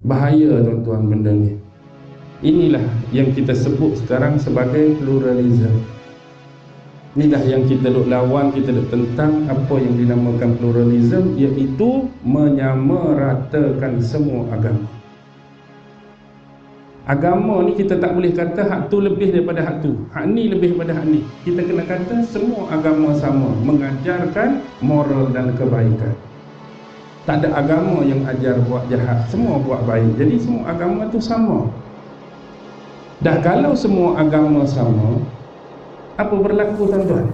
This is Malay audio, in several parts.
Bahaya tuan-tuan benda ni. Inilah yang kita sebut sekarang sebagai pluralism. Inilah yang kita duk lawan, kita duk tentang apa yang dinamakan pluralism iaitu menyamaratakan semua agama. Agama ni kita tak boleh kata hak tu lebih daripada hak tu. Hak ni lebih daripada hak ni. Kita kena kata semua agama sama, mengajarkan moral dan kebaikan. Tak ada agama yang ajar buat jahat, semua buat baik. Jadi semua agama tu sama. Dah kalau semua agama sama, apa berlaku tuan-tuan?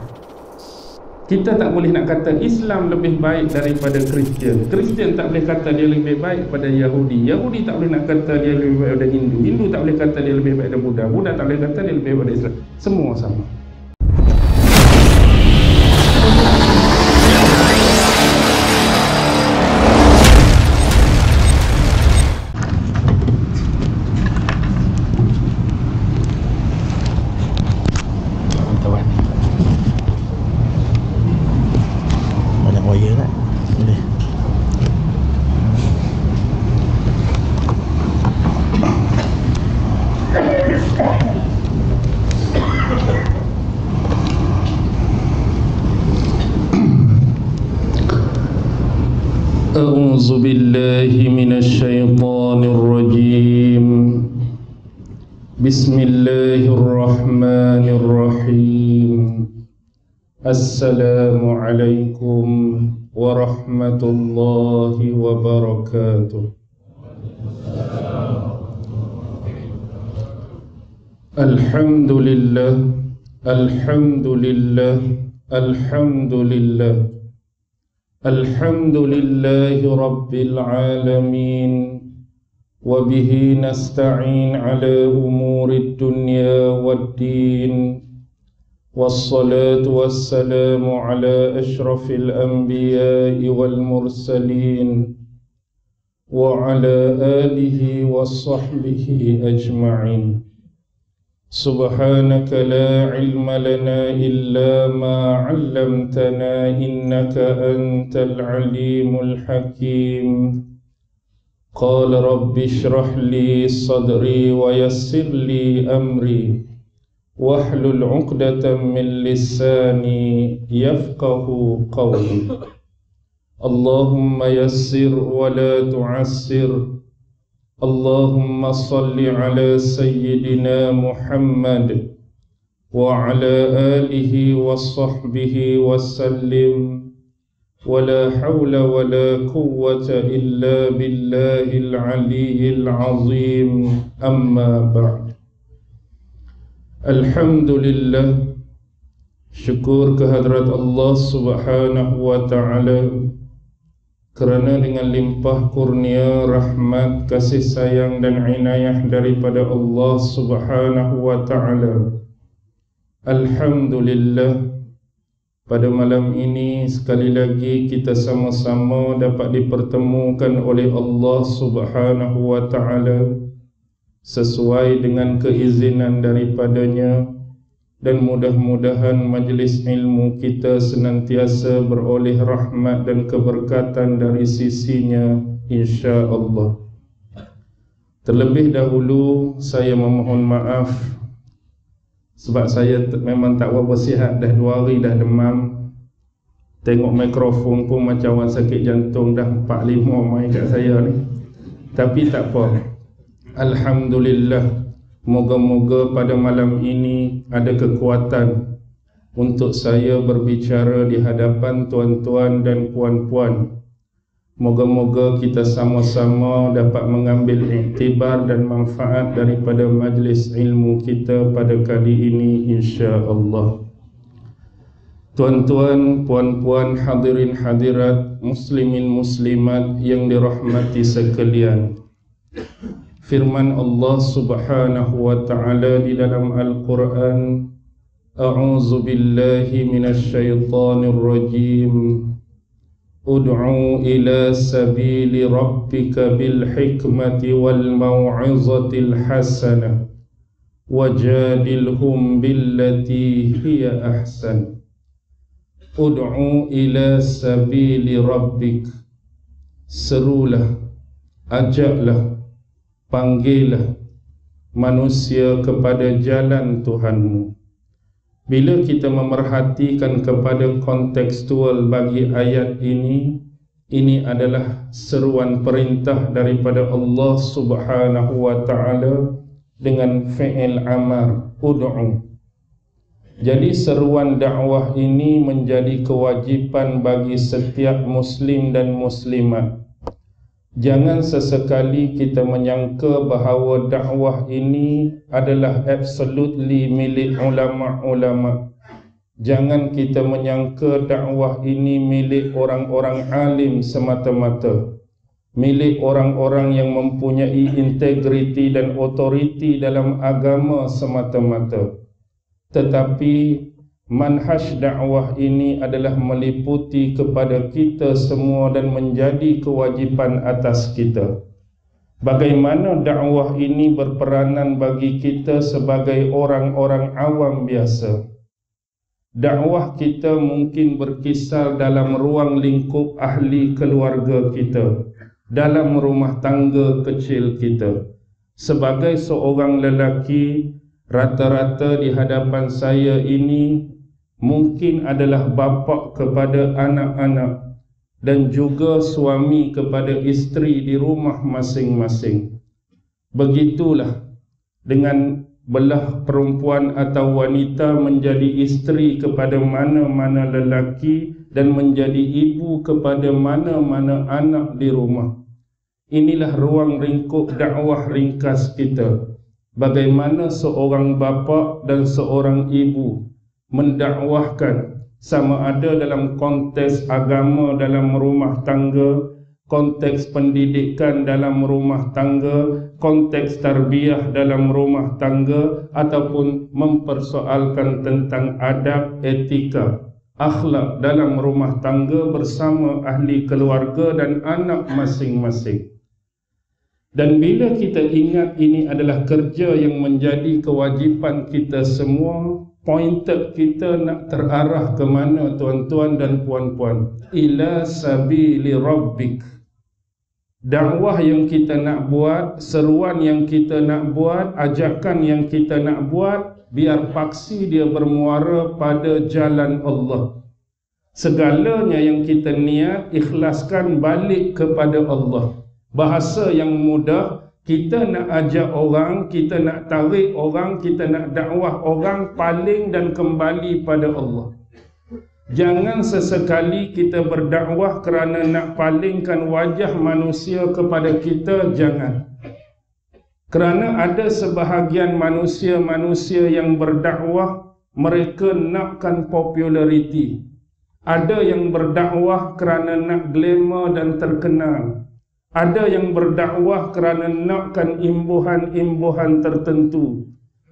Kita tak boleh nak kata Islam lebih baik daripada Kristian. Kristian tak boleh kata dia lebih baik daripada Yahudi. Yahudi tak boleh nak kata dia lebih baik daripada Hindu. Hindu tak boleh kata dia lebih baik daripada Buddha. Buddha tak boleh kata dia lebih baik daripada Islam. Semua sama. السلام عليكم ورحمة الله وبركاته. الحمد لله الحمد لله الحمد لله. الحمد لله رب العالمين. وبه نستعين على أمور الدنيا والدين. والصلاة والسلام على أشرف الأنبياء والمرسلين وعلى آله وصحبه أجمعين. سبحانك لا علم لنا إلا ما علمتنا إنك أنت العليم الحكيم. قال رب اشرح لي صدري ويسر لي أمري. واحلل عقدة من لساني يفقه قولي اللهم يسر ولا تعسر اللهم صل على سيدنا محمد وعلى آله وصحبه وسلم ولا حول ولا قوة إلا بالله العلي العظيم أما بعد Alhamdulillah. Syukur kehadrat Allah subhanahu wa ta'ala. Kerana dengan limpah kurnia, rahmat, kasih sayang dan inayah daripada Allah subhanahu wa ta'ala. Alhamdulillah. Pada malam ini sekali lagi kita sama-sama dapat dipertemukan oleh Allah subhanahu wa ta'ala sesuai dengan keizinan daripadanya dan mudah-mudahan majlis ilmu kita senantiasa beroleh rahmat dan keberkatan dari sisinya insya-Allah. Terlebih dahulu saya memohon maaf sebab saya memang tak berapa sihat dah dua hari dah demam. Tengok mikrofon pun macam orang sakit jantung dah 4 5 mai kat saya ni. Tapi tak apa. Alhamdulillah Moga-moga pada malam ini ada kekuatan untuk saya berbicara di hadapan tuan-tuan dan puan-puan. Moga-moga kita sama-sama dapat mengambil iktibar dan manfaat daripada majlis ilmu kita pada kali ini insya-Allah. Tuan-tuan, puan-puan, hadirin hadirat, muslimin muslimat yang dirahmati sekalian firman Allah Subhanahu wa taala di dalam Al-Qur'an A'udzu billahi minasy syaithanir rajim. Ud'u ila sabili rabbika bil hikmati wal mau'izatil hasanah wajadilhum billati hiya ahsan. Ud'u ila sabili rabbik. Serulah ajaklah Panggillah manusia kepada jalan Tuhanmu Bila kita memerhatikan kepada kontekstual bagi ayat ini Ini adalah seruan perintah daripada Allah subhanahu wa ta'ala Dengan fi'il amar, ud'u jadi seruan dakwah ini menjadi kewajipan bagi setiap muslim dan muslimat. Jangan sesekali kita menyangka bahawa dakwah ini adalah absolutely milik ulama-ulama. Jangan kita menyangka dakwah ini milik orang-orang alim semata-mata. Milik orang-orang yang mempunyai integriti dan otoriti dalam agama semata-mata tetapi manhaj dakwah ini adalah meliputi kepada kita semua dan menjadi kewajipan atas kita. Bagaimana dakwah ini berperanan bagi kita sebagai orang-orang awam biasa? Dakwah kita mungkin berkisar dalam ruang lingkup ahli keluarga kita dalam rumah tangga kecil kita. Sebagai seorang lelaki rata-rata di hadapan saya ini mungkin adalah bapa kepada anak-anak dan juga suami kepada isteri di rumah masing-masing. Begitulah dengan belah perempuan atau wanita menjadi isteri kepada mana-mana lelaki dan menjadi ibu kepada mana-mana anak di rumah. Inilah ruang ringkup dakwah ringkas kita bagaimana seorang bapa dan seorang ibu mendakwahkan sama ada dalam konteks agama dalam rumah tangga konteks pendidikan dalam rumah tangga konteks tarbiyah dalam rumah tangga ataupun mempersoalkan tentang adab etika akhlak dalam rumah tangga bersama ahli keluarga dan anak masing-masing. Dan bila kita ingat ini adalah kerja yang menjadi kewajipan kita semua, pointed kita nak terarah ke mana tuan-tuan dan puan-puan? Ila sabili rabbik. Dakwah yang kita nak buat, seruan yang kita nak buat, ajakan yang kita nak buat, biar paksi dia bermuara pada jalan Allah. Segalanya yang kita niat, ikhlaskan balik kepada Allah bahasa yang mudah kita nak ajak orang kita nak tarik orang kita nak dakwah orang paling dan kembali pada Allah. Jangan sesekali kita berdakwah kerana nak palingkan wajah manusia kepada kita jangan. Kerana ada sebahagian manusia-manusia yang berdakwah mereka nakkan populariti. Ada yang berdakwah kerana nak glamour dan terkenal ada yang berdakwah kerana nakkan imbuhan-imbuhan tertentu.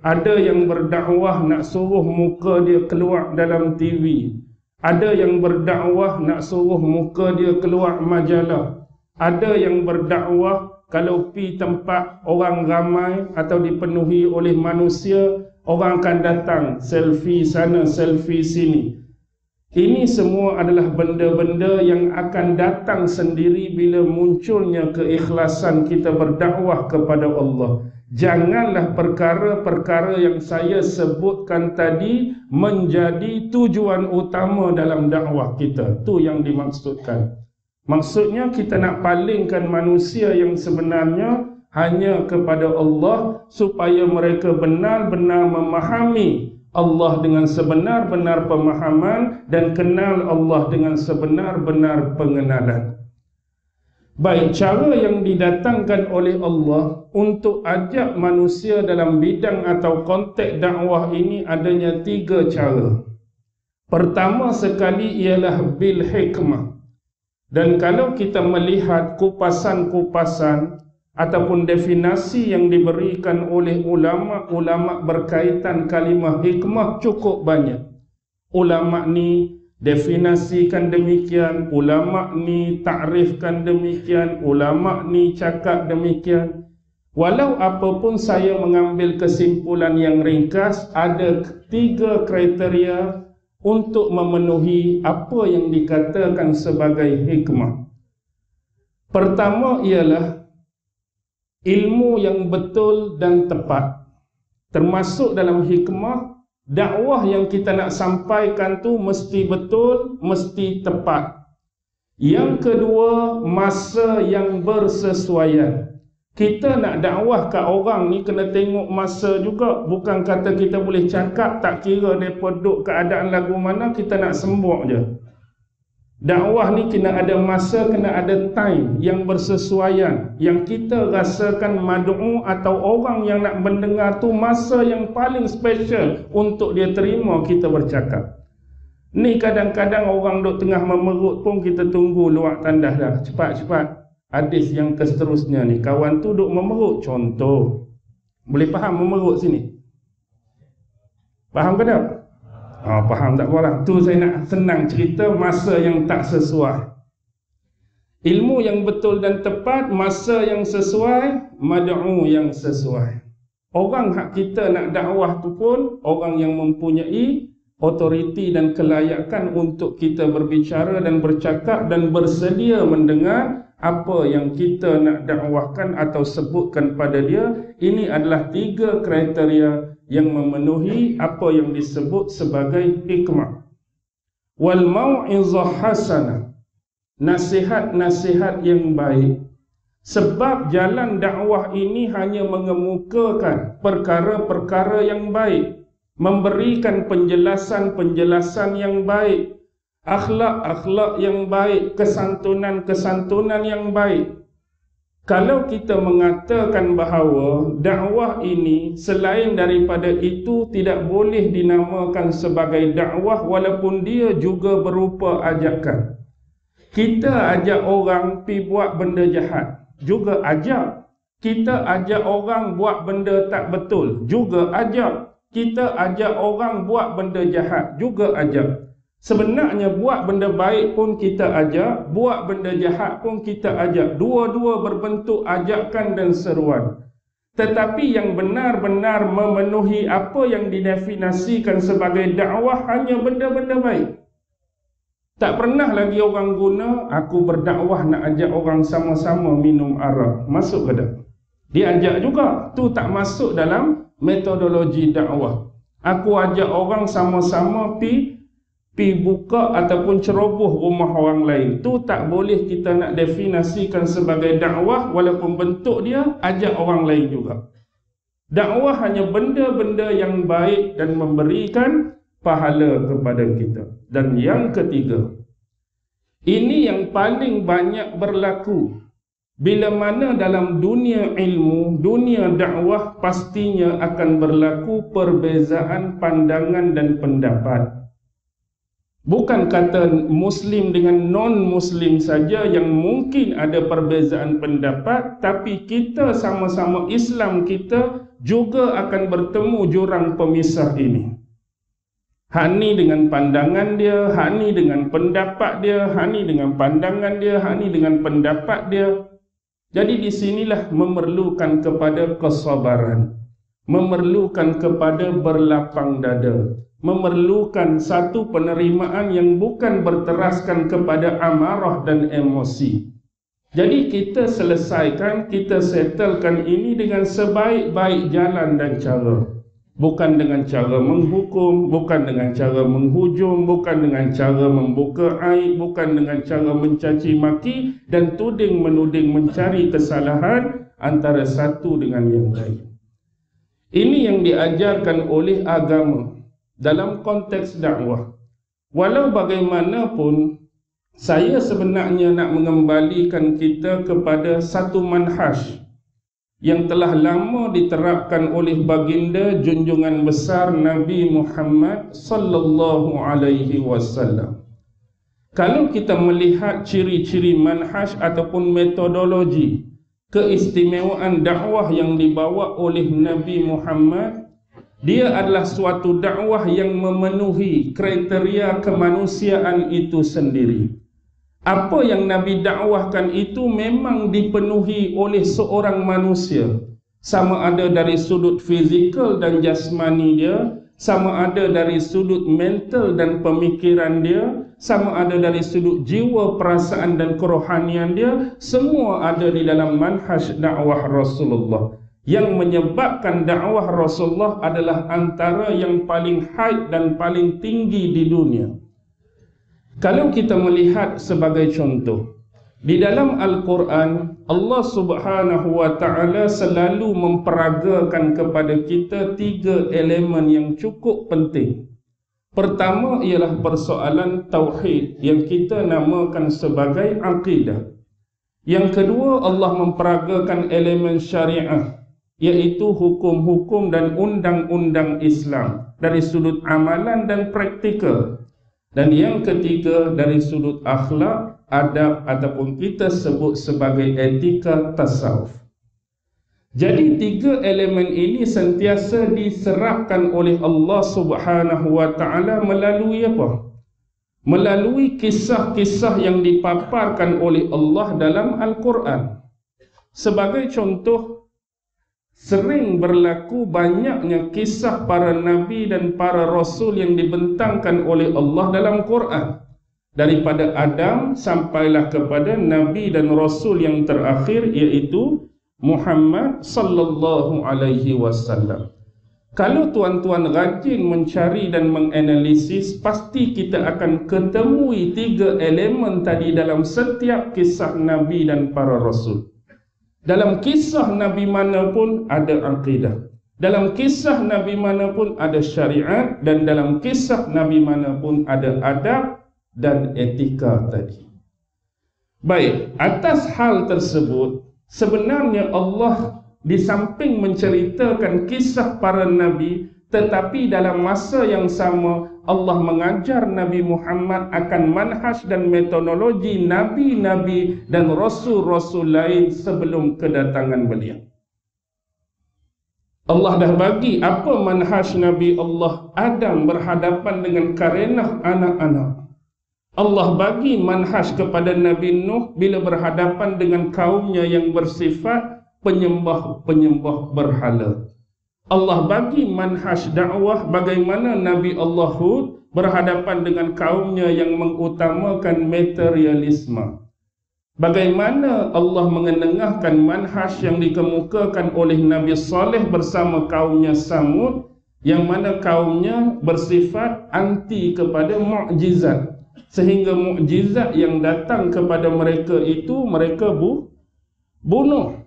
Ada yang berdakwah nak suruh muka dia keluar dalam TV. Ada yang berdakwah nak suruh muka dia keluar majalah. Ada yang berdakwah kalau pi tempat orang ramai atau dipenuhi oleh manusia, orang akan datang selfie sana, selfie sini. Ini semua adalah benda-benda yang akan datang sendiri bila munculnya keikhlasan kita berdakwah kepada Allah. Janganlah perkara-perkara yang saya sebutkan tadi menjadi tujuan utama dalam dakwah kita. Itu yang dimaksudkan. Maksudnya kita nak palingkan manusia yang sebenarnya hanya kepada Allah supaya mereka benar-benar memahami Allah dengan sebenar-benar pemahaman dan kenal Allah dengan sebenar-benar pengenalan. Baik cara yang didatangkan oleh Allah untuk ajak manusia dalam bidang atau konteks dakwah ini adanya tiga cara. Pertama sekali ialah bil hikmah. Dan kalau kita melihat kupasan-kupasan ataupun definasi yang diberikan oleh ulama-ulama berkaitan kalimah hikmah cukup banyak. Ulama ni definasikan demikian, ulama ni takrifkan demikian, ulama ni cakap demikian. Walau apapun saya mengambil kesimpulan yang ringkas, ada tiga kriteria untuk memenuhi apa yang dikatakan sebagai hikmah. Pertama ialah ilmu yang betul dan tepat. Termasuk dalam hikmah dakwah yang kita nak sampaikan tu mesti betul mesti tepat. Yang kedua masa yang bersesuaian. Kita nak dakwah kat orang ni kena tengok masa juga. Bukan kata kita boleh cakap tak kira depa duduk keadaan lagu mana kita nak sembuk je Dakwah ni kena ada masa, kena ada time yang bersesuaian. Yang kita rasakan mad'u atau orang yang nak mendengar tu masa yang paling special untuk dia terima kita bercakap. Ni kadang-kadang orang duk tengah memerut pun kita tunggu luak tandas dah. Cepat-cepat. Hadis yang seterusnya ni. Kawan tu duk memerut. Contoh. Boleh faham memerut sini? Faham ke tak? Oh, faham tak apalah. Tu saya nak senang cerita masa yang tak sesuai. Ilmu yang betul dan tepat, masa yang sesuai, mad'u yang sesuai. Orang hak kita nak dakwah tu pun orang yang mempunyai otoriti dan kelayakan untuk kita berbicara dan bercakap dan bersedia mendengar apa yang kita nak dakwahkan atau sebutkan pada dia. Ini adalah tiga kriteria yang memenuhi apa yang disebut sebagai hikmah. Wal mau'izah hasanah nasihat-nasihat yang baik. Sebab jalan dakwah ini hanya mengemukakan perkara-perkara yang baik memberikan penjelasan-penjelasan yang baik akhlak-akhlak yang baik kesantunan-kesantunan yang baik kalau kita mengatakan bahawa dakwah ini selain daripada itu tidak boleh dinamakan sebagai dakwah walaupun dia juga berupa ajakan. Kita ajak orang pi buat benda jahat, juga ajak. Kita ajak orang buat benda tak betul, juga ajak. Kita ajak orang buat benda jahat, juga ajak. Sebenarnya buat benda baik pun kita ajak, buat benda jahat pun kita ajak. Dua-dua berbentuk ajakan dan seruan. Tetapi yang benar-benar memenuhi apa yang didefinisikan sebagai dakwah hanya benda-benda baik. Tak pernah lagi orang guna, aku berdakwah nak ajak orang sama-sama minum arak. Masuk ke tak? Dia ajak juga. Tu tak masuk dalam metodologi dakwah. Aku ajak orang sama-sama pi pi buka ataupun ceroboh rumah orang lain. Tu tak boleh kita nak definisikan sebagai dakwah walaupun bentuk dia ajak orang lain juga. Dakwah hanya benda-benda yang baik dan memberikan pahala kepada kita. Dan yang ketiga ini yang paling banyak berlaku. Bila mana dalam dunia ilmu dunia dakwah pastinya akan berlaku perbezaan pandangan dan pendapat Bukan kata Muslim dengan non-Muslim saja yang mungkin ada perbezaan pendapat, tapi kita sama-sama Islam kita juga akan bertemu jurang pemisah ini. Hani dengan pandangan dia, Hani dengan pendapat dia, Hani dengan pandangan dia, Hani dengan pendapat dia. Jadi di sinilah memerlukan kepada kesabaran, memerlukan kepada berlapang dada memerlukan satu penerimaan yang bukan berteraskan kepada amarah dan emosi. Jadi kita selesaikan, kita settlekan ini dengan sebaik-baik jalan dan cara. Bukan dengan cara menghukum, bukan dengan cara menghujung, bukan dengan cara membuka aib, bukan dengan cara mencaci maki dan tuding menuding mencari kesalahan antara satu dengan yang lain. Ini yang diajarkan oleh agama dalam konteks dakwah. Walau bagaimanapun, saya sebenarnya nak mengembalikan kita kepada satu manhaj yang telah lama diterapkan oleh baginda junjungan besar Nabi Muhammad sallallahu alaihi wasallam. Kalau kita melihat ciri-ciri manhaj ataupun metodologi keistimewaan dakwah yang dibawa oleh Nabi Muhammad dia adalah suatu dakwah yang memenuhi kriteria kemanusiaan itu sendiri. Apa yang Nabi dakwahkan itu memang dipenuhi oleh seorang manusia. Sama ada dari sudut fizikal dan jasmani dia, sama ada dari sudut mental dan pemikiran dia, sama ada dari sudut jiwa, perasaan dan kerohanian dia, semua ada di dalam manhaj dakwah Rasulullah. Yang menyebabkan dakwah Rasulullah adalah antara yang paling high dan paling tinggi di dunia. Kalau kita melihat sebagai contoh, di dalam Al-Quran, Allah Subhanahu wa taala selalu memperagakan kepada kita tiga elemen yang cukup penting. Pertama ialah persoalan tauhid yang kita namakan sebagai akidah. Yang kedua Allah memperagakan elemen syariah iaitu hukum-hukum dan undang-undang Islam dari sudut amalan dan praktikal. Dan yang ketiga dari sudut akhlak, adab ataupun kita sebut sebagai etika tasawuf. Jadi tiga elemen ini sentiasa diserahkan oleh Allah Subhanahu wa taala melalui apa? Melalui kisah-kisah yang dipaparkan oleh Allah dalam Al-Quran. Sebagai contoh, sering berlaku banyaknya kisah para nabi dan para rasul yang dibentangkan oleh Allah dalam Quran. Daripada Adam sampailah kepada nabi dan rasul yang terakhir iaitu Muhammad sallallahu alaihi wasallam. Kalau tuan-tuan rajin mencari dan menganalisis, pasti kita akan ketemui tiga elemen tadi dalam setiap kisah Nabi dan para Rasul. Dalam kisah Nabi mana pun ada akidah. Dalam kisah Nabi mana pun ada syariat. Dan dalam kisah Nabi mana pun ada adab dan etika tadi. Baik, atas hal tersebut, Sebenarnya Allah di samping menceritakan kisah para nabi tetapi dalam masa yang sama Allah mengajar Nabi Muhammad akan manhaj dan metodologi nabi-nabi dan rasul-rasul lain sebelum kedatangan beliau. Allah dah bagi apa manhaj Nabi Allah Adam berhadapan dengan karenah anak-anak. Allah bagi manhaj kepada Nabi Nuh bila berhadapan dengan kaumnya yang bersifat penyembah-penyembah berhala. Allah bagi manhaj dakwah bagaimana Nabi Allah Hud berhadapan dengan kaumnya yang mengutamakan materialisme. Bagaimana Allah mengenengahkan manhaj yang dikemukakan oleh Nabi Saleh bersama kaumnya Samud yang mana kaumnya bersifat anti kepada mukjizat sehingga mukjizat yang datang kepada mereka itu mereka bu bunuh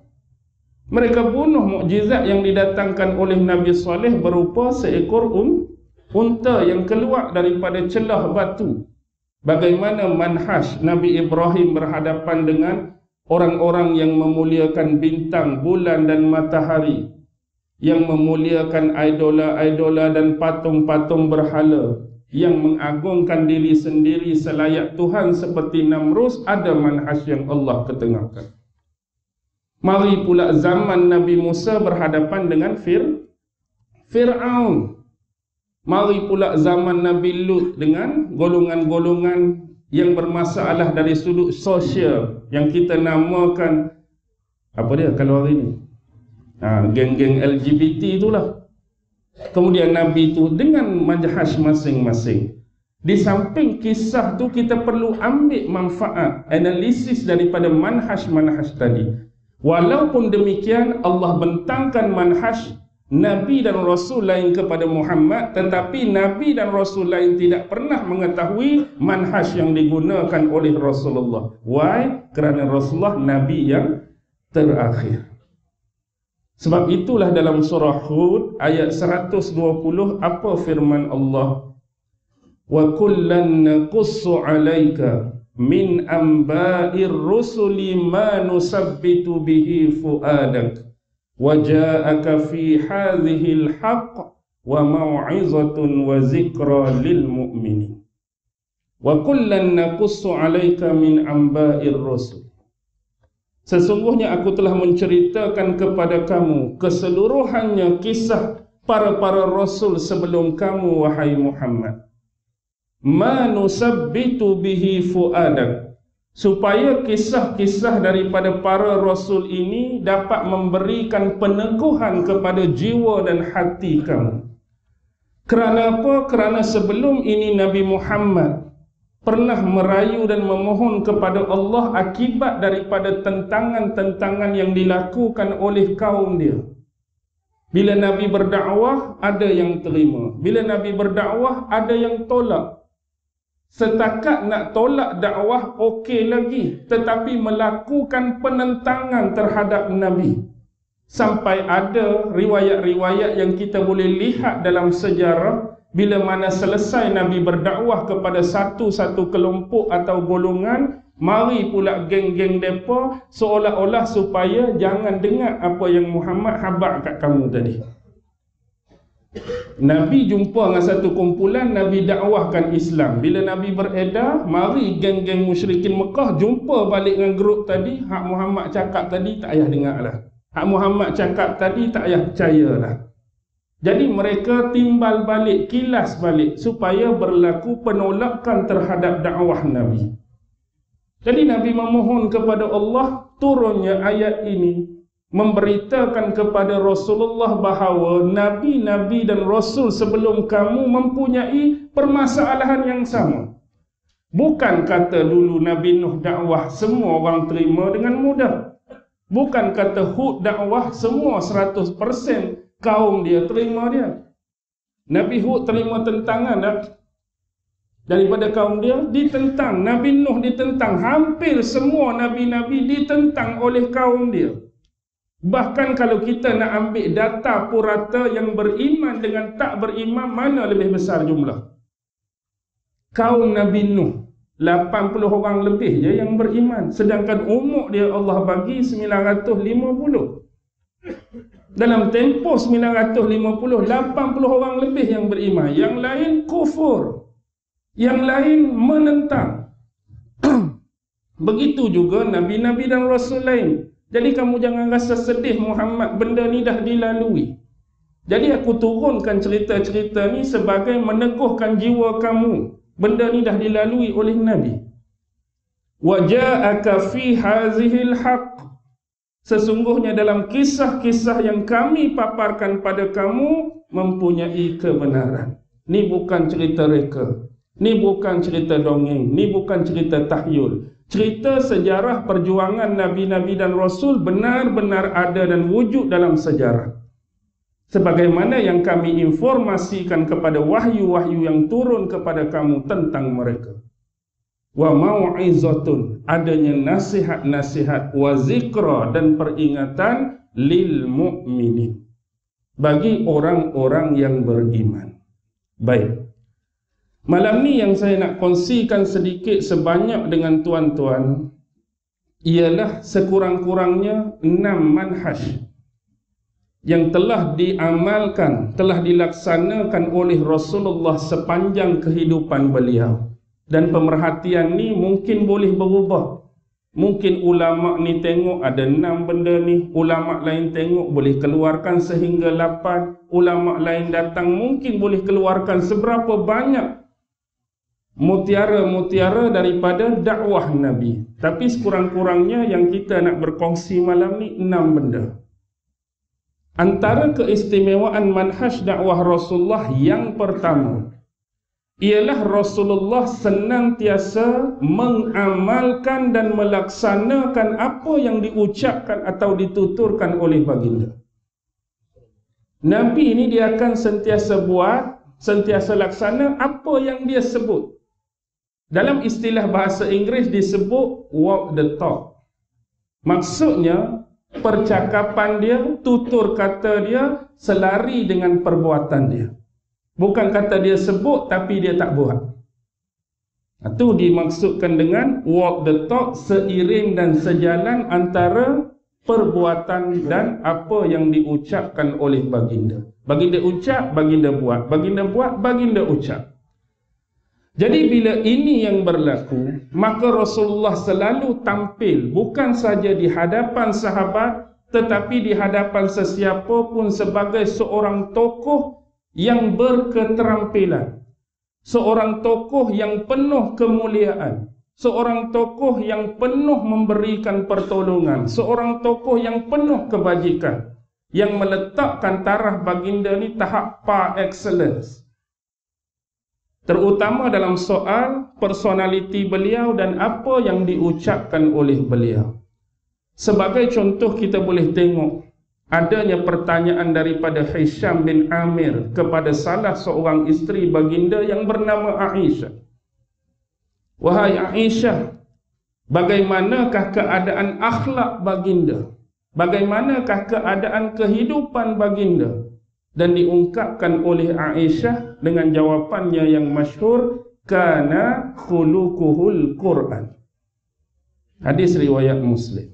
mereka bunuh mukjizat yang didatangkan oleh Nabi Saleh berupa seekor un unta yang keluar daripada celah batu bagaimana manhaj Nabi Ibrahim berhadapan dengan orang-orang yang memuliakan bintang bulan dan matahari yang memuliakan idola-idola dan patung-patung berhala yang mengagungkan diri sendiri selayak Tuhan seperti Namrus ada manhaj yang Allah ketengahkan. Mari pula zaman Nabi Musa berhadapan dengan Fir Fir'aun. Mari pula zaman Nabi Lut dengan golongan-golongan yang bermasalah dari sudut sosial yang kita namakan apa dia kalau hari ini? Ha, geng-geng LGBT itulah. Kemudian Nabi itu dengan manhaj masing-masing. Di samping kisah tu kita perlu ambil manfaat, analisis daripada manhaj-manhaj tadi. Walaupun demikian Allah bentangkan manhaj Nabi dan Rasul lain kepada Muhammad Tetapi Nabi dan Rasul lain tidak pernah mengetahui manhaj yang digunakan oleh Rasulullah Why? Kerana Rasulullah Nabi yang terakhir sebab itulah dalam surah Hud ayat 120 apa firman Allah? Wa kullan naqussu 'alaika min amba'ir rusuli ma nusabbitu bihi fu'adak wa ja'aka fi hadhihi al-haqq wa maw'izatun wa zikra lil mu'minin. Wa kullan naqussu 'alaika min amba'ir rusuli Sesungguhnya aku telah menceritakan kepada kamu keseluruhannya kisah para-para rasul sebelum kamu wahai Muhammad. Ma nusabbitu bihi fuadak supaya kisah-kisah daripada para rasul ini dapat memberikan peneguhan kepada jiwa dan hati kamu. Kerana apa? Kerana sebelum ini Nabi Muhammad pernah merayu dan memohon kepada Allah akibat daripada tentangan-tentangan yang dilakukan oleh kaum dia. Bila Nabi berdakwah, ada yang terima. Bila Nabi berdakwah, ada yang tolak. Setakat nak tolak dakwah, okey lagi. Tetapi melakukan penentangan terhadap Nabi. Sampai ada riwayat-riwayat yang kita boleh lihat dalam sejarah bila mana selesai Nabi berdakwah kepada satu-satu kelompok atau golongan, mari pula geng-geng depa seolah-olah supaya jangan dengar apa yang Muhammad habaq kat kamu tadi. Nabi jumpa dengan satu kumpulan Nabi dakwahkan Islam. Bila Nabi beredar, mari geng-geng musyrikin Mekah jumpa balik dengan grup tadi, hak Muhammad cakap tadi tak payah dengarlah. Hak Muhammad cakap tadi tak payah percayalah. Jadi mereka timbal balik, kilas balik supaya berlaku penolakan terhadap dakwah Nabi. Jadi Nabi memohon kepada Allah turunnya ayat ini memberitakan kepada Rasulullah bahawa nabi-nabi dan rasul sebelum kamu mempunyai permasalahan yang sama. Bukan kata dulu Nabi Nuh dakwah semua orang terima dengan mudah. Bukan kata Hud dakwah semua kaum dia terima dia. Nabi Hud terima tentangan tak? daripada kaum dia ditentang. Nabi Nuh ditentang. Hampir semua nabi-nabi ditentang oleh kaum dia. Bahkan kalau kita nak ambil data purata yang beriman dengan tak beriman, mana lebih besar jumlah? Kaum Nabi Nuh, 80 orang lebih je yang beriman. Sedangkan umur dia Allah bagi 950. Dalam tempoh 950, 80 orang lebih yang beriman. Yang lain kufur. Yang lain menentang. Begitu juga Nabi-Nabi dan Rasul lain. Jadi kamu jangan rasa sedih Muhammad. Benda ni dah dilalui. Jadi aku turunkan cerita-cerita ni sebagai meneguhkan jiwa kamu. Benda ni dah dilalui oleh Nabi. Waja'aka fi hazihil haqq Sesungguhnya dalam kisah-kisah yang kami paparkan pada kamu mempunyai kebenaran. Ini bukan cerita reka. Ini bukan cerita dongeng. Ini bukan cerita tahyul. Cerita sejarah perjuangan Nabi-Nabi dan Rasul benar-benar ada dan wujud dalam sejarah. Sebagaimana yang kami informasikan kepada wahyu-wahyu yang turun kepada kamu tentang mereka wa mau'izatun adanya nasihat-nasihat wa zikra dan peringatan lil mu'minin bagi orang-orang yang beriman. Baik. Malam ni yang saya nak kongsikan sedikit sebanyak dengan tuan-tuan ialah sekurang-kurangnya enam manhaj yang telah diamalkan, telah dilaksanakan oleh Rasulullah sepanjang kehidupan beliau. Dan pemerhatian ni mungkin boleh berubah. Mungkin ulama ni tengok ada enam benda ni, ulama lain tengok boleh keluarkan sehingga lapan, ulama lain datang mungkin boleh keluarkan seberapa banyak mutiara-mutiara daripada dakwah Nabi. Tapi sekurang-kurangnya yang kita nak berkongsi malam ni enam benda. Antara keistimewaan manhaj dakwah Rasulullah yang pertama, ialah Rasulullah senantiasa mengamalkan dan melaksanakan apa yang diucapkan atau dituturkan oleh baginda. Nabi ini dia akan sentiasa buat, sentiasa laksana apa yang dia sebut. Dalam istilah bahasa Inggeris disebut walk the talk. Maksudnya percakapan dia, tutur kata dia selari dengan perbuatan dia. Bukan kata dia sebut tapi dia tak buat. Itu dimaksudkan dengan walk the talk seiring dan sejalan antara perbuatan dan apa yang diucapkan oleh baginda. Baginda ucap, baginda buat. Baginda buat, baginda ucap. Jadi bila ini yang berlaku, maka Rasulullah selalu tampil bukan saja di hadapan sahabat tetapi di hadapan sesiapa pun sebagai seorang tokoh yang berketerampilan. Seorang tokoh yang penuh kemuliaan. Seorang tokoh yang penuh memberikan pertolongan. Seorang tokoh yang penuh kebajikan. Yang meletakkan taraf baginda ni tahap par excellence terutama dalam soal personaliti beliau dan apa yang diucapkan oleh beliau. Sebagai contoh kita boleh tengok adanya pertanyaan daripada Hisham bin Amir kepada salah seorang isteri baginda yang bernama Aisyah. Wahai Aisyah, bagaimanakah keadaan akhlak baginda? Bagaimanakah keadaan kehidupan baginda? Dan diungkapkan oleh Aisyah dengan jawapannya yang masyhur kana khuluquhul Quran. Hadis riwayat Muslim.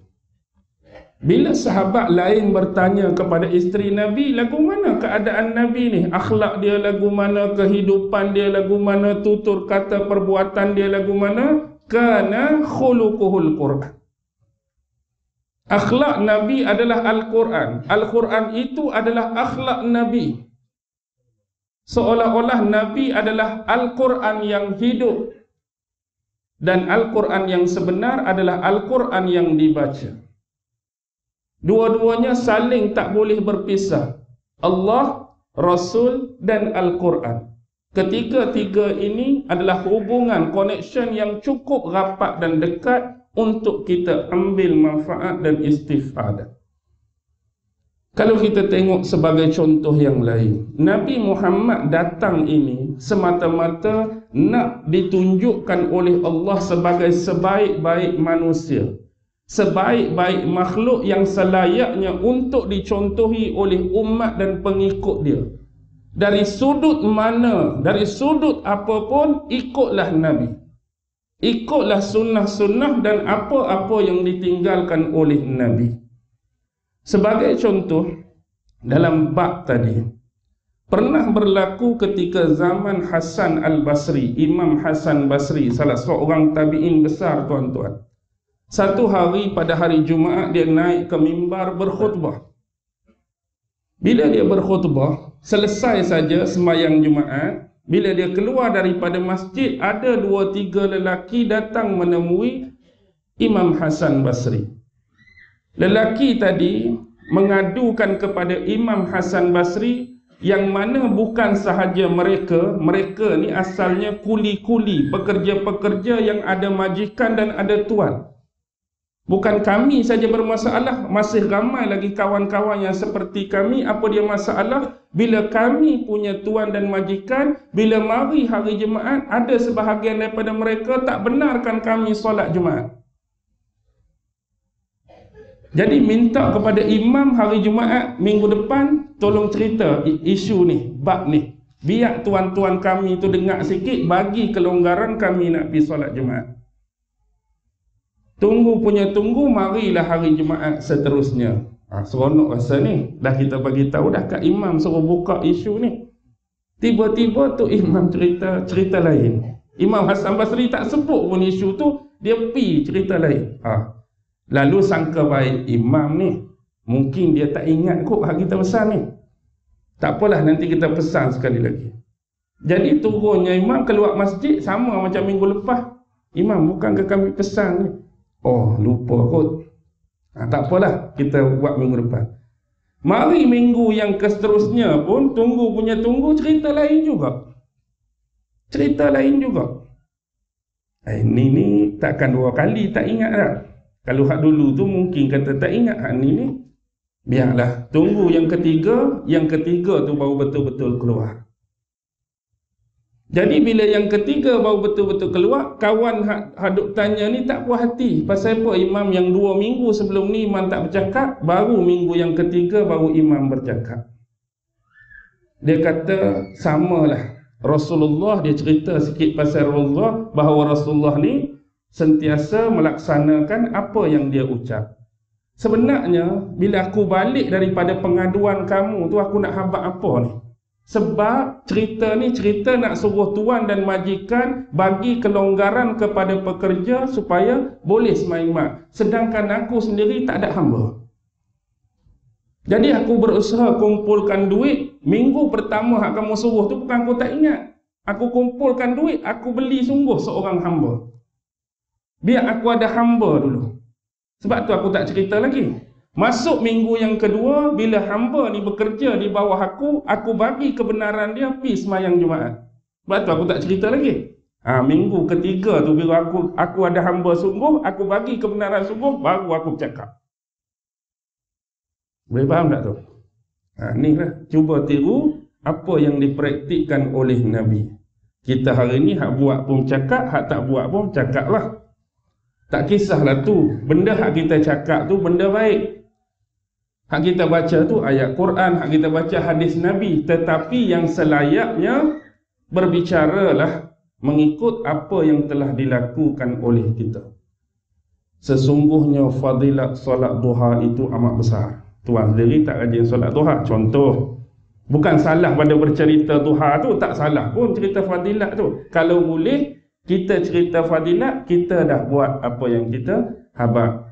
Bila sahabat lain bertanya kepada isteri Nabi, lagu mana keadaan Nabi ni? Akhlak dia lagu mana? Kehidupan dia lagu mana? Tutur kata perbuatan dia lagu mana? Kana khuluquhul Quran. Akhlak Nabi adalah Al-Quran. Al-Quran itu adalah akhlak Nabi. Seolah-olah Nabi adalah Al-Quran yang hidup. Dan Al-Quran yang sebenar adalah Al-Quran yang dibaca. Dua-duanya saling tak boleh berpisah. Allah, Rasul dan Al-Quran. Ketiga-tiga ini adalah hubungan, connection yang cukup rapat dan dekat untuk kita ambil manfaat dan istifadah. Kalau kita tengok sebagai contoh yang lain, Nabi Muhammad datang ini semata-mata nak ditunjukkan oleh Allah sebagai sebaik-baik manusia. Sebaik-baik makhluk yang selayaknya untuk dicontohi oleh umat dan pengikut dia. Dari sudut mana, dari sudut apapun, ikutlah Nabi ikutlah sunnah-sunnah dan apa-apa yang ditinggalkan oleh Nabi. Sebagai contoh, dalam bab tadi, pernah berlaku ketika zaman Hasan al-Basri, Imam Hasan Basri, salah seorang tabi'in besar tuan-tuan. Satu hari pada hari Jumaat dia naik ke mimbar berkhutbah. Bila dia berkhutbah, selesai saja sembahyang Jumaat, bila dia keluar daripada masjid, ada dua tiga lelaki datang menemui Imam Hasan Basri. Lelaki tadi mengadukan kepada Imam Hasan Basri yang mana bukan sahaja mereka, mereka ni asalnya kuli-kuli, pekerja-pekerja yang ada majikan dan ada tuan. Bukan kami saja bermasalah, masih ramai lagi kawan-kawan yang seperti kami. Apa dia masalah? Bila kami punya tuan dan majikan, bila mari hari Jumaat, ada sebahagian daripada mereka tak benarkan kami solat Jumaat. Jadi minta kepada imam hari Jumaat minggu depan, tolong cerita isu ni, bab ni. Biar tuan-tuan kami tu dengar sikit, bagi kelonggaran kami nak pergi solat Jumaat. Tunggu punya tunggu, marilah hari Jumaat seterusnya. Ha, seronok rasa ni. Dah kita bagi tahu dah kat imam suruh buka isu ni. Tiba-tiba tu imam cerita cerita lain. Imam Hasan Basri tak sebut pun isu tu, dia pi cerita lain. Ha. Lalu sangka baik imam ni, mungkin dia tak ingat kot hak kita pesan ni. Tak apalah nanti kita pesan sekali lagi. Jadi turunnya imam keluar masjid sama macam minggu lepas. Imam bukankah kami pesan ni? Oh, lupa kot. Ha, tak apalah, kita buat minggu depan. Mari minggu yang seterusnya pun, tunggu punya tunggu, cerita lain juga. Cerita lain juga. Eh, ni ni takkan dua kali tak ingat tak? Kalau hak dulu tu mungkin kata tak ingat hak ni ni. Biarlah, tunggu yang ketiga, yang ketiga tu baru betul-betul keluar. Jadi bila yang ketiga baru betul-betul keluar, kawan haduk tanya ni tak puas hati. Pasal apa imam yang dua minggu sebelum ni imam tak bercakap, baru minggu yang ketiga baru imam bercakap. Dia kata samalah. Rasulullah dia cerita sikit pasal Rasulullah bahawa Rasulullah ni sentiasa melaksanakan apa yang dia ucap. Sebenarnya bila aku balik daripada pengaduan kamu tu aku nak habaq apa ni? Sebab cerita ni cerita nak suruh tuan dan majikan bagi kelonggaran kepada pekerja supaya boleh semaimat. Sedangkan aku sendiri tak ada hamba. Jadi aku berusaha kumpulkan duit. Minggu pertama hak kamu suruh tu bukan aku tak ingat. Aku kumpulkan duit, aku beli sungguh seorang hamba. Biar aku ada hamba dulu. Sebab tu aku tak cerita lagi. Masuk minggu yang kedua, bila hamba ni bekerja di bawah aku, aku bagi kebenaran dia pergi semayang Jumaat. Sebab tu aku tak cerita lagi. Ha, minggu ketiga tu bila aku aku ada hamba sungguh, aku bagi kebenaran sungguh, baru aku cakap. Boleh faham tak tu? Ha, ni lah. Cuba tiru apa yang dipraktikkan oleh Nabi. Kita hari ni hak buat pun cakap, hak tak buat pun cakap lah. Tak kisahlah tu. Benda hak kita cakap tu benda baik. Hak kita baca tu ayat Quran, hak kita baca hadis Nabi. Tetapi yang selayaknya berbicaralah mengikut apa yang telah dilakukan oleh kita. Sesungguhnya fadilat solat duha itu amat besar. Tuan sendiri tak rajin solat duha. Contoh, bukan salah pada bercerita duha tu, tak salah pun cerita fadilat tu. Kalau boleh, kita cerita fadilat, kita dah buat apa yang kita habak.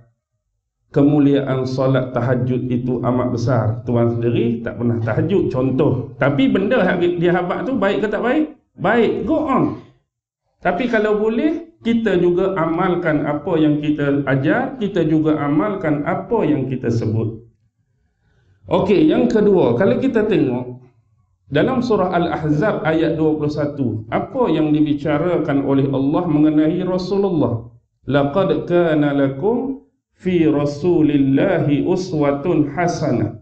Kemuliaan solat tahajud itu amat besar. Tuan sendiri tak pernah tahajud. Contoh. Tapi benda dia habak tu baik ke tak baik? Baik. Go on. Tapi kalau boleh, kita juga amalkan apa yang kita ajar, kita juga amalkan apa yang kita sebut. Okey, yang kedua, kalau kita tengok dalam surah Al-Ahzab ayat 21, apa yang dibicarakan oleh Allah mengenai Rasulullah? Laqad kana lakum fi Rasulillahi uswatun hasanah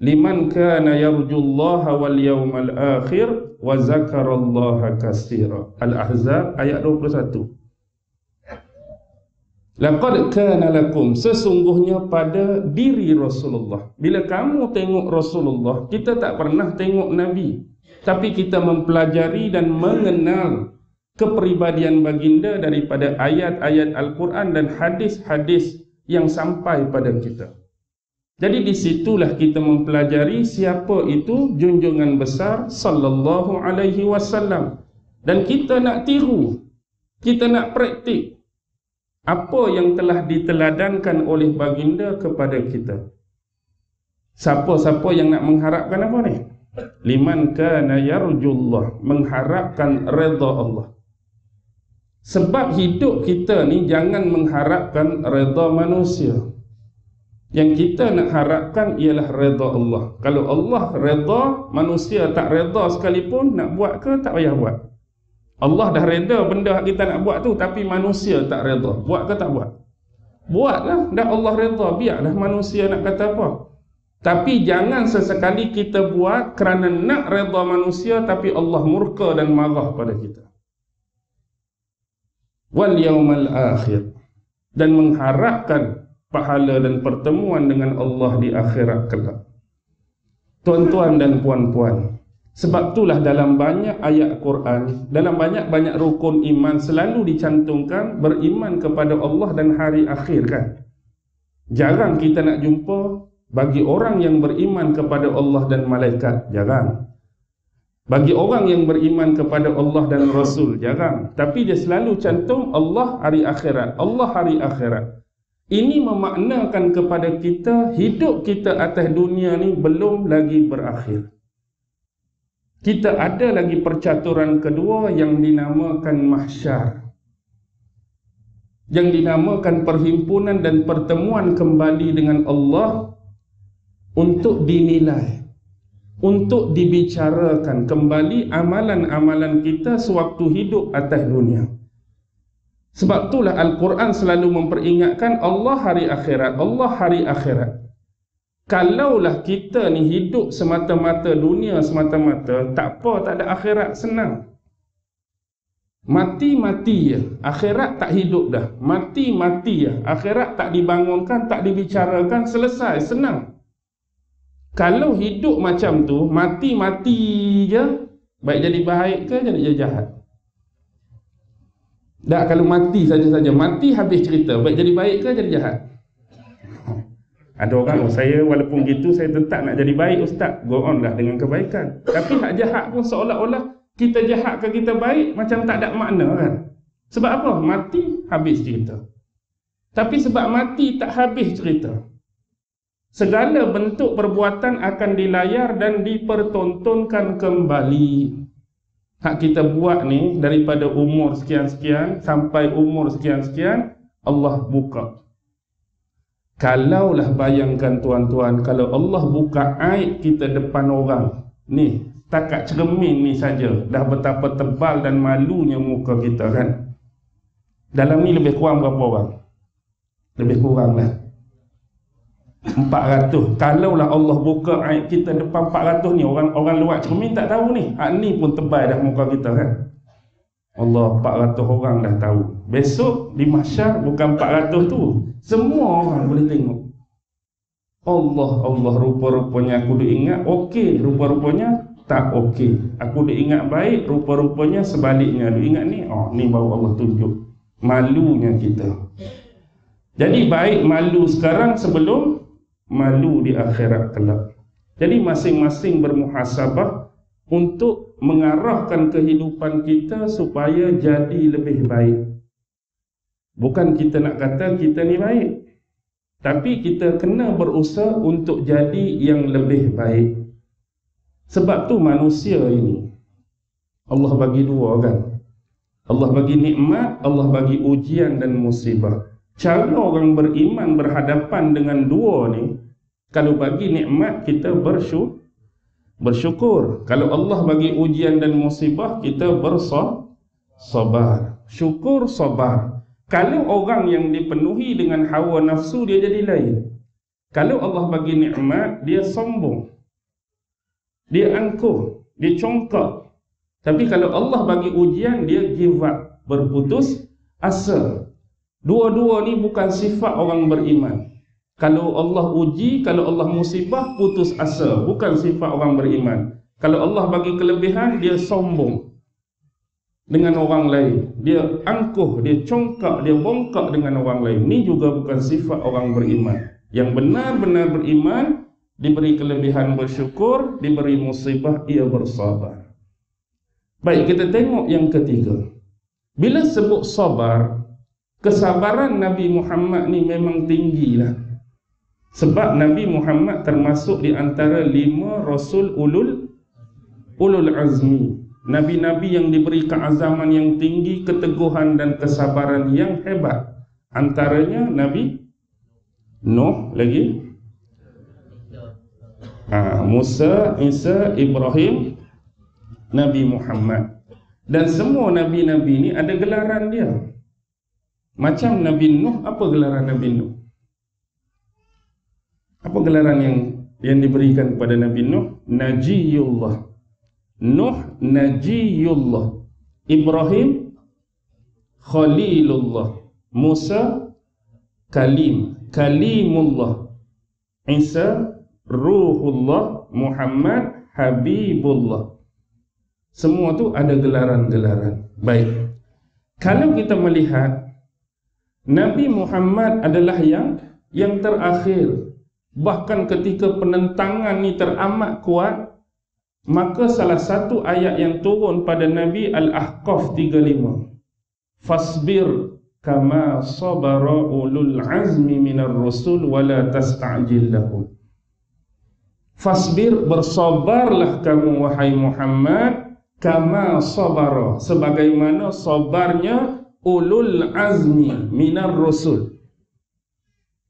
liman kana yarjullaha wal yawmal akhir wa zakarallaha katsira al-ahzab ayat 21 laqad kana lakum sesungguhnya pada diri Rasulullah. Bila kamu tengok Rasulullah kita tak pernah tengok nabi. Tapi kita mempelajari dan mengenal kepribadian baginda daripada ayat-ayat Al-Quran dan hadis-hadis yang sampai pada kita. Jadi di situlah kita mempelajari siapa itu junjungan besar sallallahu alaihi wasallam. Dan kita nak tiru kita nak praktik apa yang telah diteladankan oleh baginda kepada kita. Siapa-siapa yang nak mengharapkan apa ni? Liman kana yarjullah mengharapkan redha Allah sebab hidup kita ni jangan mengharapkan redha manusia yang kita nak harapkan ialah redha Allah. Kalau Allah redha, manusia tak redha sekalipun nak buat ke tak payah buat. Allah dah redha benda kita nak buat tu tapi manusia tak redha. Buat ke tak buat? Buatlah, dah Allah redha, biarlah manusia nak kata apa. Tapi jangan sesekali kita buat kerana nak redha manusia tapi Allah murka dan marah pada kita. Wal yaumal akhir dan mengharapkan pahala dan pertemuan dengan Allah di akhirat kelak. Tuan-tuan dan puan-puan, sebab itulah dalam banyak ayat Quran, dalam banyak-banyak rukun iman selalu dicantumkan beriman kepada Allah dan hari akhir kan. Jarang kita nak jumpa bagi orang yang beriman kepada Allah dan malaikat, jarang. Bagi orang yang beriman kepada Allah dan Rasul, jarang. Tapi dia selalu cantum Allah hari akhirat, Allah hari akhirat. Ini memaknakan kepada kita hidup kita atas dunia ni belum lagi berakhir. Kita ada lagi percaturan kedua yang dinamakan mahsyar. Yang dinamakan perhimpunan dan pertemuan kembali dengan Allah untuk dinilai. Untuk dibicarakan kembali amalan-amalan kita sewaktu hidup atas dunia. Sebab itulah Al-Quran selalu memperingatkan Allah hari akhirat, Allah hari akhirat. Kalaulah kita ni hidup semata-mata dunia semata-mata, tak apa, tak ada akhirat, senang. Mati-mati ya, akhirat tak hidup dah. Mati-mati ya, akhirat tak dibangunkan, tak dibicarakan, selesai, senang. Kalau hidup macam tu, mati-mati je, baik jadi baik ke jadi jahat? Tak kalau mati saja-saja. Mati habis cerita Baik jadi baik ke jadi jahat? Ada orang oh, Saya walaupun gitu Saya tetap nak jadi baik Ustaz. Go on lah dengan kebaikan. Tapi hak jahat pun seolah-olah Kita jahat ke kita baik Macam tak ada makna kan? Sebab apa? Mati habis cerita. Tapi sebab mati tak habis cerita Segala bentuk perbuatan akan dilayar dan dipertontonkan kembali. Hak kita buat ni daripada umur sekian-sekian sampai umur sekian-sekian Allah buka. Kalaulah bayangkan tuan-tuan kalau Allah buka aib kita depan orang ni takat cermin ni saja dah betapa tebal dan malunya muka kita kan? Dalam ni lebih kurang berapa orang? Lebih kurang lah 400 kalaulah Allah buka aib kita depan 400 ni orang orang luar cermin tak tahu ni hak ni pun tebal dah muka kita kan Allah 400 orang dah tahu besok di mahsyar bukan 400 tu semua orang boleh tengok Allah Allah rupa-rupanya aku diingat okey rupa-rupanya tak okey. Aku dah ingat baik, rupa-rupanya sebaliknya. Dia ingat ni, oh ni baru Allah tunjuk. Malunya kita. Jadi baik malu sekarang sebelum malu di akhirat kelak. Jadi masing-masing bermuhasabah untuk mengarahkan kehidupan kita supaya jadi lebih baik. Bukan kita nak kata kita ni baik. Tapi kita kena berusaha untuk jadi yang lebih baik. Sebab tu manusia ini Allah bagi dua kan Allah bagi nikmat, Allah bagi ujian dan musibah Cara orang beriman berhadapan dengan dua ni Kalau bagi nikmat kita bersyukur Bersyukur. Kalau Allah bagi ujian dan musibah kita bersabar Syukur sabar Kalau orang yang dipenuhi dengan hawa nafsu dia jadi lain. Kalau Allah bagi nikmat dia sombong. Dia angkuh, dia congkak. Tapi kalau Allah bagi ujian, dia give up, berputus asa. Dua-dua ni bukan sifat orang beriman. Kalau Allah uji, kalau Allah musibah, putus asa. Bukan sifat orang beriman. Kalau Allah bagi kelebihan, dia sombong dengan orang lain. Dia angkuh, dia congkak, dia bongkak dengan orang lain. Ini juga bukan sifat orang beriman. Yang benar-benar beriman, diberi kelebihan bersyukur, diberi musibah ia bersabar. Baik, kita tengok yang ketiga. Bila sebut sabar, kesabaran Nabi Muhammad ni memang tinggilah. Sebab Nabi Muhammad termasuk di antara lima rasul ulul ulul azmi. Nabi-nabi yang diberi keazaman yang tinggi, keteguhan dan kesabaran yang hebat. Antaranya Nabi Nuh lagi, ha, Musa, Isa, Ibrahim, Nabi Muhammad. Dan semua nabi-nabi ni ada gelaran dia. Macam Nabi Nuh, apa gelaran Nabi Nuh? Apa gelaran yang yang diberikan kepada Nabi Nuh? Najiyullah. Nuh Najiyullah. Ibrahim Khalilullah. Musa Kalim. Kalimullah. Isa Ruhullah Muhammad Habibullah Semua tu ada gelaran-gelaran Baik Kalau kita melihat Nabi Muhammad adalah yang Yang terakhir. Bahkan ketika penentangan ni teramat kuat Maka salah satu ayat yang turun pada Nabi Al-Ahqaf 35 Fasbir kama sabara ulul azmi minar rusul wala tasta'jil lahum Fasbir bersabarlah kamu wahai Muhammad kama sabara. Sebagaimana sabarnya ulul azmi minar rasul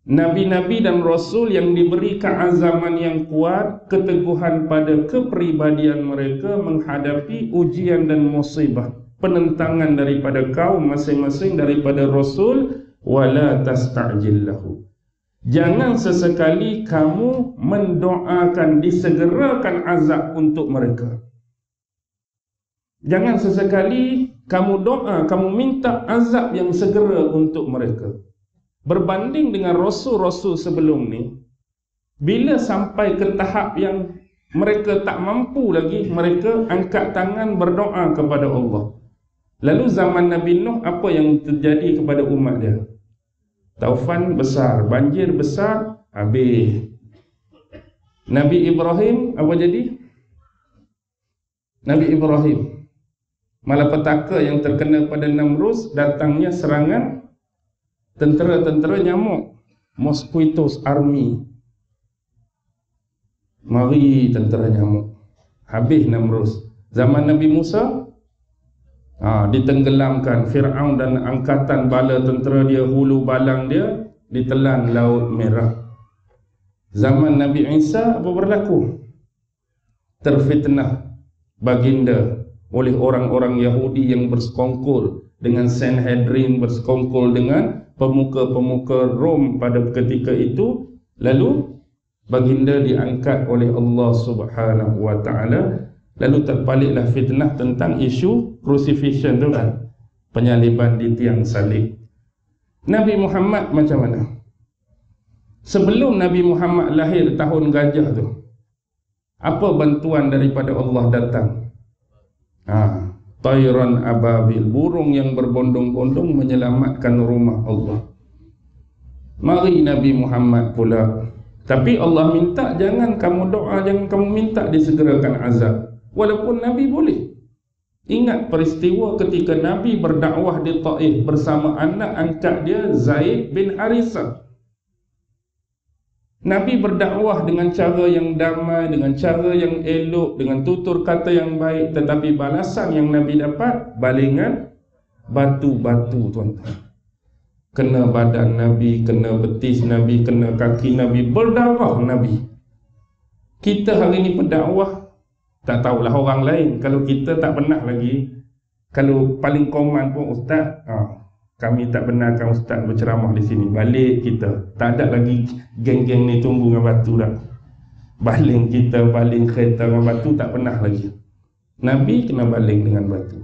Nabi-nabi dan rasul yang diberi keazaman yang kuat, keteguhan pada kepribadian mereka menghadapi ujian dan musibah, penentangan daripada kaum masing-masing daripada rasul wala tasta'jil lahu. Jangan sesekali kamu mendoakan disegerakan azab untuk mereka. Jangan sesekali kamu doa, kamu minta azab yang segera untuk mereka. Berbanding dengan rasul-rasul sebelum ni, bila sampai ke tahap yang mereka tak mampu lagi, mereka angkat tangan berdoa kepada Allah. Lalu zaman Nabi Nuh, apa yang terjadi kepada umat dia? Taufan besar, banjir besar, habis. Nabi Ibrahim apa jadi? Nabi Ibrahim malapetaka yang terkena pada Namrus datangnya serangan tentera-tentera nyamuk. Mosquitoes army. Mari tentera nyamuk. Habis Namrus zaman Nabi Musa ha, ditenggelamkan. Fir'aun dan angkatan bala tentera dia hulu balang dia ditelan laut merah. Zaman Nabi Isa apa berlaku. Terfitnah baginda oleh orang-orang Yahudi yang bersekongkol dengan Sanhedrin bersekongkol dengan pemuka-pemuka Rom pada ketika itu. Lalu baginda diangkat oleh Allah Subhanahu wa taala. Lalu terbaliklah fitnah tentang isu crucifixion tu kan? Penyaliban di tiang salib. Nabi Muhammad macam mana? Sebelum Nabi Muhammad lahir tahun gajah tu apa bantuan daripada Allah datang Ha, Tayran ababil Burung yang berbondong-bondong Menyelamatkan rumah Allah. Mari Nabi Muhammad pula. Tapi Allah minta Jangan kamu doa Jangan kamu minta disegerakan azab. Walaupun Nabi boleh. Ingat peristiwa ketika Nabi berdakwah di Taif Bersama anak angkat dia Zaid bin Harisah Nabi berdakwah dengan cara yang damai, dengan cara yang elok, dengan tutur kata yang baik. Tetapi balasan yang Nabi dapat, balingan batu-batu tuan-tuan. Kena badan Nabi, kena betis Nabi, kena kaki Nabi, berdarah Nabi. Kita hari ini berdakwah, tak tahulah orang lain. Kalau kita tak pernah lagi Kalau paling koman pun Ustaz, ah, kami tak benarkan ustaz berceramah di sini. Balik kita. Tak ada lagi geng-geng ni tunggu dengan batu dah. Baling kita baling kereta dengan batu tak pernah lagi. Nabi kena baling dengan batu.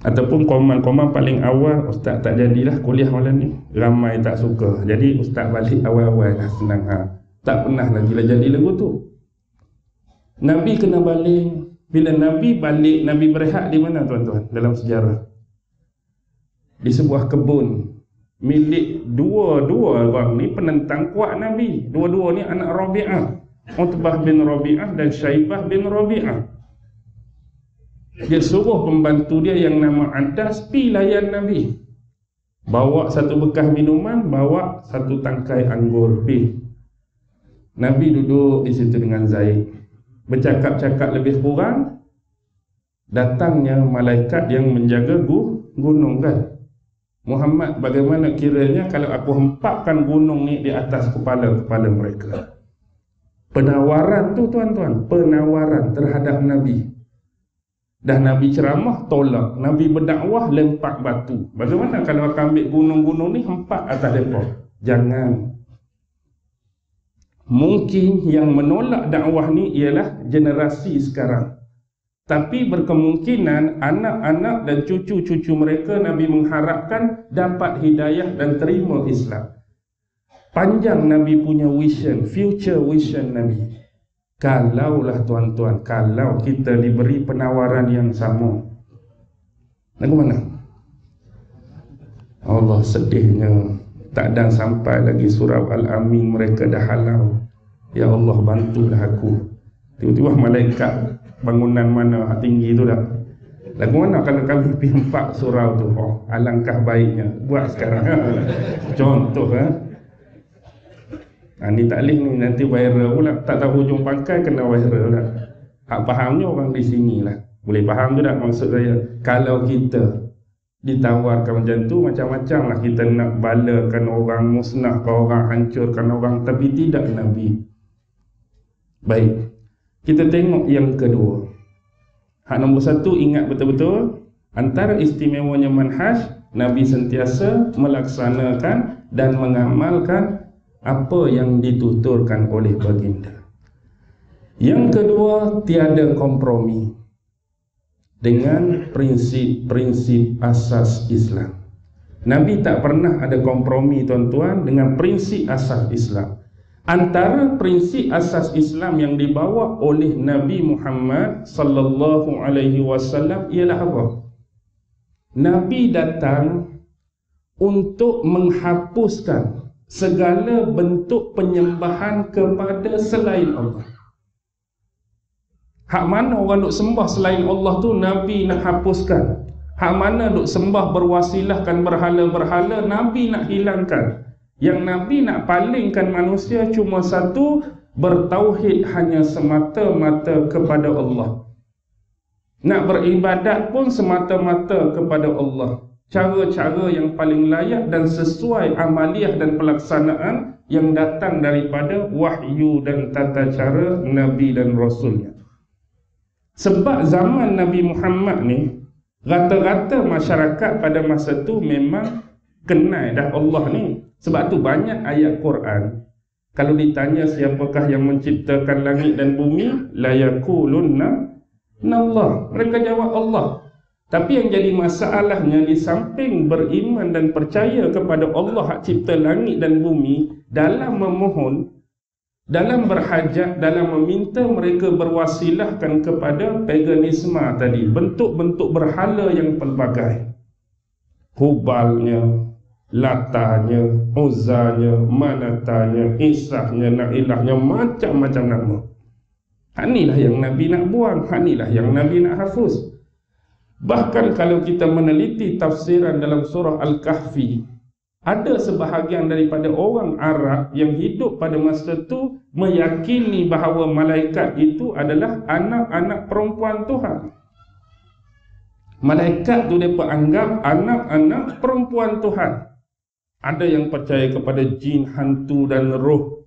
Ataupun koman-koman paling awal ustaz tak jadilah kuliah malam ni. Ramai tak suka. Jadi ustaz balik awal-awal dah senang. Ha. tak pernah lagi lah jadi lagu tu. Nabi kena baling. Bila Nabi balik Nabi berehat di mana tuan-tuan? Dalam sejarah di sebuah kebun milik dua-dua orang ni penentang kuat Nabi. Dua-dua ni anak Rabi'ah. Utbah bin Rabi'ah dan Syaibah bin Rabi'ah. Dia suruh pembantu dia yang nama Adas pi layan Nabi. Bawa satu bekas minuman, bawa satu tangkai anggur pi. Nabi duduk di situ dengan Zaid. Bercakap-cakap lebih kurang datangnya malaikat yang menjaga gunung kan. Muhammad bagaimana kiranya kalau aku hempapkan gunung ni di atas kepala-kepala mereka? Penawaran tu tuan-tuan penawaran terhadap Nabi. Dah Nabi ceramah tolak. Nabi berdakwah lempak batu. Bagaimana kalau akan ambil gunung-gunung ni hempak atas mereka? Jangan. Mungkin yang menolak dakwah ni ialah generasi sekarang tapi berkemungkinan anak-anak dan cucu-cucu mereka Nabi mengharapkan dapat hidayah dan terima Islam. Panjang Nabi punya vision, future vision Nabi. Kalaulah tuan-tuan, kalau kita diberi penawaran yang sama. Lagu mana? Allah sedihnya. Tak ada sampai lagi surah Al-Amin mereka dah halau. Ya Allah bantulah aku. Tiba-tiba malaikat bangunan mana tinggi tu dah. Lagu mana? Kalau kami pergi empat surau tu oh, alangkah baiknya. Buat sekarang. Contoh ha? ha, ni taklif ni nanti viral pula. Tak tahu hujung pangkai kena viral pula hak fahamnya orang di sini lah. Boleh faham tu tak maksud saya. Kalau kita ditawarkan macam tu macam-macam lah kita nak balakan orang musnahkan orang hancurkan orang. Tapi tidak Nabi. Baik kita tengok yang kedua. Hak nombor satu ingat betul-betul antara istimewanya manhaj Nabi sentiasa melaksanakan dan mengamalkan apa yang dituturkan oleh baginda. Yang kedua tiada kompromi dengan prinsip-prinsip asas Islam. Nabi tak pernah ada kompromi tuan-tuan dengan prinsip asas Islam. Antara prinsip asas Islam yang dibawa oleh Nabi Muhammad sallallahu alaihi wasallam ialah apa? Nabi datang untuk menghapuskan segala bentuk penyembahan kepada selain Allah. Hak mana orang duk sembah selain Allah tu Nabi nak hapuskan. Hak mana duk sembah berwasilahkan berhala-berhala Nabi nak hilangkan. Yang Nabi nak palingkan manusia cuma satu Bertauhid hanya semata-mata kepada Allah. Nak beribadat pun semata-mata kepada Allah. Cara-cara yang paling layak dan sesuai amaliah dan pelaksanaan Yang datang daripada wahyu dan tata cara Nabi dan Rasulnya. Sebab zaman Nabi Muhammad ni Rata-rata masyarakat pada masa tu memang kenal dah Allah ni Sebab tu banyak ayat Quran Kalau ditanya siapakah yang menciptakan langit dan bumi Layakulunna Allah Mereka jawab Allah. Tapi yang jadi masalahnya di samping beriman dan percaya kepada Allah hak cipta langit dan bumi dalam memohon dalam berhajat dalam meminta mereka berwasilahkan kepada paganisma tadi bentuk-bentuk berhala yang pelbagai. Hubalnya latanya uzanya manatanya isahnya nailahnya macam-macam nama inilah yang nabi nak buang inilah yang nabi nak hafuz Bahkan kalau kita meneliti tafsiran dalam surah Al-Kahfi, ada sebahagian daripada orang Arab yang hidup pada masa itu meyakini bahawa malaikat itu adalah anak-anak perempuan Tuhan. Malaikat itu mereka anggap anak-anak perempuan Tuhan. Ada yang percaya kepada jin, hantu dan roh.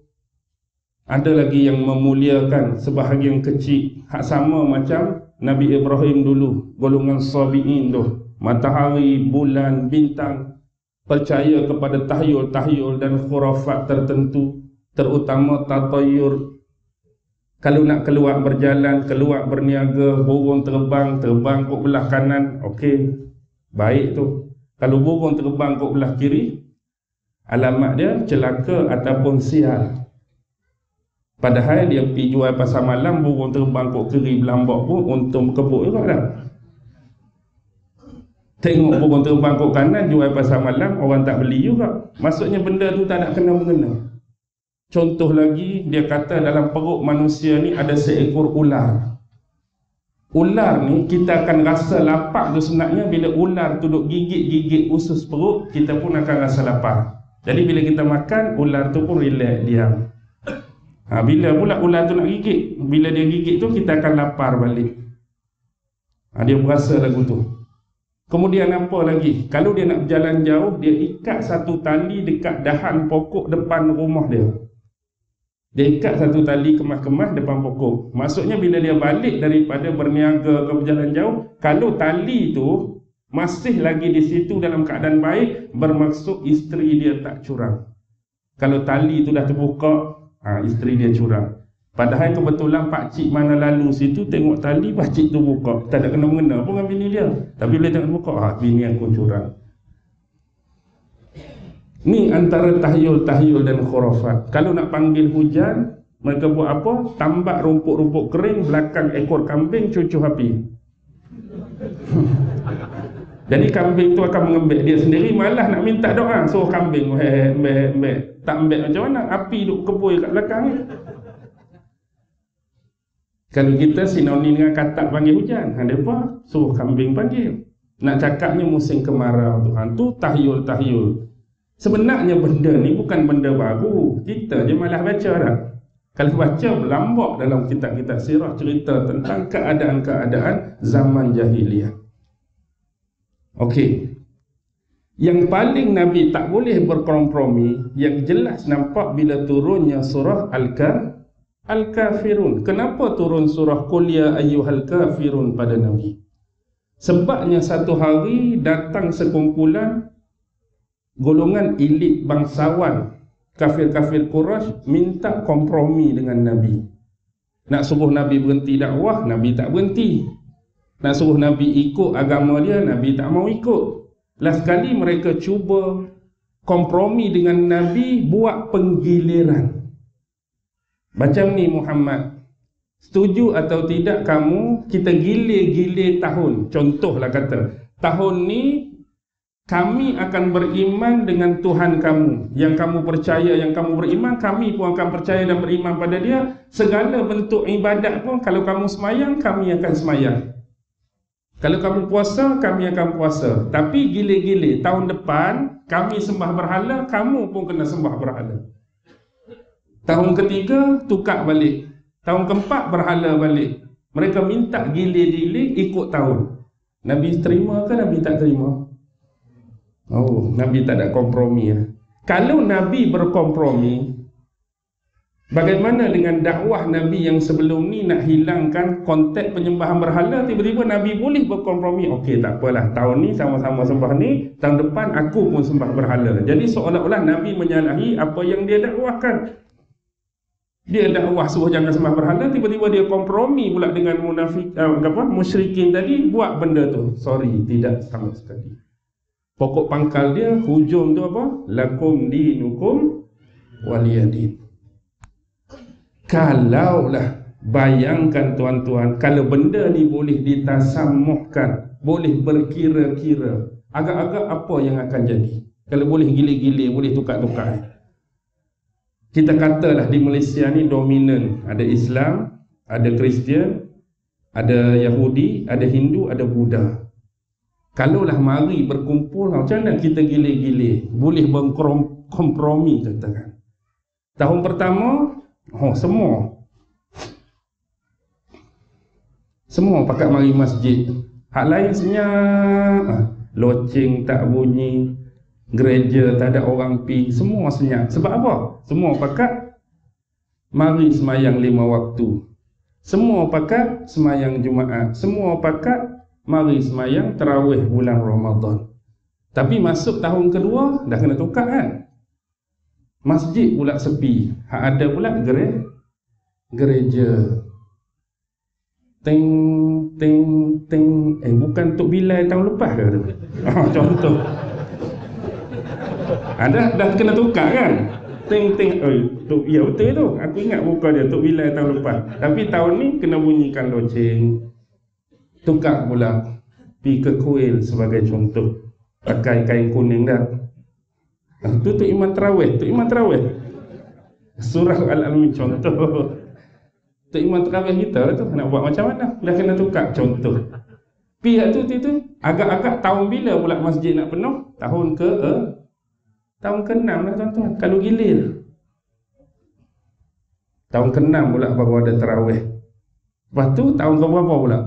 Ada lagi yang memuliakan sebahagian kecil. Hak sama macam Nabi Ibrahim dulu golongan sabiin tu. Matahari bulan bintang. Percaya kepada tahyul-tahyul dan khurafat tertentu terutama tatayur kalau nak keluar berjalan keluar berniaga burung terbang terbang ke belah kanan okey. Baik tu. Kalau burung terbang ke belah kiri alamat dia celaka ataupun sial Padahal dia pergi jual pasar malam burung terbang kok keri belambak pun untung kebuk juga dah. Tengok burung terbang kok kanan jual pasar malam orang tak beli juga. Maksudnya benda tu tak nak kena mengena. Contoh lagi dia kata dalam perut manusia ni ada seekor ular. Ular ni kita akan rasa lapar tu sebenarnya bila ular tu duk gigit-gigit usus perut kita pun akan rasa lapar. Jadi bila kita makan ular tu pun relax diam. Ha, bila pula ular tu nak gigit Bila dia gigit tu kita akan lapar balik. Ha, Dia berasa lagu tu. Kemudian apa lagi? Kalau dia nak berjalan jauh Dia ikat satu tali dekat dahan pokok depan rumah dia. Dia ikat satu tali kemas-kemas depan pokok. Maksudnya bila dia balik daripada berniaga ke berjalan jauh Kalau tali tu masih lagi di situ dalam keadaan baik Bermaksud isteri dia tak curang. Kalau tali tu dah terbuka ha, isteri dia curang. Padahal kebetulan pak cik mana lalu situ tengok tali pak cik tu buka. Tak ada kena mengena pun dengan bini dia. Tapi bila tengok buka ha, bini aku curang. Ni antara tahyul-tahyul dan khurafat. Kalau nak panggil hujan mereka buat apa? tambak rumput-rumput kering belakang ekor kambing cucu api jadi kambing tu akan mengembek dia sendiri malah nak minta doa. Suruh kambing mbek mbek tak ambil macam mana? Api duk kebui kat belakang ni. Kalau kita sinonim dengan kata panggil hujan ada apa suruh kambing panggil. Nak cakapnya musim kemarau Tuhan. Tu tahyul-tahyul. Sebenarnya benda ni bukan benda baru. Kita je malah baca dah. Kalau baca berlambak dalam kitab-kitab sirah cerita tentang keadaan-keadaan zaman jahiliah Okey, yang paling Nabi tak boleh berkompromi Yang jelas nampak bila turunnya surah Al-Kafirun. Kenapa turun surah Kulia ayyuhal kafirun pada Nabi? Sebabnya satu hari datang sekumpulan Golongan elit bangsawan Kafir-kafir Quraisy minta kompromi dengan Nabi. Nak suruh Nabi berhenti dakwah Nabi tak berhenti Nak suruh Nabi ikut agama dia Nabi tak mau ikut Last kali mereka cuba kompromi dengan Nabi buat penggiliran. Macam ni Muhammad. Setuju atau tidak kamu kita gilir-gilir tahun. Contohlah kata, tahun ni kami akan beriman dengan Tuhan kamu. Yang kamu percaya, yang kamu beriman, kami pun akan percaya dan beriman pada dia. Segala bentuk ibadat pun kalau kamu semayang, kami akan semayang. Kalau kamu puasa, kami akan puasa. Tapi gile-gile, tahun depan kami sembah berhala, kamu pun kena sembah berhala. Tahun ketiga, tukar balik. Tahun keempat, berhala balik. Mereka minta gile-gile ikut tahun. Nabi terima ke Nabi tak terima? Oh, Nabi tak ada kompromi ya. Kalau Nabi berkompromi, Bagaimana dengan dakwah Nabi yang sebelum ni nak hilangkan konteks penyembahan berhala tiba-tiba Nabi boleh berkompromi? Okey tak apalah. Tahun ni sama-sama sembah ni tahun depan aku pun sembah berhala. Jadi seolah-olah Nabi menyalahi apa yang dia dakwahkan. Dia dakwah suruh jangan sembah berhala tiba-tiba dia kompromi pula dengan munafik uh, apa musyrikin tadi buat benda tu. Sorry tidak sama sekali. Pokok pangkal dia hujung tu apa? Lakum dinukum waliyadin Kalaulah bayangkan tuan-tuan Kalau benda ni boleh ditasamuhkan Boleh berkira-kira Agak-agak apa yang akan jadi? Kalau boleh gile-gile, boleh tukar-tukar Kita katalah di Malaysia ni dominan. Ada Islam, ada Kristian Ada Yahudi, ada Hindu, ada Buddha. Kalaulah mari berkumpul Macam mana kita gile-gile Boleh berkompromi katakan. Tahun pertama Oh, semua. Semua pakat mari masjid. Hak lain senyap. Ah, loceng tak bunyi. Gereja tak ada orang pi. Semua senyap. Sebab apa? Semua pakat mari semayang lima waktu. Semua pakat semayang Jumaat. Semua pakat mari semayang terawih bulan Ramadan. Tapi masuk tahun kedua dah kena tukar kan? Masjid pula sepi. Hak ada pula gere gereja. Ting ting ting eh bukan tok bilai tahun lepas ke tu? Oh, contoh. Ada dah kena tukar kan? Ting ting oi tok ya betul tu. Aku ingat buka dia tok bilai tahun lepas. Tapi tahun ni kena bunyikan loceng. Tukar pula pi ke kuil sebagai contoh. Pakai kain kuning dah. Itu tu iman terawih, tu iman terawih. Surah Al-Alamin contoh. Tu iman terawih kita tu nak buat macam mana? Dah kena tukar contoh. Pihak tu tu, tu agak-agak tahun bila pula masjid nak penuh? Tahun ke eh? tahun ke-6 lah tuan-tuan. Kalau gilir. Tahun ke-6 pula baru ada terawih. Lepas tu tahun ke berapa pula?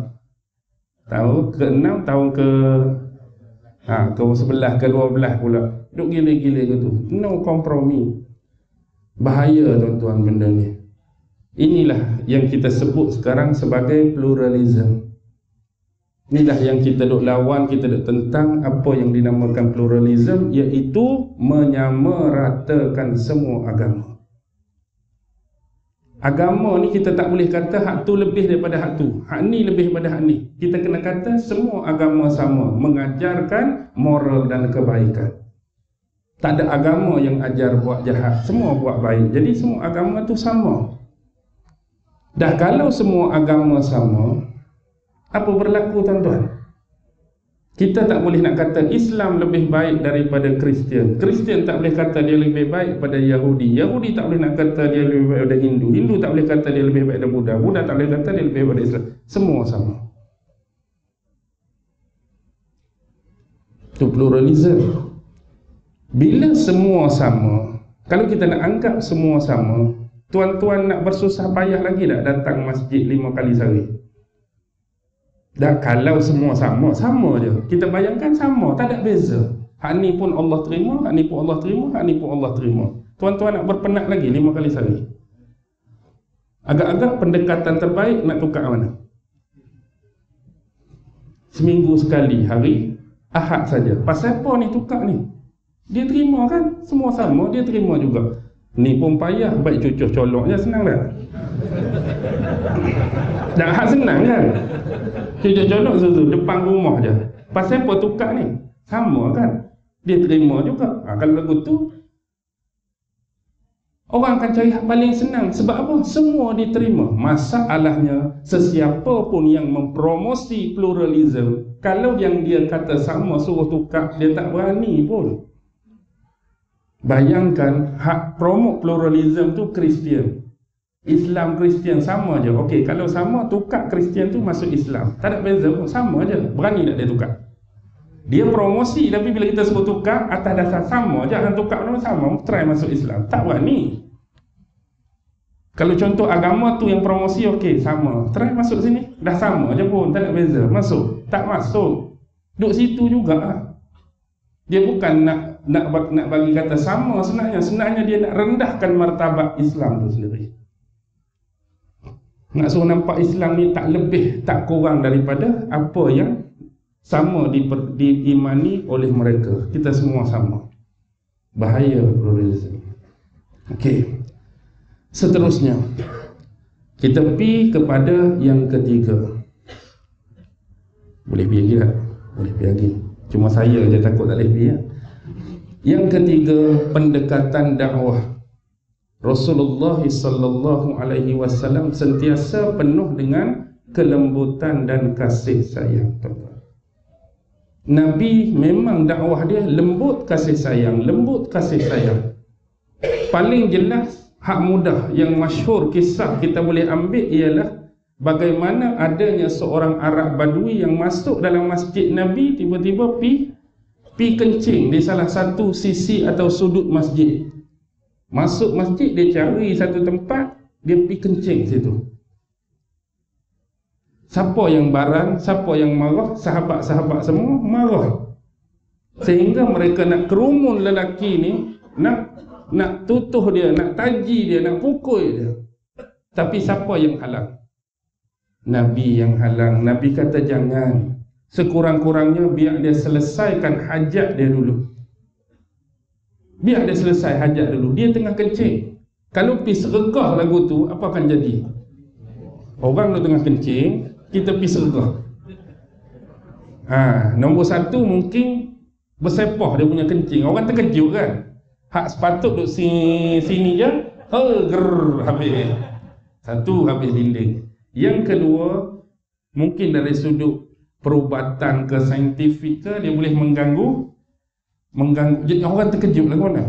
Tahun ke-6, tahun ke ha, ke 11 ke 12 pula. Duk gila-gila ke tu. No kompromi Bahaya tuan-tuan benda ni. Inilah yang kita sebut sekarang sebagai pluralism. Inilah yang kita duk lawan, kita duk tentang apa yang dinamakan pluralism Iaitu menyamaratakan semua agama. Agama ni kita tak boleh kata hak tu lebih daripada hak tu. Hak ni lebih daripada hak ni. Kita kena kata semua agama sama Mengajarkan moral dan kebaikan tak ada agama yang ajar buat jahat. Semua buat baik. Jadi semua agama tu sama. Dah kalau semua agama sama Apa berlaku tuan-tuan? Kita tak boleh nak kata Islam lebih baik daripada Kristian. Kristian tak boleh kata dia lebih baik daripada Yahudi. Yahudi tak boleh nak kata dia lebih baik daripada Hindu. Hindu tak boleh kata dia lebih baik daripada Buddha. Buddha tak boleh kata dia lebih baik daripada Islam. Semua sama. Itu pluralism bila semua sama Kalau kita nak anggap semua sama Tuan-tuan nak bersusah payah lagi tak datang masjid lima kali sehari? Dan kalau semua sama Sama je. Kita bayangkan sama Tak ada beza. Hak ni pun Allah terima Hak ni pun Allah terima Hak ni pun Allah terima. Tuan-tuan nak berpenat lagi lima kali sehari? Agak-agak pendekatan terbaik Nak tukar mana? Seminggu sekali hari Ahad saja. Pasal apa ni tukar ni dia terima kan? Semua sama, dia terima juga. Ni pun payah, baik cucuh colok je senang dah. Dah hak senang kan? Cucuh colok zuzu depan rumah je. Pasal apa tukar ni? Sama kan? Dia terima juga. Ha, kalau lagu tu, orang akan cari hak paling senang. Sebab apa? Semua diterima. Masalahnya, sesiapa pun yang mempromosi pluralism, kalau yang dia kata sama suruh tukar, dia tak berani pun. Bayangkan hak promote pluralism tu Kristian. Islam Kristian sama je. Okey, kalau sama tukar Kristian tu masuk Islam. Tak ada beza pun, sama je. Berani tak dia tukar? Dia promosi tapi bila kita sebut tukar atas dasar sama je hang tukar pun sama, try masuk Islam. Tak berani. Kalau contoh agama tu yang promosi okey, sama. Try masuk sini. Dah sama je pun, tak ada beza. Masuk. Tak masuk. Duk situ juga. Dia bukan nak nak nak bagi kata sama sebenarnya. Sebenarnya dia nak rendahkan martabat Islam tu sendiri. Nak suruh nampak Islam ni tak lebih tak kurang daripada apa yang sama di, diimani oleh mereka. Kita semua sama. Bahaya pluralism okey. Seterusnya kita pergi kepada yang ketiga. Boleh pergi lagi tak? boleh pergi lagi. Cuma saya je takut tak boleh pergi ya? Yang ketiga, pendekatan dakwah. Rasulullah sallallahu alaihi wasallam sentiasa penuh dengan kelembutan dan kasih sayang. Nabi memang dakwah dia lembut kasih sayang, lembut kasih sayang. Paling jelas hak mudah yang masyhur kisah kita boleh ambil ialah bagaimana adanya seorang Arab Badui yang masuk dalam masjid Nabi tiba-tiba pi pi kencing di salah satu sisi atau sudut masjid. Masuk masjid dia cari satu tempat dia pi kencing situ. Siapa yang barang, siapa yang marah, sahabat-sahabat semua marah. Sehingga mereka nak kerumun lelaki ni nak nak tutuh dia, nak taji dia, nak pukul dia. Tapi siapa yang halang? Nabi yang halang. Nabi kata jangan. Sekurang-kurangnya biar dia selesaikan hajat dia dulu. Biar dia selesai hajat dulu. Dia tengah kencing. Kalau pergi seregah lagu tu Apa akan jadi? Orang tu tengah kencing Kita pergi seregah ha, Nombor satu mungkin Bersepah dia punya kencing. Orang terkejut kan? Hak sepatut duduk sini, sini je grrr, habis. Satu habis dinding. Yang kedua Mungkin dari sudut perubatan ke saintifik ke dia boleh mengganggu mengganggu. Orang terkejut lah mana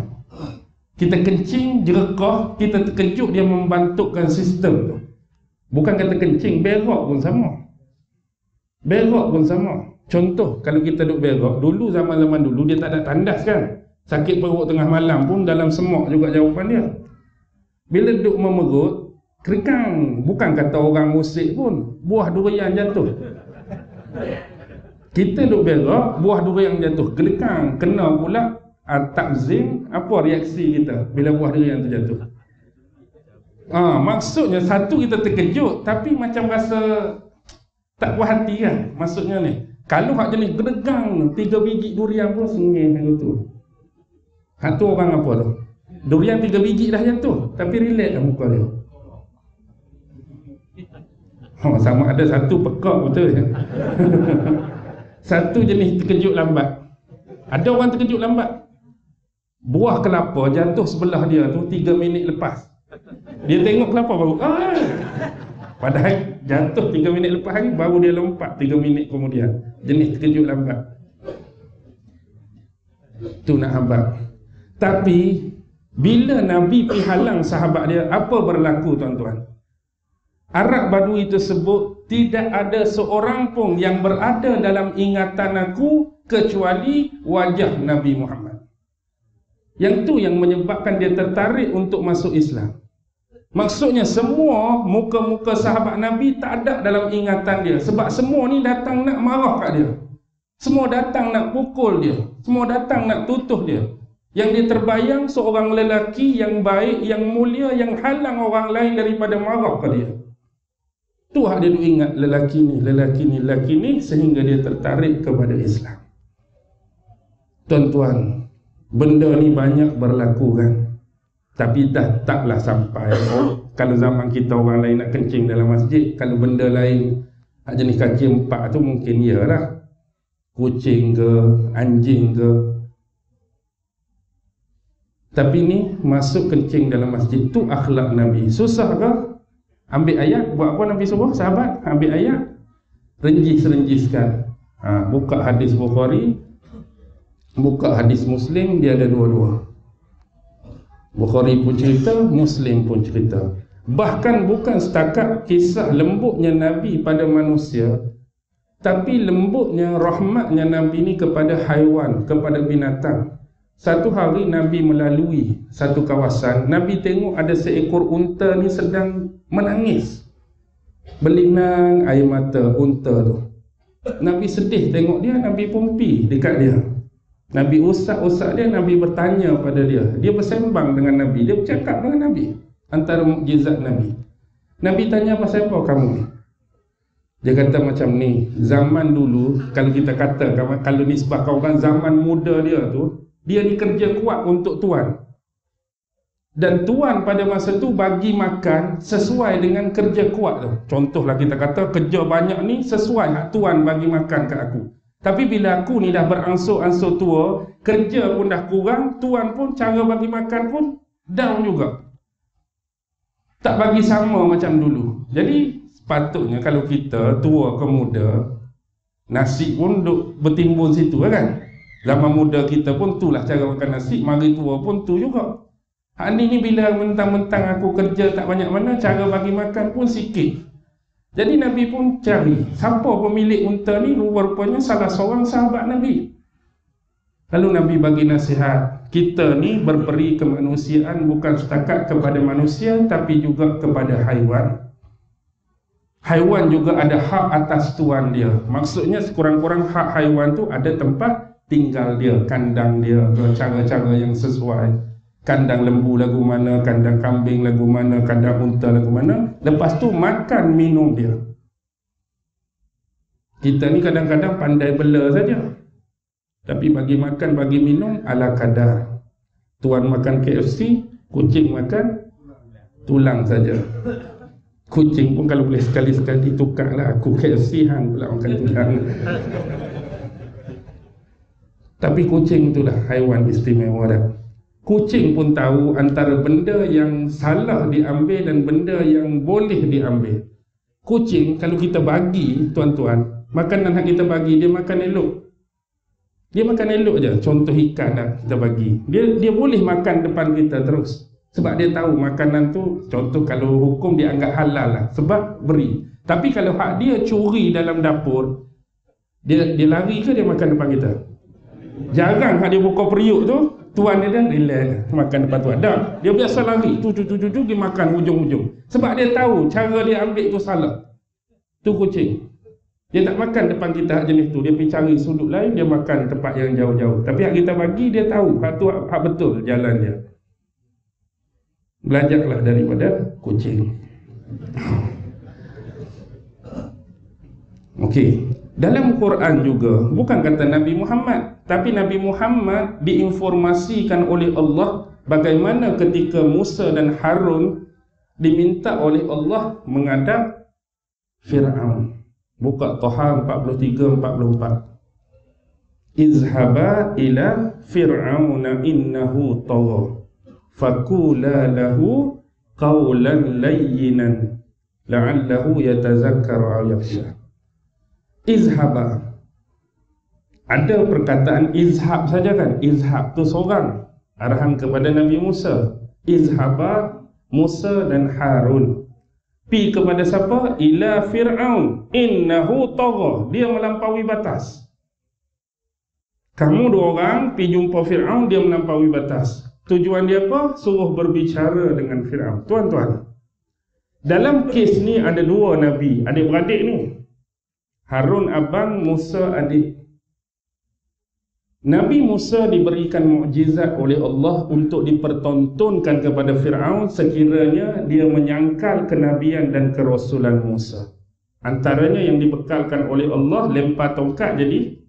kita kencing jerekah kita terkejut dia membantukkan sistem tu. Bukan kata kencing berok pun sama. Berok pun sama. Contoh kalau kita duduk berok dulu zaman-zaman dulu dia tak ada tandas kan? Sakit perut tengah malam pun dalam semok juga jawapan dia. Bila duduk memerut kerikang. Bukan kata orang musik pun buah durian jatuh kita duk berak, buah durian jatuh gelekang, kena pula uh, takzim, apa reaksi kita bila buah durian tu jatuh? Ah, maksudnya satu kita terkejut tapi macam rasa tak puas hati kan maksudnya ni. Kalau hak jenis gedegang tiga biji durian pun sengih macam tu. Hak tu orang apa tu? Durian tiga biji dah jatuh tapi relax lah muka dia. Oh, sama ada satu pekak betul ya. satu jenis terkejut lambat. Ada orang terkejut lambat. Buah kelapa jatuh sebelah dia tu 3 minit lepas. Dia tengok kelapa baru. Ah! Padahal jatuh 3 minit lepas hari baru dia lompat 3 minit kemudian. Jenis terkejut lambat. Tu nak habaq. Tapi bila Nabi pergi halang sahabat dia, apa berlaku tuan-tuan? Arab Badui tersebut tidak ada seorang pun yang berada dalam ingatan aku kecuali wajah Nabi Muhammad. Yang tu yang menyebabkan dia tertarik untuk masuk Islam. Maksudnya semua muka-muka sahabat Nabi tak ada dalam ingatan dia sebab semua ni datang nak marah kat dia. Semua datang nak pukul dia. Semua datang nak tutuh dia. Yang dia terbayang seorang lelaki yang baik, yang mulia, yang halang orang lain daripada marah kat dia. Tu hak dia ingat lelaki ni, lelaki ni, lelaki ni sehingga dia tertarik kepada Islam. Tuan-tuan, benda ni banyak berlaku kan. Tapi dah taklah sampai oh, kalau zaman kita orang lain nak kencing dalam masjid, kalau benda lain hak jenis kaki empat tu mungkin iyalah. Kucing ke, anjing ke. Tapi ni masuk kencing dalam masjid tu akhlak Nabi. Susah ke? Ambil ayat, buat apa Nabi suruh sahabat? Ambil ayat, renjis-renjiskan. Ha, buka hadis Bukhari, buka hadis Muslim, dia ada dua-dua. Bukhari pun cerita, Muslim pun cerita. Bahkan bukan setakat kisah lembutnya Nabi pada manusia, tapi lembutnya, rahmatnya Nabi ini kepada haiwan, kepada binatang. Satu hari Nabi melalui satu kawasan Nabi tengok ada seekor unta ni sedang menangis. Berlinang air mata unta tu. Nabi sedih tengok dia Nabi pun pergi dekat dia. Nabi usap-usap dia Nabi bertanya pada dia. Dia bersembang dengan Nabi. Dia bercakap dengan Nabi antara mukjizat Nabi. Nabi tanya pasal apa kamu ni? Dia kata macam ni zaman dulu kalau kita kata kalau nisbah orang zaman muda dia tu dia ni kerja kuat untuk tuan dan tuan pada masa tu bagi makan sesuai dengan kerja kuat tu contohlah kita kata kerja banyak ni sesuai tuan bagi makan kat aku tapi bila aku ni dah beransur-ansur tua, kerja pun dah kurang, tuan pun cara bagi makan pun down juga. Tak bagi sama macam dulu. Jadi sepatutnya kalau kita tua ke muda, nasi pun duk bertimbun situ kan? Zaman muda kita pun tu lah cara makan nasi, mari tua pun tu juga. Hak ni ni bila mentang-mentang aku kerja tak banyak mana, cara bagi makan pun sikit. Jadi Nabi pun cari siapa pemilik unta ni rupanya salah seorang sahabat Nabi. Lalu Nabi bagi nasihat, kita ni berperi kemanusiaan bukan setakat kepada manusia tapi juga kepada haiwan. Haiwan juga ada hak atas tuan dia. Maksudnya sekurang-kurang hak haiwan tu ada tempat tinggal dia, kandang dia, cara-cara yang sesuai kandang lembu lagu mana, kandang kambing lagu mana, kandang unta lagu mana. Lepas tu makan minum dia. Kita ni kadang-kadang pandai bela saja. Tapi bagi makan, bagi minum ala kadar. Tuan makan KFC, kucing makan tulang saja. Kucing pun kalau boleh sekali-sekali tukarlah aku KFC hang pula makan tulang. Tapi kucing itulah haiwan istimewa dah. Kucing pun tahu antara benda yang salah diambil dan benda yang boleh diambil. Kucing kalau kita bagi tuan-tuan, makanan yang kita bagi dia makan elok. Dia makan elok je. Contoh ikan lah kita bagi. Dia dia boleh makan depan kita terus. Sebab dia tahu makanan tu contoh kalau hukum dia anggap halal lah. Sebab beri. Tapi kalau hak dia curi dalam dapur, dia dia lari ke dia makan depan kita? Jarang hak dia buka periuk tu, tuan dia dah relax. Makan depan tuan. Dah. Dia biasa lari. Tu tu tu tu, tu dia makan hujung-hujung. Sebab dia tahu cara dia ambil tu salah. Tu kucing. Dia tak makan depan kita jenis tu. Dia pergi cari sudut lain dia makan tempat yang jauh-jauh. Tapi yang kita bagi dia tahu hak tu hak betul jalan dia belajarlah daripada kucing. Okey, dalam Quran juga bukan kata Nabi Muhammad tapi Nabi Muhammad diinformasikan oleh Allah bagaimana ketika Musa dan Harun diminta oleh Allah menghadap Fir'aun. Buka Toha 43-44. Izhaba ila Fir'auna innahu tagha. Fakula lahu qawlan layyinan la'allahu yatazakkar aw yakhsha. Izhaba ada perkataan izhab saja kan? Izhab tu seorang. Arahan kepada Nabi Musa. Izhaba Musa dan Harun. Pi kepada siapa? Ila fir'aun. Innahu tagha. Dia melampaui batas. Kamu dua orang pi jumpa fir'aun dia melampaui batas. Tujuan dia apa? Suruh berbicara dengan fir'aun. Tuan-tuan dalam kes ni ada dua nabi. Adik-beradik ni. Harun abang Musa adik Nabi Musa diberikan mukjizat oleh Allah untuk dipertontonkan kepada Firaun sekiranya dia menyangkal kenabian dan kerasulan Musa. Antaranya yang dibekalkan oleh Allah lempar tongkat jadi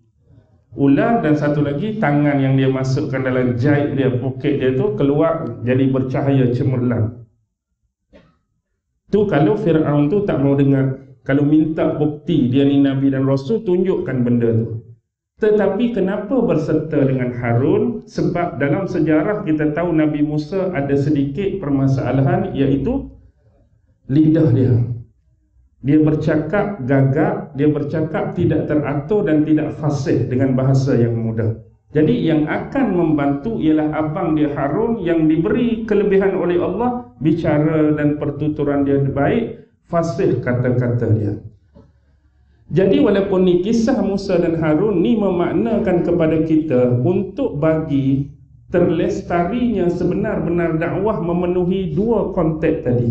ular dan satu lagi tangan yang dia masukkan dalam jahit dia poket dia tu keluar jadi bercahaya cemerlang. Tu kalau Firaun tu tak mau dengar, kalau minta bukti dia ni nabi dan rasul tunjukkan benda tu. Tetapi kenapa berserta dengan Harun? Sebab dalam sejarah kita tahu Nabi Musa ada sedikit permasalahan iaitu lidah dia. Dia bercakap gagak, dia bercakap tidak teratur dan tidak fasih dengan bahasa yang mudah. Jadi yang akan membantu ialah abang dia Harun yang diberi kelebihan oleh Allah bicara dan pertuturan dia baik, fasih kata-kata dia. Jadi walaupun ni kisah Musa dan Harun ni memaknakan kepada kita untuk bagi terlestarinya sebenar-benar dakwah memenuhi dua konteks tadi.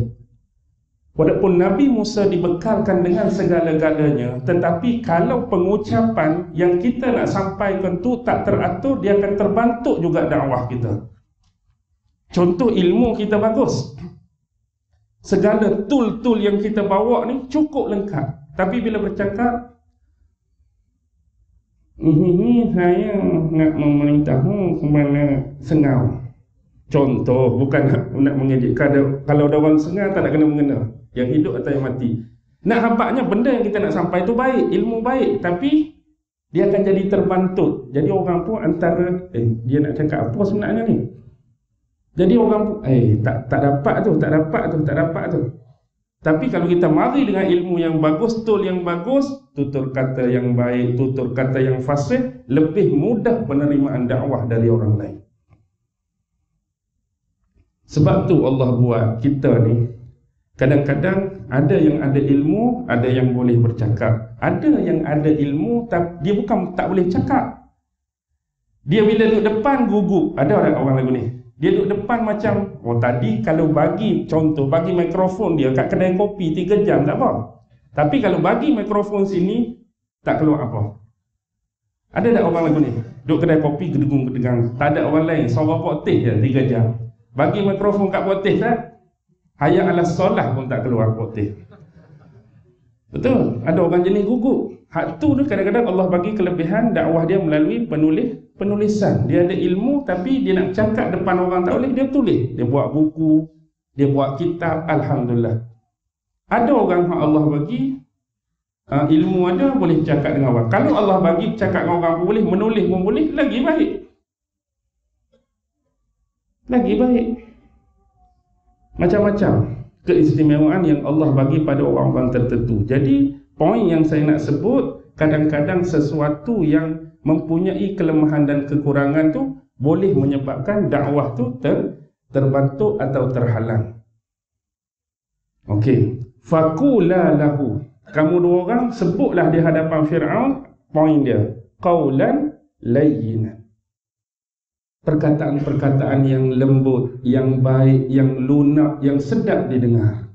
Walaupun Nabi Musa dibekalkan dengan segala-galanya Tetapi kalau pengucapan yang kita nak sampaikan tu tak teratur Dia akan terbantuk juga dakwah kita. Contoh ilmu kita bagus. Segala tool-tool yang kita bawa ni cukup lengkap Tapi bila bercakap Ini saya nak memerintahmu kepada sengau Contoh, bukan nak, nak mengejekkan Kalau ada orang sengau tak nak kena mengenal yang hidup atau yang mati. Nak habaknya benda yang kita nak sampai tu baik, ilmu baik, tapi dia akan jadi terbantut. Jadi orang pun antara eh dia nak cakap apa sebenarnya ni? Jadi orang pun eh tak tak dapat tu, tak dapat tu, tak dapat tu. Tapi kalau kita mari dengan ilmu yang bagus, tool yang bagus, tutur kata yang baik, tutur kata yang fasih, lebih mudah penerimaan dakwah dari orang lain. Sebab tu Allah buat kita ni Kadang-kadang ada yang ada ilmu, ada yang boleh bercakap. Ada yang ada ilmu, tapi dia bukan tak boleh cakap. Dia bila duduk depan gugup. Ada orang orang lagu ni. Dia duduk depan macam, oh tadi kalau bagi contoh, bagi mikrofon dia kat kedai kopi 3 jam tak apa. Tapi kalau bagi mikrofon sini, tak keluar apa. Ada tak orang lagu ni? Duduk kedai kopi gedegung-gedegang. Tak ada orang lain, suara potih je 3 jam. Bagi mikrofon kat potih tak? Hayat ala solah pun tak keluar putih Betul? Ada orang jenis gugup Hak tu tu kadang-kadang Allah bagi kelebihan dakwah dia melalui penulis penulisan. Dia ada ilmu tapi dia nak cakap depan orang tak boleh Dia tulis. Dia buat buku Dia buat kitab Alhamdulillah. Ada orang yang Allah bagi uh, Ilmu ada boleh cakap dengan orang. Kalau Allah bagi cakap dengan orang boleh Menulis pun boleh Lagi baik. Lagi baik. Macam-macam keistimewaan yang Allah bagi pada orang-orang tertentu. Jadi, poin yang saya nak sebut, kadang-kadang sesuatu yang mempunyai kelemahan dan kekurangan tu boleh menyebabkan dakwah tu ter, terbantu atau terhalang. Okey, faqula lahu. Kamu dua orang sebutlah di hadapan Firaun poin dia. Qaulan layyinan perkataan-perkataan yang lembut, yang baik, yang lunak, yang sedap didengar.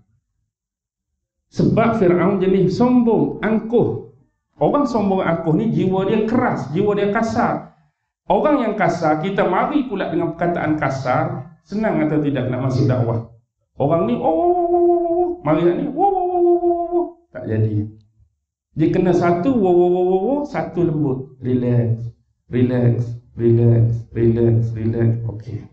Sebab Fir'aun jenis sombong, angkuh. Orang sombong angkuh ni jiwa dia keras, jiwa dia kasar. Orang yang kasar, kita mari pula dengan perkataan kasar, senang atau tidak nak masuk dakwah. Orang ni, oh, mari ni, oh, tak jadi. Dia kena satu, oh, oh, oh, oh, satu lembut. Relax, relax, relax, relax, relax. Okey.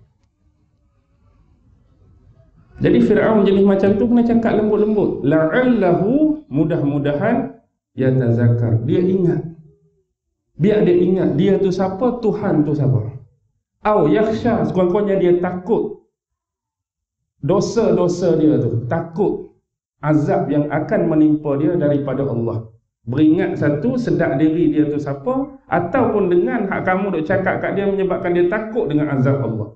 Jadi Firaun jenis macam tu kena cakap lembut-lembut. La'allahu mudah-mudahan ya tazakar. Dia ingat. Biar dia ingat dia tu siapa, Tuhan tu siapa. Au yakhsha, sekurang-kurangnya dia takut dosa-dosa dia tu, takut azab yang akan menimpa dia daripada Allah. Beringat satu, sedar diri dia tu siapa Ataupun dengan hak kamu duk cakap kat dia Menyebabkan dia takut dengan azab Allah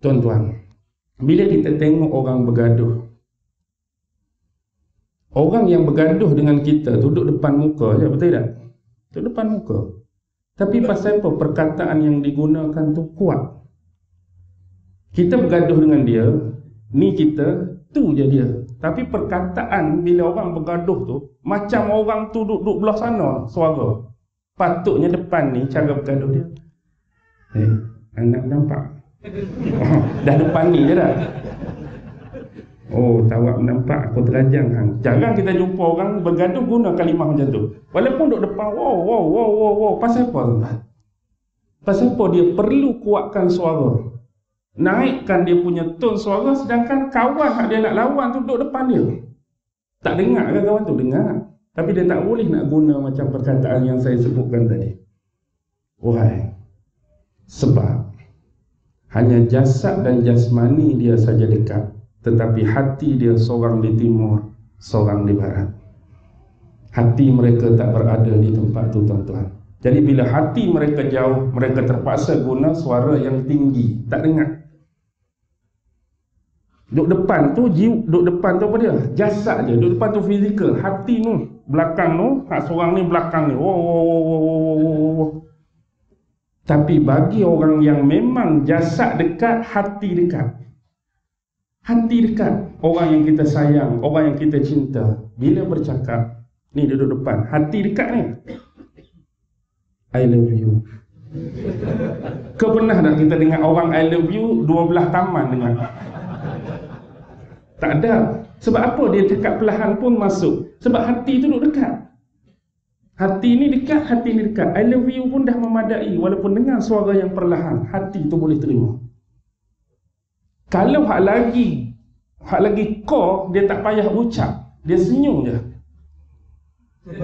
Tuan-tuan Bila kita tengok orang bergaduh Orang yang bergaduh dengan kita Duduk depan muka je, betul tak? Duduk depan muka. Tapi pasal apa? Perkataan yang digunakan tu kuat. Kita bergaduh dengan dia Ni kita, tu je dia. Tapi perkataan bila orang bergaduh tu Macam orang tu duduk belah sana suara. Patutnya depan ni cara bergaduh dia. Eh, anak nampak Dah depan ni je dah. Oh, tawak nampak aku terajang. Hang. Jarang kita jumpa orang bergaduh guna kalimah macam tu. Walaupun duduk depan Wow, wow, wow, wow, wow. Pasal apa tuan? Pasal apa dia perlu kuatkan suara? Naikkan dia punya tone suara sedangkan kawan hak dia nak lawan tu duduk depan dia. Tak dengar ke kawan tu? Dengar. Tapi dia tak boleh nak guna macam perkataan yang saya sebutkan tadi. Wahai sebab hanya jasad dan jasmani dia saja dekat tetapi hati dia seorang di timur seorang di barat hati mereka tak berada di tempat tu tuan-tuan jadi bila hati mereka jauh, mereka terpaksa guna suara yang tinggi. Tak dengar. Duduk depan tu jiwa, duduk depan tu apa dia? Jasad je. Duduk depan tu fizikal. Hati tu belakang tu, hak seorang ni belakang ni. Oh, oh, oh, oh, oh, oh. Tapi bagi orang yang memang jasad dekat, hati dekat. Hati dekat. Orang yang kita sayang Orang yang kita cinta. Bila bercakap Ni duduk depan. Hati dekat ni. I love you. Kau pernah tak kita dengar orang I love you Dua belah taman dengar? Tak ada. Sebab apa dia dekat perlahan pun masuk? Sebab hati tu duduk dekat Hati ni dekat, hati ni dekat. I love you pun dah memadai Walaupun dengar suara yang perlahan Hati tu boleh terima. Kalau hak lagi Hak lagi core Dia tak payah ucap Dia senyum je.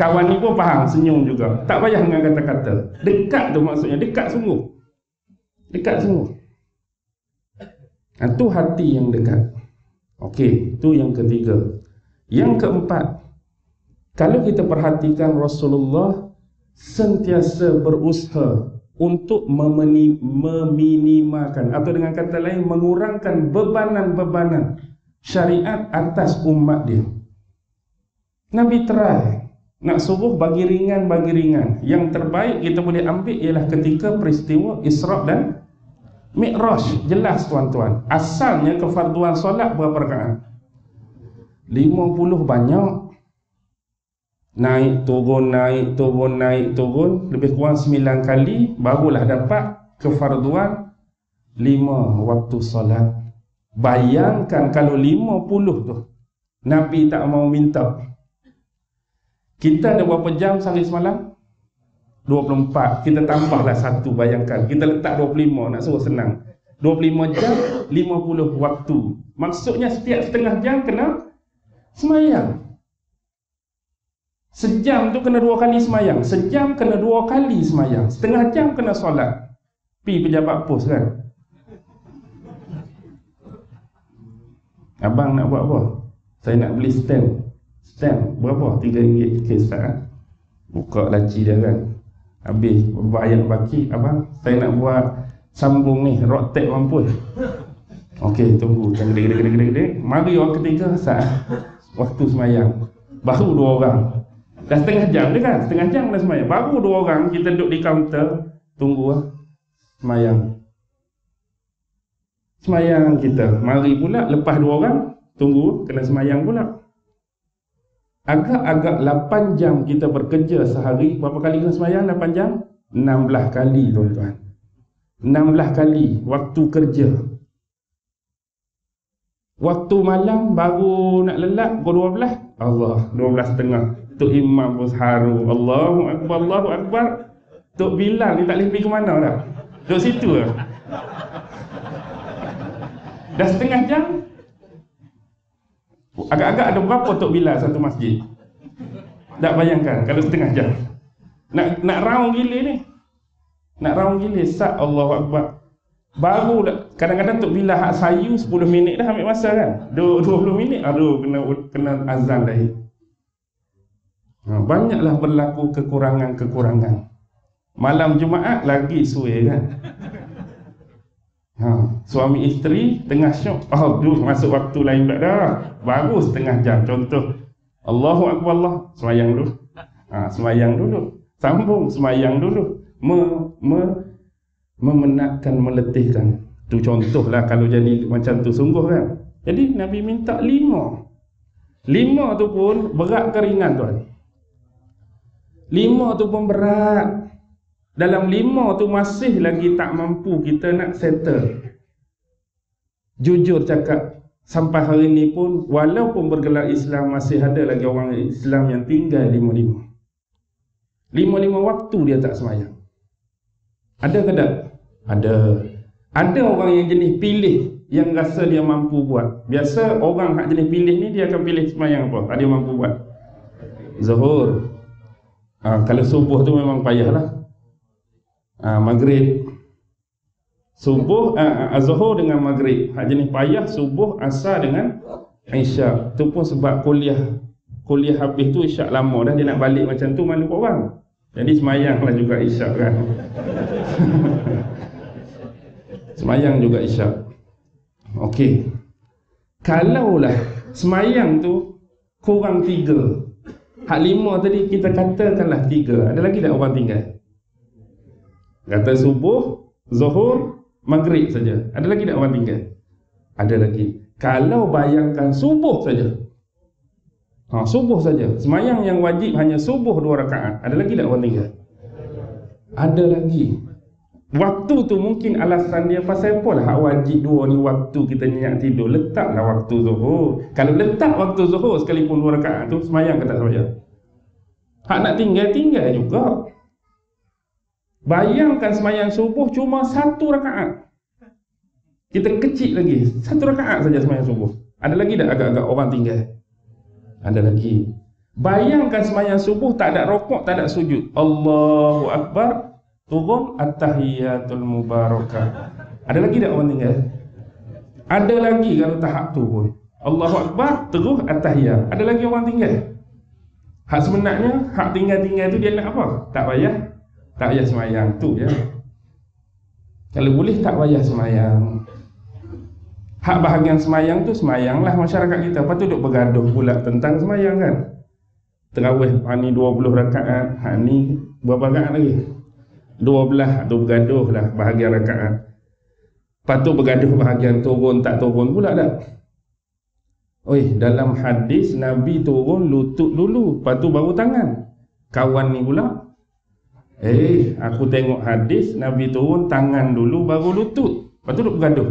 Kawan ni pun faham Senyum juga. Tak payah dengan kata-kata. Dekat tu maksudnya Dekat sungguh. Dekat sungguh. Itu ha, hati yang dekat. Okey, itu yang ketiga. Yang keempat kalau kita perhatikan Rasulullah sentiasa berusaha untuk meminimalkan atau dengan kata lain mengurangkan bebanan-bebanan syariat atas umat dia. Nabi try nak suruh bagi ringan bagi ringan. Yang terbaik kita boleh ambil ialah ketika peristiwa Isra dan Mi'raj. Jelas tuan-tuan. Asalnya kefarduan solat berapa rakaat? 50 banyak naik turun naik turun naik turun. Lebih kurang sembilan kali barulah dapat kefarduan lima waktu solat. Bayangkan kalau lima puluh tu Nabi tak mau minta. Kita ada berapa jam sehari semalam? 24 kita tambahlah satu bayangkan. Kita letak 25 nak suruh senang. 25 jam 50 waktu. Maksudnya setiap setengah jam kena semayang Sejam tu kena dua kali semayang. Sejam kena dua kali semayang. Setengah jam kena solat. Pi pejabat pos kan? Abang nak buat apa? Saya nak beli stand. Stand berapa? Tiga ringgit Okay start ha? Buka laci dia kan? Habis bayar baki. Abang saya nak buat Sambung ni Rock tape mampu Okey tunggu. Jangan gede-gede-gede Mari orang ketiga saat Waktu semayang. Baru dua orang Dah setengah jam dia kan? Setengah jam dah semayang. Baru dua orang kita duduk di kaunter Tunggu lah Semayang. Semayang kita. Mari pula lepas dua orang Tunggu Kena semayang pula. Agak-agak 8 jam kita bekerja sehari Berapa kali kena semayang 8 jam? 16 kali tuan-tuan. 16 kali waktu kerja. Waktu malam baru nak lelak Pukul 12 Allah 12 setengah Tok Imam pun haru Allahu Akbar Allahu Akbar. Tok Bilal ni tak boleh pergi ke mana dah? Duduk situ lah Dah setengah jam? Agak-agak ada berapa Tok Bilal satu masjid? Tak bayangkan kalau setengah jam. Nak nak round gila ni. Nak round gila Sat Allahu Akbar. Baru kadang-kadang Tok Bilal hak sayu 10 minit dah ambil masa kan? 20 minit aduh kena kena azan dah Ha, banyaklah berlaku kekurangan-kekurangan. Malam Jumaat lagi suai kan. Ha, suami isteri tengah syok. Oh, duh, masuk waktu lain pula dah. Baru setengah jam. Contoh. Allahu Akbar Allah. Semayang dulu. Ha, semayang dulu. Sambung semayang dulu. Me, me, memenatkan, meletihkan. Tu contohlah kalau jadi macam tu sungguh kan. Jadi Nabi minta lima. Lima tu pun berat keringan tuan. Lima tu pun berat. Dalam lima tu masih lagi tak mampu kita nak settle. Jujur cakap Sampai hari ni pun Walaupun bergelar Islam Masih ada lagi orang Islam yang tinggal lima-lima. Lima-lima waktu dia tak semayang. Ada ke tak? Ada. Ada orang yang jenis pilih Yang rasa dia mampu buat. Biasa orang yang jenis pilih ni Dia akan pilih semayang apa? Ada yang mampu buat. Zuhur ha, Kalau subuh tu memang payah lah ha, Maghrib. Subuh, ha, Zuhur dengan Maghrib. Hak jenis payah, subuh, asar dengan Isyak. Tu pun sebab kuliah Kuliah habis tu isyak lama dah. Dia nak balik macam tu mana orang Jadi semayang lah juga isyak kan. Semayang juga isyak. Okey. Kalaulah semayang tu Kurang tiga Hak lima tadi kita katakanlah tiga Ada lagi tak orang tinggal? Kata subuh, zuhur, maghrib saja Ada lagi tak orang tinggal? Ada lagi. Kalau bayangkan subuh saja. Ha, subuh saja. Semayang yang wajib hanya subuh dua rakaat. Ada lagi tak orang tinggal? Ada lagi. Waktu tu mungkin alasan dia pasal apa lah hak wajib dua ni waktu kita nyenyak tidur. Letaklah waktu zuhur. Kalau letak waktu zuhur sekalipun dua rakaat tu semayang ke tak semayang? Hak nak tinggal, tinggal juga. Bayangkan semayang subuh cuma satu rakaat. Kita kecil lagi. Satu rakaat saja semayang subuh. Ada lagi tak agak-agak orang tinggal? Ada lagi. Bayangkan semayang subuh tak ada rokok, tak ada sujud. Allahu Akbar. Turun at-tahiyatul mubarakah. Ada lagi tak orang tinggal? Ada lagi kalau tahap tu pun. Allahu Akbar, terus at-tahiyat. Ada lagi orang tinggal? Hak sebenarnya, hak tinggal-tinggal tu dia nak apa? Tak payah tak payah semayang tu ya. Kalau boleh tak payah semayang. Hak bahagian semayang tu semayanglah masyarakat kita. Lepas tu duk bergaduh pula tentang semayang kan. Terawih ha ni 20 rakaat, ha ni berapa rakaat lagi? 12 tu bergaduh lah bahagian rakaat. Lepas tu bergaduh bahagian turun tak turun pula dah. Oi, dalam hadis Nabi turun lutut dulu, lepas tu baru tangan. Kawan ni pula Eh, aku tengok hadis Nabi turun tangan dulu baru lutut. Lepas tu bergaduh.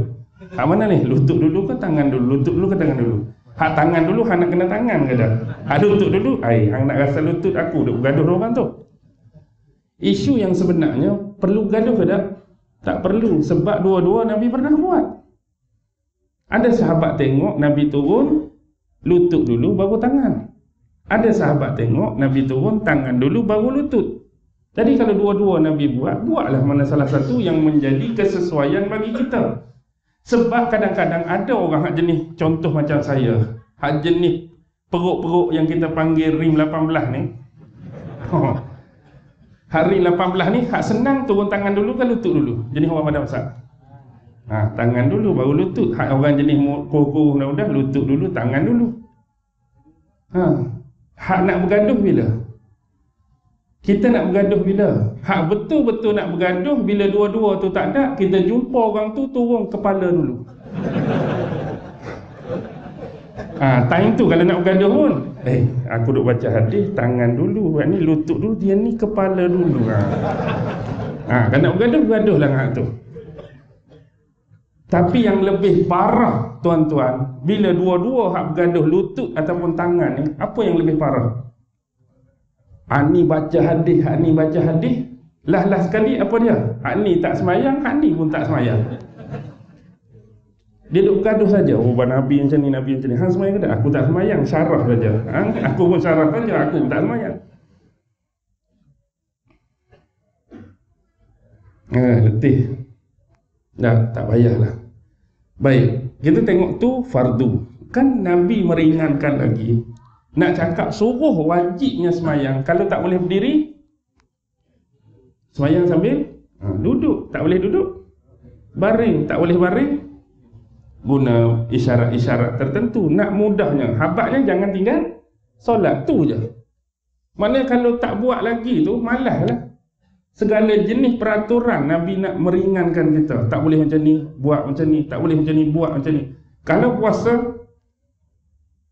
Hak mana ni? Lutut dulu ke tangan dulu? Lutut dulu ke tangan dulu? Hak tangan dulu, hak nak kena tangan ke dah? Hak lutut dulu? Ai, hang nak rasa lutut aku duk bergaduh orang tu. Isu yang sebenarnya perlu gaduh ke tak? Tak perlu sebab dua-dua Nabi pernah buat. Ada sahabat tengok Nabi turun lutut dulu baru tangan. Ada sahabat tengok Nabi turun tangan dulu baru lutut. Jadi kalau dua-dua Nabi buat, buatlah mana salah satu yang menjadi kesesuaian bagi kita. Sebab kadang-kadang ada orang hak jenis contoh macam saya, hak jenis peruk-peruk yang kita panggil ring 18 ni. Hari 18 ni hak senang turun tangan dulu ke lutut dulu. Jenis orang pada besar. Ha, tangan dulu baru lutut. Hak orang jenis kuku dah udah lutut dulu, tangan dulu. Ha. Hak nak bergaduh bila? Kita nak bergaduh bila? Hak betul-betul nak bergaduh bila dua-dua tu tak ada, kita jumpa orang tu turun kepala dulu. Ha, time tu kalau nak bergaduh pun, eh aku duk baca hadis, tangan dulu, ni lutut dulu, dia ni kepala dulu. Ha. Ha, kalau nak bergaduh, bergaduhlah dengan tu. Tapi yang lebih parah, tuan-tuan, bila dua-dua hak bergaduh lutut ataupun tangan ni, apa yang lebih parah? Ani baca hadis, Ani baca hadis. Lah-lah sekali apa dia? Ani tak semayang, Ani pun tak semayang. Dia duduk gaduh saja. Oh, Nabi macam ni, Nabi macam ni. Hang semayang ke tak? Aku tak semayang, syarah saja. Ha? Aku pun syarah saja, aku tak semayang. Ha, letih. Dah, tak payahlah. Baik, kita tengok tu fardu. Kan Nabi meringankan lagi nak cakap suruh wajibnya semayang Kalau tak boleh berdiri Semayang sambil ha, Duduk, tak boleh duduk Baring, tak boleh baring Guna isyarat-isyarat tertentu. Nak mudahnya, habatnya jangan tinggal Solat. Tu je. Mana kalau tak buat lagi tu Malah lah. Segala jenis peraturan Nabi nak meringankan kita. Tak boleh macam ni, buat macam ni. Tak boleh macam ni, buat macam ni. Kalau puasa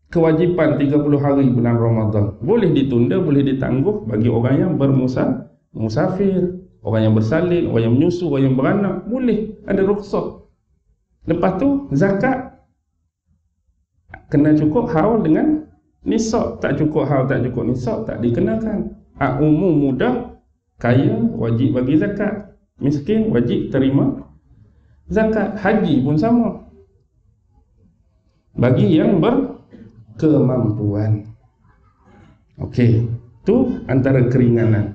kewajipan 30 hari bulan Ramadan. Boleh ditunda boleh ditangguh bagi orang yang bermusa musafir. Orang yang bersalin orang yang menyusu orang yang beranak. Boleh. Ada rukhsah lepas tu zakat kena cukup haul dengan nisab. Tak cukup haul tak cukup nisab tak dikenakan. Ha, umum mudah kaya wajib bagi zakat. Miskin wajib terima zakat. Haji pun sama. Bagi yang ber kemampuan. Okey, tu antara keringanan.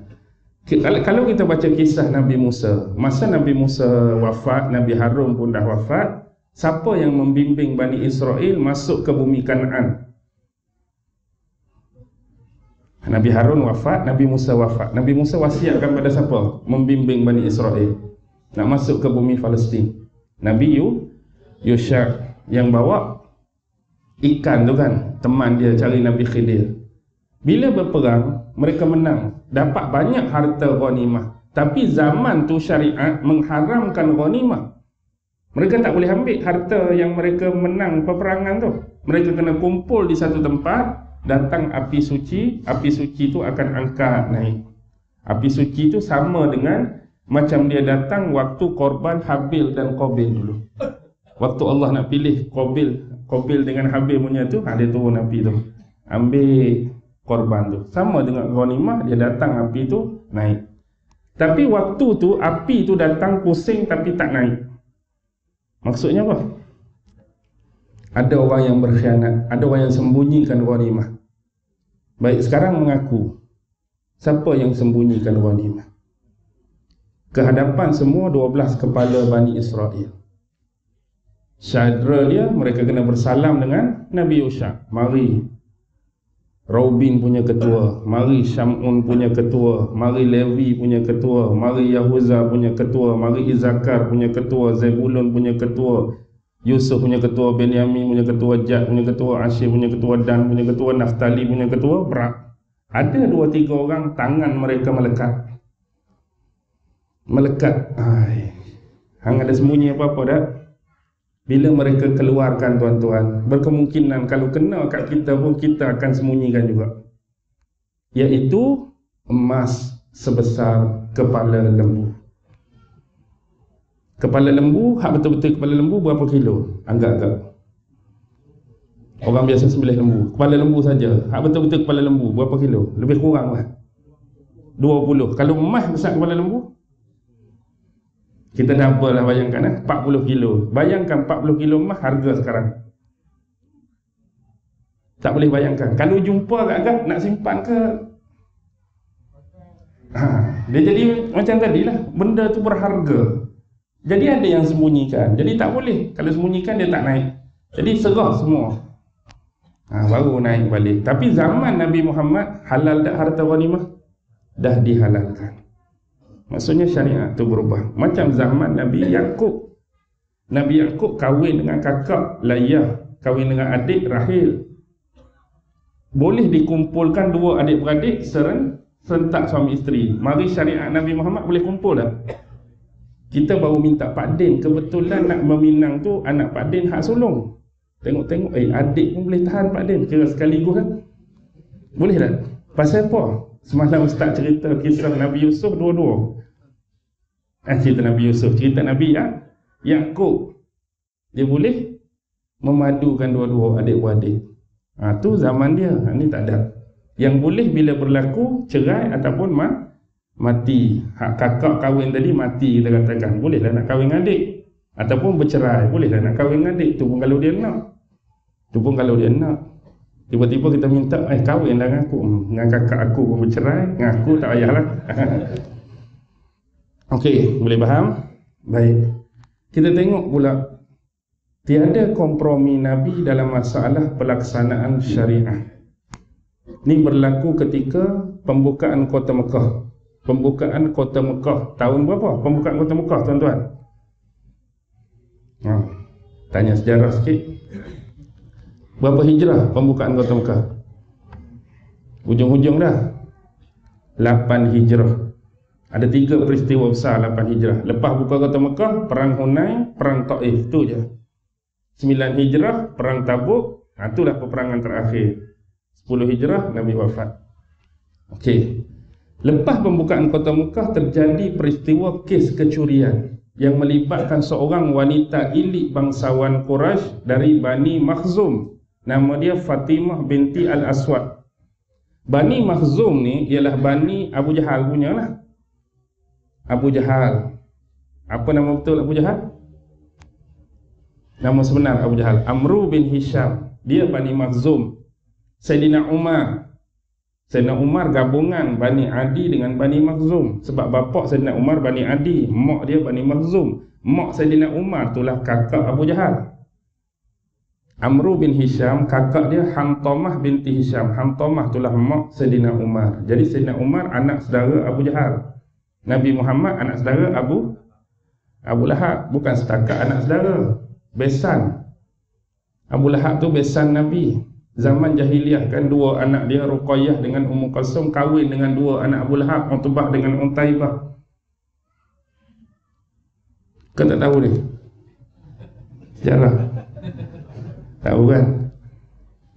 Kalau kita baca kisah Nabi Musa, masa Nabi Musa wafat, Nabi Harun pun dah wafat, siapa yang membimbing Bani Israel masuk ke bumi Kanaan? Nabi Harun wafat, Nabi Musa wafat. Nabi Musa wasiatkan pada siapa? Membimbing Bani Israel nak masuk ke bumi Palestin. Nabi Yu Yusha yang bawa ikan tu kan teman dia cari Nabi Khidir bila berperang mereka menang dapat banyak harta ghanimah tapi zaman tu syariat mengharamkan ghanimah Mereka tak boleh ambil harta yang mereka menang peperangan tu. Mereka kena kumpul di satu tempat, datang api suci, api suci tu akan angkat naik. Api suci tu sama dengan macam dia datang waktu korban Habil dan Qabil dulu. Waktu Allah nak pilih Qabil, Qabil dengan Habil punya tu, ha, dia turun api tu. Ambil korban tu. Sama dengan ghanimah, dia datang api tu naik. Tapi waktu tu api tu datang pusing tapi tak naik. Maksudnya apa? Ada orang yang berkhianat, ada orang yang sembunyikan ghanimah. Baik, sekarang mengaku. Siapa yang sembunyikan ghanimah? Kehadapan semua 12 kepala Bani Israel. Syadra dia, mereka kena bersalam dengan Nabi Yusha. Mari. Raubin punya ketua. Mari Syamun punya ketua. Mari Levi punya ketua. Mari Yahuza punya ketua. Mari Izakar punya ketua. Zebulun punya ketua. Yusuf punya ketua. Benyamin punya ketua. Jad punya ketua. Asyir punya ketua. Dan punya ketua. Naftali punya ketua. Berak. Ada dua tiga orang tangan mereka melekat. Melekat. Ay. Hang ada sembunyi apa-apa tak? Bila mereka keluarkan tuan-tuan Berkemungkinan kalau kena kat kita pun Kita akan sembunyikan juga. Iaitu Emas sebesar kepala lembu. Kepala lembu Hak betul-betul kepala lembu berapa kilo? Anggap-anggap Orang biasa sembelih lembu. Kepala lembu saja. Hak betul-betul kepala lembu berapa kilo? Lebih kurang lah. 20 Kalau emas besar kepala lembu kita dah apalah bayangkan eh? 40 kilo. Bayangkan 40 kilo emas harga sekarang. Tak boleh bayangkan. Kalau jumpa agak-agak nak simpan ke? Ha, Dia jadi macam tadi lah Benda tu berharga. Jadi ada yang sembunyikan. Jadi tak boleh. Kalau sembunyikan dia tak naik. Jadi serah semua. Ha, Baru naik balik. Tapi zaman Nabi Muhammad Halal tak harta wanimah Dah dihalalkan Maksudnya syariat tu berubah. Macam zaman Nabi Yaakob. Nabi Yaakob kahwin dengan kakak Layah, kahwin dengan adik Rahil. Boleh dikumpulkan dua adik-beradik seren serentak suami isteri. Mari syariat Nabi Muhammad boleh kumpul tak? Kita baru minta Pak Din kebetulan nak meminang tu anak Pak Din hak sulung. Tengok-tengok eh adik pun boleh tahan Pak Din kira sekaligus kan? Boleh tak? Pasal apa? Semalam Ustaz cerita kisah Nabi Yusuf dua-dua. Eh, cerita Nabi Yusuf. Cerita Nabi ya. Yakub dia boleh memadukan dua-dua adik-beradik. Ha, tu zaman dia. Ha, ni tak ada. Yang boleh bila berlaku cerai ataupun ma mati. Hak kakak kahwin tadi mati kita katakan. Bolehlah nak kahwin adik. Ataupun bercerai. Bolehlah nak kahwin adik. Tu pun kalau dia nak. Tu pun kalau dia nak tiba-tiba kita minta eh kahwin dengan aku dengan kakak aku pun bercerai dengan aku tak payahlah Okey, boleh faham? Baik. Kita tengok pula tiada kompromi Nabi dalam masalah pelaksanaan syariah. Ini berlaku ketika pembukaan kota Mekah. Pembukaan kota Mekah tahun berapa? Pembukaan kota Mekah, tuan-tuan. Ha, tanya sejarah sikit. Berapa hijrah pembukaan kota Mekah? Ujung-ujung dah. 8 hijrah. Ada tiga peristiwa besar 8 hijrah. Lepas buka kota Mekah, perang Hunain, perang Taif, tu je. 9 hijrah, perang Tabuk, ha, itulah peperangan terakhir. 10 hijrah, Nabi wafat. Okey. Lepas pembukaan kota Mekah terjadi peristiwa kes kecurian yang melibatkan seorang wanita ilik bangsawan Quraisy dari Bani Makhzum. Nama dia Fatimah binti Al-Aswad. Bani Makhzum ni ialah Bani Abu Jahal punya lah. Abu Jahal. Apa nama betul Abu Jahal? Nama sebenar Abu Jahal. Amru bin Hisham. Dia Bani Makhzum. Sayyidina Umar. Sayyidina Umar gabungan Bani Adi dengan Bani Makhzum. Sebab bapak Sayyidina Umar Bani Adi. Mak dia Bani Makhzum. Mak Sayyidina Umar itulah kakak Abu Jahal. Amru bin Hisham, kakak dia Hamtomah binti Hisham. Hamtomah itulah mak Sayyidina Umar. Jadi Sayyidina Umar anak saudara Abu Jahal. Nabi Muhammad anak saudara Abu Abu Lahab bukan setakat anak saudara besan Abu Lahab tu besan Nabi zaman jahiliah kan dua anak dia Ruqayyah dengan Ummu Kalsum kahwin dengan dua anak Abu Lahab Utbah dengan Utaibah kau tak tahu ni Sejarah. Tahu kan?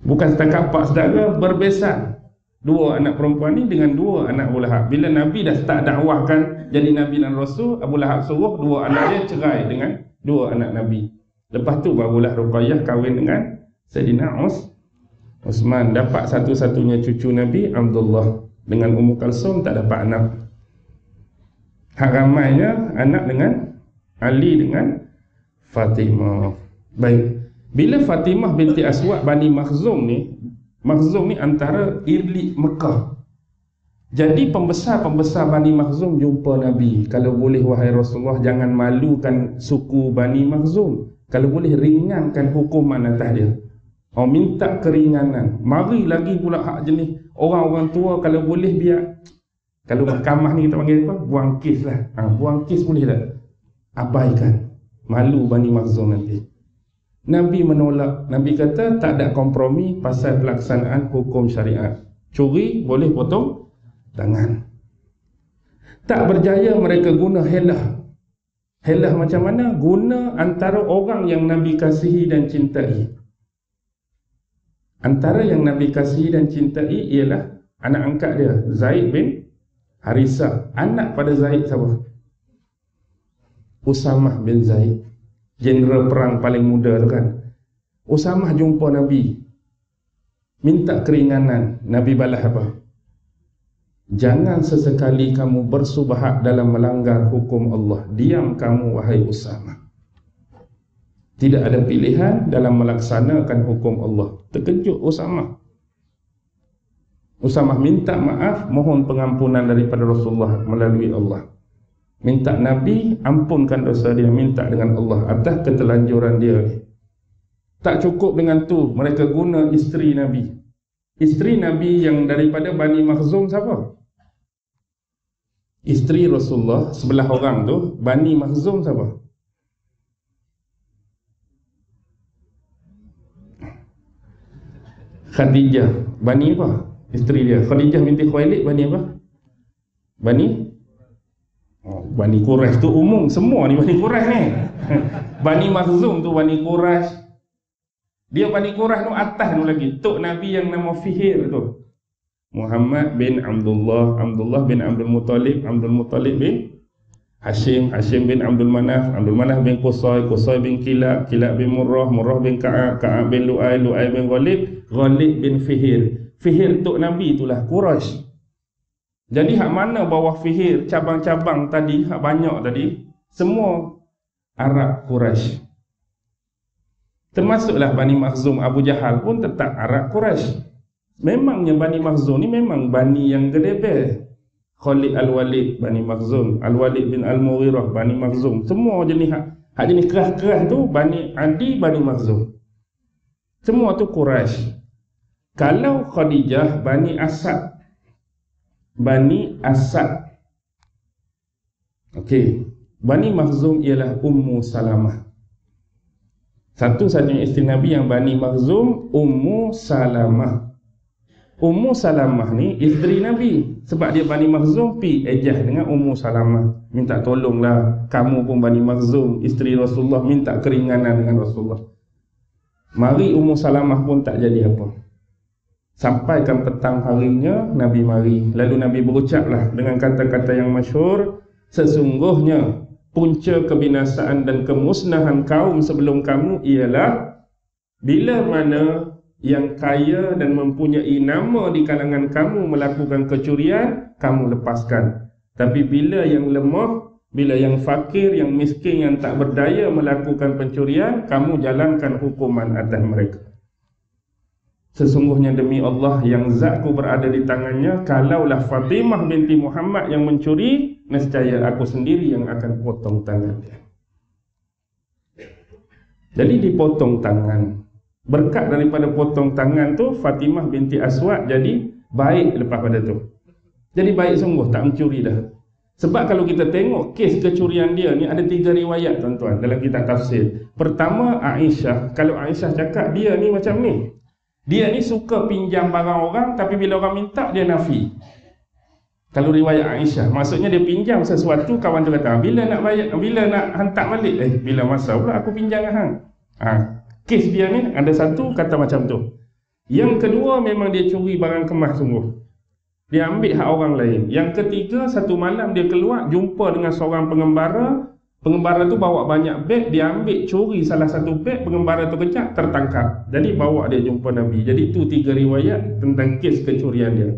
Bukan setakat pak saudara berbesan. Dua anak perempuan ni dengan dua anak Abu Lahab. Bila Nabi dah start dakwahkan jadi Nabi dan Rasul, Abu Lahab suruh dua anak dia cerai dengan dua anak Nabi. Lepas tu barulah Ruqayyah kahwin dengan Sayyidina Us Osman dapat satu-satunya cucu Nabi Abdullah dengan Ummu Kalsum tak dapat anak. Hak ramainya anak dengan Ali dengan Fatimah. Baik. Bila Fatimah binti Aswad Bani Makhzum ni Makhzum ni antara irli Mekah. Jadi pembesar-pembesar Bani Makhzum jumpa Nabi. Kalau boleh wahai Rasulullah jangan malukan suku Bani Makhzum. Kalau boleh ringankan hukuman atas dia. Oh minta keringanan. Mari lagi pula hak jenis Orang-orang tua. Kalau boleh biar Kalau mahkamah ni kita panggil apa? Buang kes lah. Ha, Buang kes boleh tak? Abaikan. Malu Bani Makhzum nanti Nabi menolak. Nabi kata tak ada kompromi pasal pelaksanaan hukum syariat. Curi boleh potong tangan. Tak berjaya mereka guna helah. Helah macam mana? Guna antara orang yang Nabi kasihi dan cintai. Antara yang Nabi kasihi dan cintai ialah anak angkat dia, Zaid bin Harisa. Anak pada Zaid siapa? Usamah bin Zaid jeneral perang paling muda tu kan. Usamah jumpa Nabi. Minta keringanan. Nabi balas apa? Jangan sesekali kamu bersubahat dalam melanggar hukum Allah. Diam kamu wahai Usamah tidak ada pilihan dalam melaksanakan hukum Allah. Terkejut Usamah Usamah minta maaf mohon pengampunan daripada Rasulullah melalui Allah minta Nabi ampunkan dosa dia minta dengan Allah atas ketelanjuran dia tak cukup dengan tu mereka guna isteri Nabi isteri Nabi yang daripada Bani Makhzum siapa? isteri Rasulullah sebelah orang tu Bani Makhzum siapa? Khadijah Bani apa? isteri dia Khadijah binti Khuailid Bani apa? Bani Oh, Bani Quraisy tu umum semua ni Bani Quraisy ni. Bani Makhzum tu Bani Quraisy. Dia Bani Quraisy tu atas tu lagi. Tok Nabi yang nama Fihir tu. Muhammad bin Abdullah, Abdullah bin Abdul Muttalib, Abdul Muttalib bin Hashim, Hashim bin Abdul Manaf, Abdul Manaf bin Qusay, Qusay bin Kilab, Kilab bin Murrah, Murrah bin Ka'ab, Ka'ab bin Lu'ay, Lu'ay bin Ghalib, Ghalib bin Fihir. Fihir tok Nabi itulah Quraisy. Jadi hak mana bawah fihir cabang-cabang tadi, hak banyak tadi, semua Arab Quraisy. Termasuklah Bani Makhzum Abu Jahal pun tetap Arab Quraisy. Memangnya Bani Makhzum ni memang Bani yang gedebe. Khalid Al-Walid Bani Makhzum, Al-Walid bin Al-Mughirah Bani Makhzum, semua jenis hak, hak jenis keras-keras tu Bani Adi Bani Makhzum. Semua tu Quraisy. Kalau Khadijah Bani Asad Bani Asad Okey. Bani Makhzum ialah Ummu Salamah. Satu-satunya isteri Nabi yang Bani Makhzum Ummu Salamah. Ummu Salamah ni isteri Nabi. Sebab dia Bani Makhzum Pi ejah dengan Ummu Salamah. Minta tolonglah Kamu pun Bani Makhzum Isteri Rasulullah Minta keringanan dengan Rasulullah. Mari Ummu Salamah pun tak jadi apa Sampaikan petang harinya Nabi mari. Lalu Nabi berucaplah dengan kata-kata yang masyur Sesungguhnya punca kebinasaan dan kemusnahan kaum sebelum kamu ialah Bila mana yang kaya dan mempunyai nama di kalangan kamu melakukan kecurian Kamu lepaskan. Tapi bila yang lemah Bila yang fakir, yang miskin, yang tak berdaya melakukan pencurian Kamu jalankan hukuman atas mereka Sesungguhnya demi Allah yang zatku berada di tangannya Kalaulah Fatimah binti Muhammad yang mencuri Nescaya aku sendiri yang akan potong tangan dia Jadi dipotong tangan. Berkat daripada potong tangan tu Fatimah binti Aswad jadi baik lepas pada tu. Jadi baik sungguh tak mencuri dah. Sebab kalau kita tengok kes kecurian dia ni Ada tiga riwayat tuan-tuan dalam kitab tafsir. Pertama Aisyah. Kalau Aisyah cakap dia ni macam ni dia ni suka pinjam barang orang tapi bila orang minta dia nafi. Kalau riwayat Aisyah, maksudnya dia pinjam sesuatu kawan tu kata, bila nak bayar, bila nak hantar balik? Eh, bila masa pula aku pinjam hang. ha, kes dia ni ada satu kata macam tu yang kedua memang dia curi barang kemas sungguh dia ambil hak orang lain yang ketiga satu malam dia keluar jumpa dengan seorang pengembara pengembara tu bawa banyak beg dia ambil curi salah satu beg pengembara tu kejap tertangkap. Jadi bawa dia jumpa Nabi. Jadi itu tiga riwayat tentang kes kecurian dia.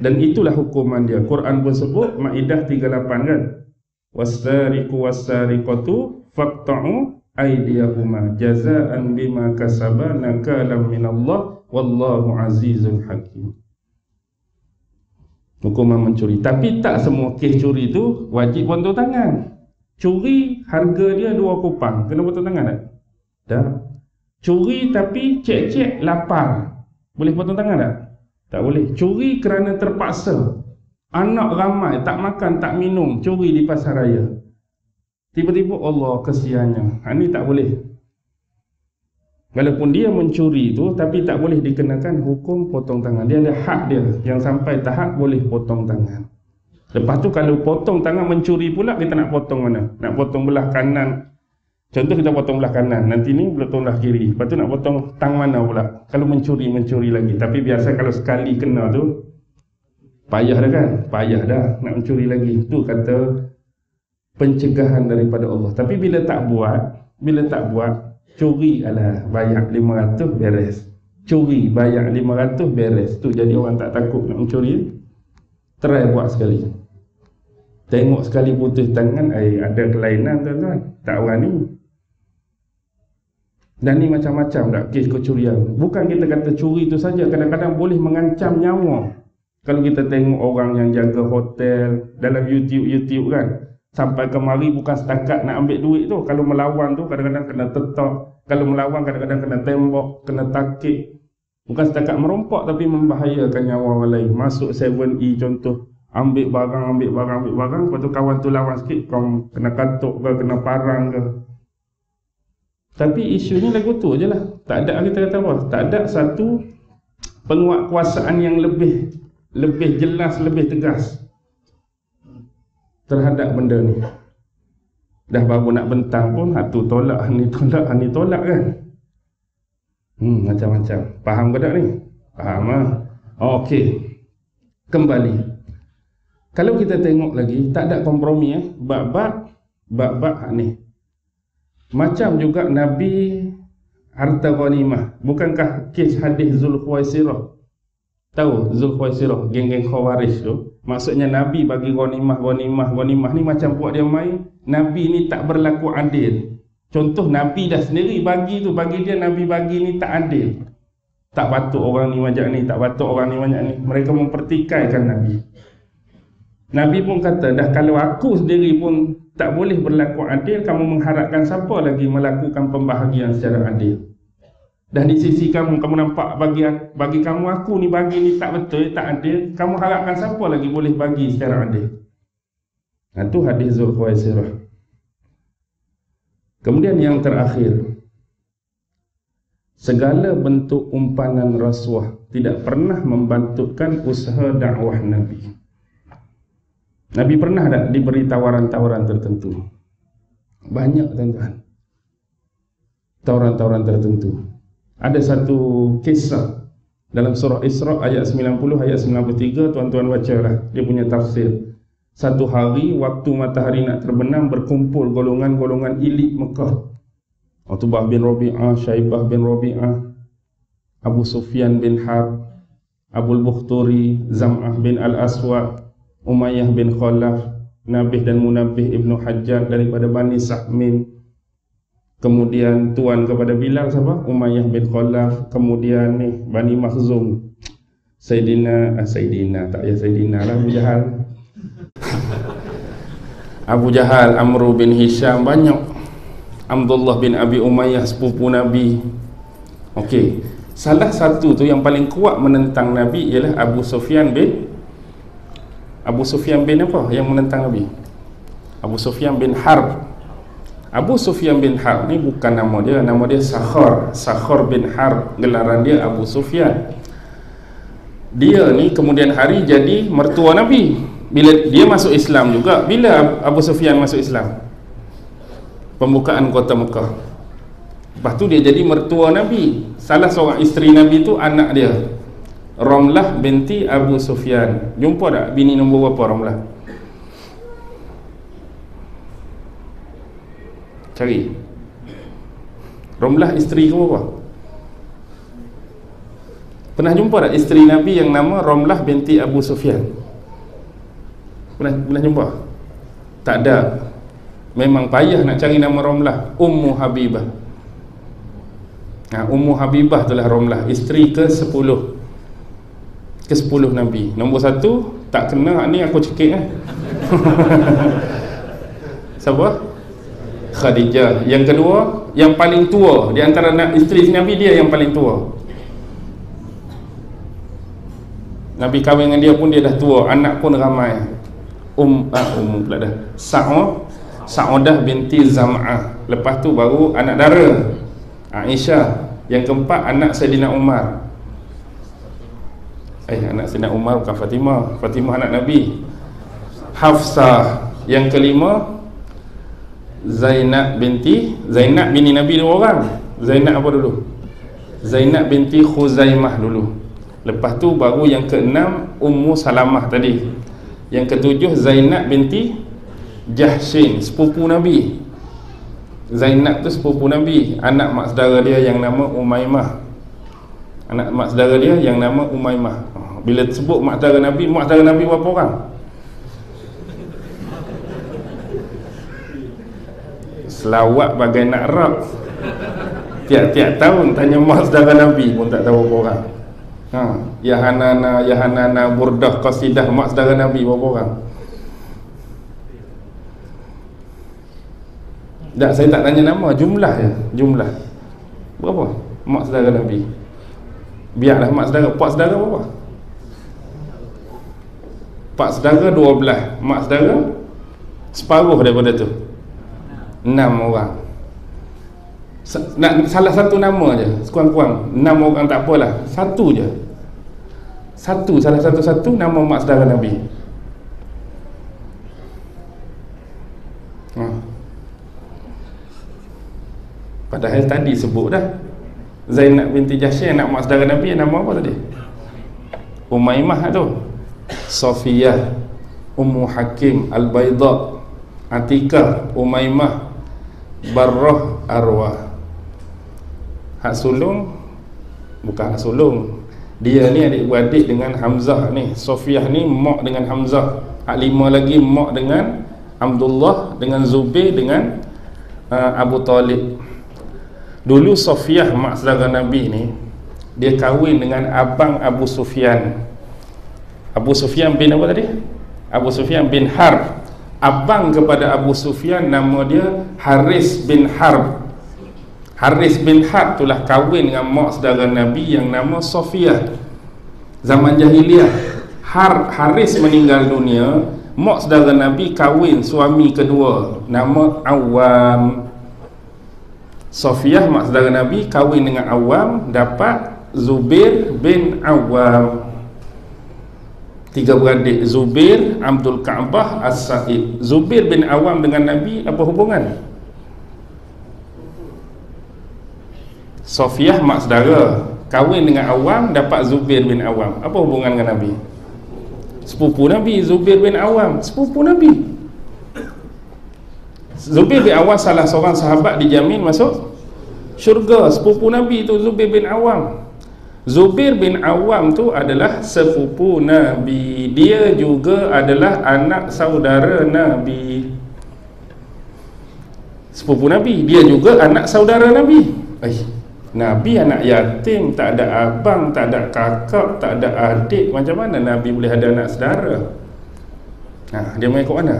Dan itulah hukuman dia. Quran pun sebut Ma'idah 38 kan? Wasariqu wasariqatu faqta'u aydiyahuma jazaan bima kasaba nakalam minallah wallahu azizun hakim hukuman mencuri tapi tak semua kes curi tu wajib potong tangan curi harga dia dua kupang kena potong tangan tak? tak curi tapi cek-cek lapar boleh potong tangan tak? Tak boleh. Curi kerana terpaksa. Anak ramai tak makan, tak minum, curi di pasar raya. Tiba-tiba Allah kesiannya. Ha, ini tak boleh. Walaupun dia mencuri itu, tapi tak boleh dikenakan hukum potong tangan. Dia ada hak dia yang sampai tahap boleh potong tangan. Lepas tu kalau potong tangan mencuri pula, kita nak potong mana? Nak potong belah kanan Contoh kita potong belah kanan, nanti ni potong belah kiri. Lepas tu nak potong tang mana pula? Kalau mencuri, mencuri lagi. Tapi biasa kalau sekali kena tu, payah dah kan? Payah dah nak mencuri lagi. Tu kata pencegahan daripada Allah. Tapi bila tak buat, bila tak buat, curi adalah bayar 500 beres. Curi bayar 500 beres. Tu jadi orang tak takut nak mencuri. Try buat sekali. Tengok sekali putus tangan, eh, ada kelainan tuan-tuan. Tak berani. Dan ni macam-macam tak kes kecurian. Bukan kita kata curi itu saja, kadang-kadang boleh mengancam nyawa. Kalau kita tengok orang yang jaga hotel dalam YouTube-YouTube kan, sampai kemari bukan setakat nak ambil duit tu. Kalau melawan tu kadang-kadang kena tetap, kalau melawan kadang-kadang kena tembok, kena takik. Bukan setakat merompak tapi membahayakan nyawa orang lain. Masuk 7E contoh, ambil barang, ambil barang, ambil barang, lepas tu kawan tu lawan sikit, kau kena katuk ke, kena parang ke, tapi isu ni lagu tu je lah. Tak ada kita kata apa Tak ada satu penguatkuasaan yang lebih Lebih jelas, lebih tegas Terhadap benda ni. Dah baru nak bentang pun Hatu tolak, ni tolak, ni tolak kan? Hmm, macam-macam. Faham ke tak ni? Faham oh, Okey. Kembali. Kalau kita tengok lagi Tak ada kompromi eh. Bab-bab Bab-bab ni. Macam juga Nabi harta ghanimah. Bukankah kes hadis Zulkhuwaisirah? Tahu Zulkhuwaisirah, geng-geng Khawarij tu? Maksudnya Nabi bagi ghanimah, ghanimah, ghanimah ni macam buat dia main. Nabi ni tak berlaku adil. Contoh Nabi dah sendiri bagi tu, bagi dia Nabi bagi ni tak adil. Tak patut orang ni macam ni, tak patut orang ni macam ni. Mereka mempertikaikan Nabi. Nabi pun kata, dah kalau aku sendiri pun tak boleh berlaku adil kamu mengharapkan siapa lagi melakukan pembahagian secara adil dan di sisi kamu kamu nampak bagi bagi kamu aku ni bagi ni tak betul tak adil kamu harapkan siapa lagi boleh bagi secara adil nah, itu hadis Zulkhuwaisirah kemudian yang terakhir segala bentuk umpanan rasuah tidak pernah membantukan usaha dakwah Nabi Nabi pernah tak diberi tawaran-tawaran tertentu? Banyak tuan-tuan. Tawaran-tawaran tertentu. Ada satu kisah dalam surah Isra ayat 90 ayat 93 tuan-tuan bacalah dia punya tafsir. Satu hari waktu matahari nak terbenam berkumpul golongan-golongan elit Mekah. Utbah bin Rabi'ah, Syaibah bin Rabi'ah, Abu Sufyan bin Harb, Abu Bukhturi, Zam'ah bin Al-Aswad, Umayyah bin Khalaf Nabih dan Munabih Ibnu Hajjaj daripada Bani Sahmin Kemudian tuan kepada Bilal siapa? Umayyah bin Khalaf. Kemudian ni Bani Makhzum. Sayyidina ah, Sayyidina tak ya Sayyidina lah Abu Jahal. Abu Jahal Amru bin Hisham banyak. Abdullah bin Abi Umayyah sepupu Nabi. Okey. Salah satu tu yang paling kuat menentang Nabi ialah Abu Sufyan bin Abu Sufyan bin apa? Yang menentang Nabi? Abu Sufyan bin Harb. Abu Sufyan bin Harb ni bukan nama dia, nama dia Sakhar. Sakhar bin Harb, gelaran dia Abu Sufyan. Dia ni kemudian hari jadi mertua Nabi. Bila dia masuk Islam juga, bila Abu Sufyan masuk Islam? pembukaan kota Mekah lepas tu dia jadi mertua Nabi salah seorang isteri Nabi tu anak dia Romlah binti Abu Sufyan jumpa tak bini nombor berapa Romlah cari. Romlah isteri ke apa pernah jumpa tak isteri Nabi yang nama Romlah binti Abu Sufyan? Pernah, pernah jumpa? Tak ada. Memang payah nak cari nama Romlah. Ummu Habibah. Ha, Ummu Habibah itulah Romlah. Isteri ke 10 ke 10 Nabi. Nombor satu tak kena ni aku cekik eh. Siapa Khadijah. Yang kedua yang paling tua. Di antara isteri Nabi dia yang paling tua. Nabi kahwin dengan dia pun dia dah tua. Anak pun ramai. Um ah, um pula dah. Sa'ud Sa'udah binti Zam'ah. Lepas tu baru anak dara. Aisyah. Yang keempat anak Sayyidina Umar. Eh anak Sayyidina Umar bukan Fatimah. Fatimah anak Nabi. Hafsah. Yang kelima Zainab binti Zainab bini Nabi dua orang. Zainab apa dulu? Zainab binti Khuzaimah dulu. Lepas tu baru yang keenam Ummu Salamah tadi. Yang ketujuh Zainab binti Jahshin sepupu Nabi. Zainab tu sepupu Nabi. Anak mak saudara dia yang nama Umaymah anak mak saudara dia yang nama Umaymah bila sebut mak saudara Nabi mak saudara Nabi berapa orang selawat bagai nak rap. Tiap-tiap tahun tanya mak saudara Nabi pun tak tahu berapa orang. Ha, Yahanana, Yahanana, Burdah, Qasidah mak saudara Nabi berapa orang. Tak, saya tak tanya nama, jumlah ya jumlah. Berapa? Mak saudara Nabi. Biarlah mak saudara, pak saudara berapa? Pak saudara 12 mak saudara separuh daripada tu enam orang. Nak salah satu nama je sekurang-kurang. Enam orang tak apalah. Satu je. Satu salah satu-satu nama mak saudara Nabi. Ha. padahal tadi sebut dah. Zainab binti Jahsy anak mak saudara Nabi nama apa tadi? Umaymah tu. Sofiyah Ummu Hakim Al-Bayda Atikah Umaymah barrah arwah. Hak sulung? Bukan hak sulung. Dia ni adik-beradik dengan Hamzah ni. Sofiah ni mak dengan Hamzah. Hak lima lagi mak dengan Abdullah dengan Zubair dengan uh, Abu Talib. Dulu Sofiah mak saudara Nabi ni dia kahwin dengan abang Abu Sufyan. Abu Sufyan bin apa tadi? Abu Sufyan bin Harb abang kepada Abu Sufyan nama dia Haris bin Harb. Haris bin Harb itulah kahwin dengan mak saudara Nabi yang nama Sofia zaman jahiliah Har Haris meninggal dunia mak saudara Nabi kahwin suami kedua nama Awam. Sofia mak saudara Nabi kahwin dengan Awam dapat Zubair bin Awam tiga beradik Zubir, Abdul Ka'bah, As-Sa'id. Zubir bin Awam dengan Nabi apa hubungan? Sofiah mak saudara kahwin dengan Awam dapat Zubir bin Awam. Apa hubungan dengan Nabi? sepupu Nabi Zubir bin Awam. Sepupu Nabi. Zubir bin Awam salah seorang sahabat dijamin masuk syurga. Sepupu Nabi itu Zubir bin Awam Zubir bin Awam tu adalah sepupu Nabi. Dia juga adalah anak saudara Nabi. Sepupu Nabi. Dia juga anak saudara Nabi. Ay, Nabi anak yatim. Tak ada abang, tak ada kakak tak ada adik. Macam mana Nabi boleh ada anak saudara? Nah, dia main kat mana?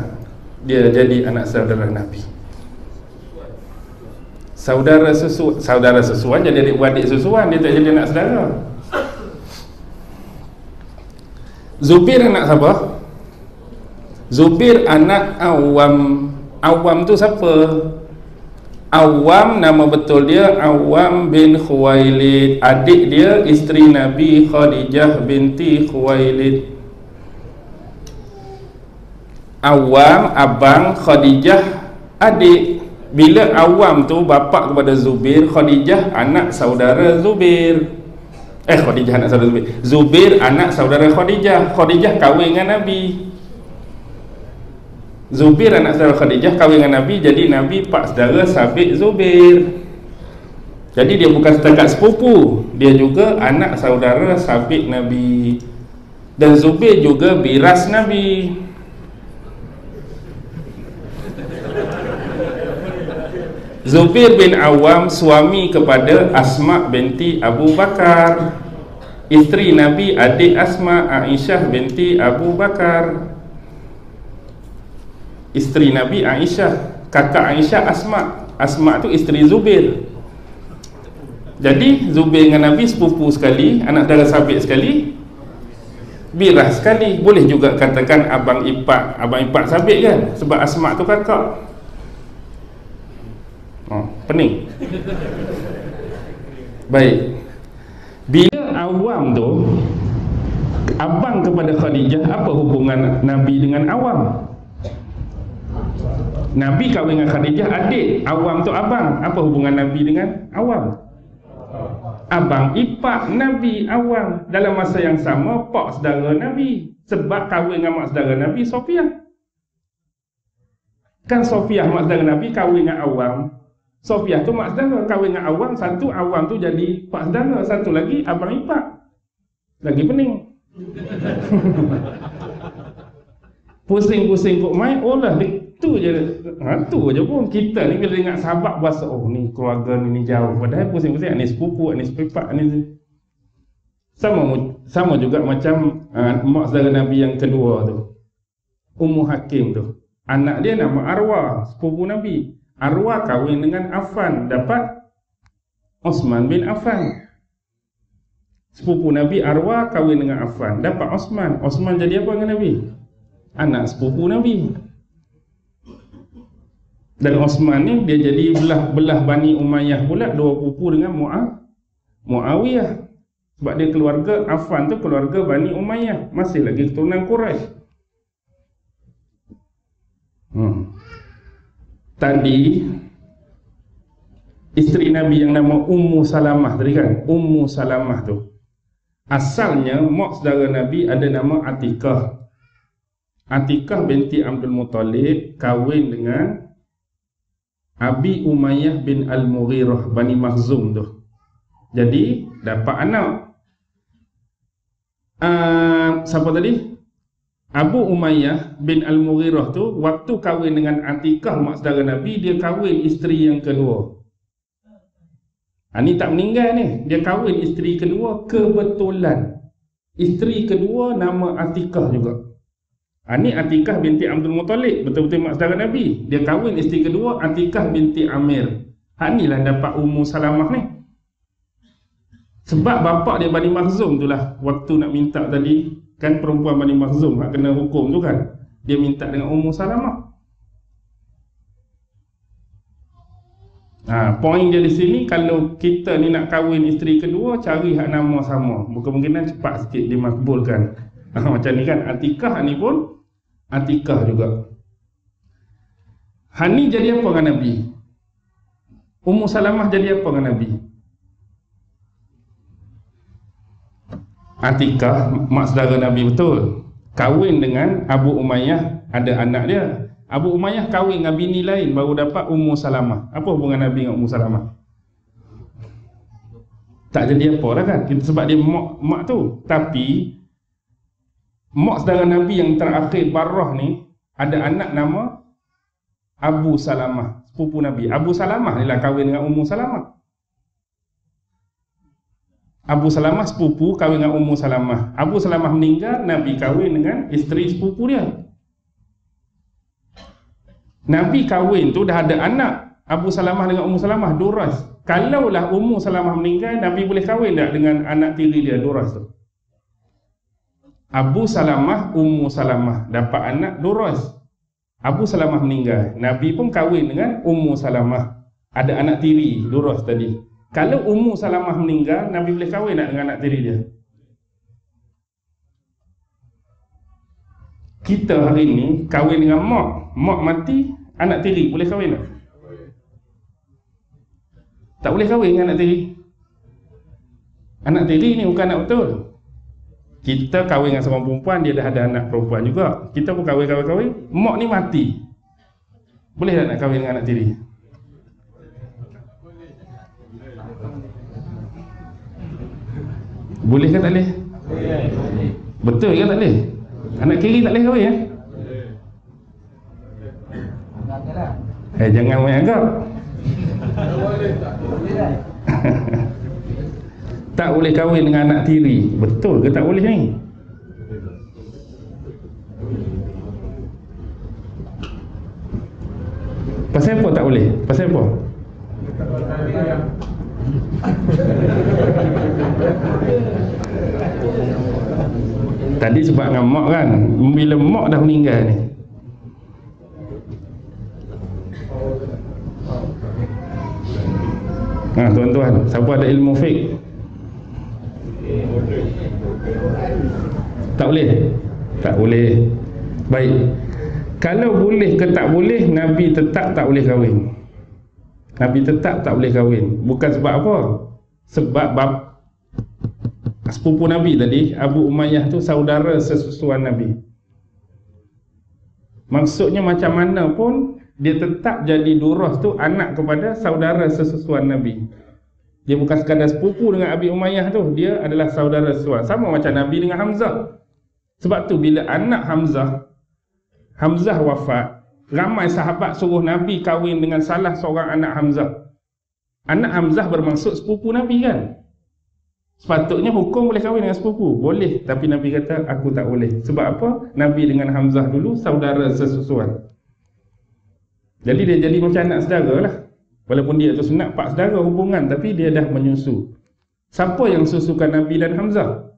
Dia jadi anak saudara Nabi saudara sesuai saudara sesuai jadi adik beradik sesuai dia tak jadi anak saudara Zubir anak siapa? Zubir anak Awam Awam tu siapa? Awam nama betul dia Awam bin Khuwailid adik dia isteri Nabi Khadijah binti Khuwailid Awam abang Khadijah adik bila awam tu bapa kepada Zubair Khadijah anak saudara Zubair eh Khadijah anak saudara Zubair Zubair anak saudara Khadijah. Khadijah kahwin dengan Nabi. Zubair anak saudara Khadijah kahwin dengan Nabi jadi Nabi pak saudara Sabit Zubair jadi dia bukan setakat sepupu dia juga anak saudara Sabit Nabi. Dan Zubair juga biras Nabi Zubair bin Awam suami kepada Asma binti Abu Bakar. Isteri Nabi adik Asma Aisyah binti Abu Bakar. Isteri Nabi Aisyah Kakak Aisyah Asma. Asma tu isteri Zubair. Jadi Zubair dengan Nabi sepupu sekali Anak darah sabit sekali Birah sekali. Boleh juga katakan abang ipak Abang ipak sabit kan? Sebab Asma tu kakak pening. Baik. Bila awam tu abang kepada Khadijah apa hubungan Nabi dengan awam? Nabi kahwin dengan Khadijah adik, awam tu abang. Apa hubungan Nabi dengan awam? Abang ipak Nabi awam dalam masa yang sama pak saudara Nabi sebab kahwin dengan mak saudara Nabi Sofiah. Kan Sofiah mak saudara Nabi kahwin dengan awam Sofiah tu mak saudara kahwin dengan awam Satu awam tu jadi pak saudara Satu lagi abang ipak. Lagi pening. Pusing-pusing kok main Oh lah itu je. Ha, tu je pun. Kita ni bila ingat sahabat bahasa Oh ni keluarga ni, ni jauh. Padahal pusing-pusing Ni sepupu, ni sepipak ni sama sama juga macam uh, mak saudara Nabi yang kedua tu. Ummu Hakim tu. Anak dia nama Arwah sepupu Nabi Arwah kahwin dengan Affan. Dapat Osman bin Affan. Sepupu Nabi Arwah kahwin dengan Affan. Dapat Osman. Osman jadi apa dengan Nabi? Anak sepupu Nabi. Dan Osman ni dia jadi belah belah Bani Umayyah pula dua pupu dengan Mu'ah Muawiyah. Sebab dia keluarga Affan tu keluarga Bani Umayyah. Masih lagi keturunan Quraisy. Hmm tadi isteri Nabi yang nama Ummu Salamah tadi kan? Ummu Salamah tu. Asalnya mak saudara Nabi ada nama Atikah. Atikah binti Abdul Muttalib kahwin dengan Abi Umayyah bin Al-Mughirah Bani Makhzum tu. Jadi dapat anak. Uh, siapa tadi Abu Umayyah bin Al-Mughirah tu waktu kahwin dengan Atikah mak saudara Nabi dia kahwin isteri yang kedua. Ha, ni tak meninggal ni. Dia kahwin isteri kedua kebetulan. Isteri kedua nama Atikah juga. Ha, ni Atikah binti Abdul Muttalib betul-betul mak saudara Nabi. Dia kahwin isteri kedua Atikah binti Amir. Ha lah dapat Ummu Salamah ni. Sebab bapak dia Bani Makhzum tu lah waktu nak minta tadi Kan perempuan Bani Makhzum nak kena hukum tu kan Dia minta dengan Ummu Salamah Ha, poin dia di sini kalau kita ni nak kahwin isteri kedua cari hak nama sama. Mungkin-mungkinan cepat sikit dimakbulkan. Ha, macam ni kan Atikah ni pun Atikah juga. Hani jadi apa dengan Nabi? Ummu Salamah jadi apa dengan Nabi? Atikah mak saudara Nabi betul. Kahwin dengan Abu Umayyah ada anak dia. Abu Umayyah kahwin dengan bini lain baru dapat Ummu Salamah. Apa hubungan Nabi dengan Ummu Salamah? Tak jadi apa lah kan? Kita sebab dia mak, mak tu. Tapi mak saudara Nabi yang terakhir Barrah ni ada anak nama Abu Salamah sepupu Nabi. Abu Salamah ni lah kahwin dengan Ummu Salamah Abu Salamah sepupu kahwin dengan Ummu Salamah. Abu Salamah meninggal, Nabi kahwin dengan isteri sepupu dia. Nabi kahwin tu dah ada anak Abu Salamah dengan Ummu Salamah, Duras. Kalaulah Ummu Salamah meninggal, Nabi boleh kahwin tak dengan anak tiri dia, Duras tu? Abu Salamah, Ummu Salamah dapat anak Duras. Abu Salamah meninggal, Nabi pun kahwin dengan Ummu Salamah. Ada anak tiri, Duras tadi. Kalau Ummu Salamah meninggal, Nabi boleh kahwin tak dengan anak tiri dia? Kita hari ni kahwin dengan mak, mak mati, anak tiri boleh kahwin tak? Tak boleh kahwin dengan anak tiri. Anak tiri ni bukan anak betul. Kita kahwin dengan seorang perempuan, dia dah ada anak perempuan juga. Kita pun kahwin-kahwin-kahwin, mak ni mati. Boleh tak nak kahwin dengan anak tiri? Boleh ke tak boleh? Betul ke tak boleh? Anak kiri tak boleh kahwin ya? Eh jangan main anggap. tak boleh kahwin dengan anak tiri. Betul ke tak boleh ni? Pasal apa tak boleh? Pasal apa? Tadi sebab dengan mak kan Bila mak dah meninggal ni. Ha tuan-tuan Siapa ada ilmu fiqh? Tak boleh? Tak boleh. Baik. Kalau boleh ke tak boleh Nabi tetap tak boleh kahwin. Nabi tetap tak boleh kahwin. Bukan sebab apa? Sebab bab Sepupu Nabi tadi Abu Umayyah tu saudara sesusuan Nabi. Maksudnya macam mana pun Dia tetap jadi durus tu Anak kepada saudara sesusuan Nabi. Dia bukan sekadar sepupu dengan Abi Umayyah tu Dia adalah saudara sesusuan. Sama macam Nabi dengan Hamzah. Sebab tu bila anak Hamzah Hamzah wafat Ramai sahabat suruh Nabi kahwin dengan salah seorang anak Hamzah. Anak Hamzah bermaksud sepupu Nabi kan Sepatutnya hukum boleh kahwin dengan sepupu. Boleh. Tapi Nabi kata aku tak boleh. Sebab apa? Nabi dengan Hamzah dulu saudara sesusuan. Jadi dia jadi macam anak saudara lah. Walaupun dia tu senang pak saudara hubungan Tapi dia dah menyusu. Siapa yang susukan Nabi dan Hamzah?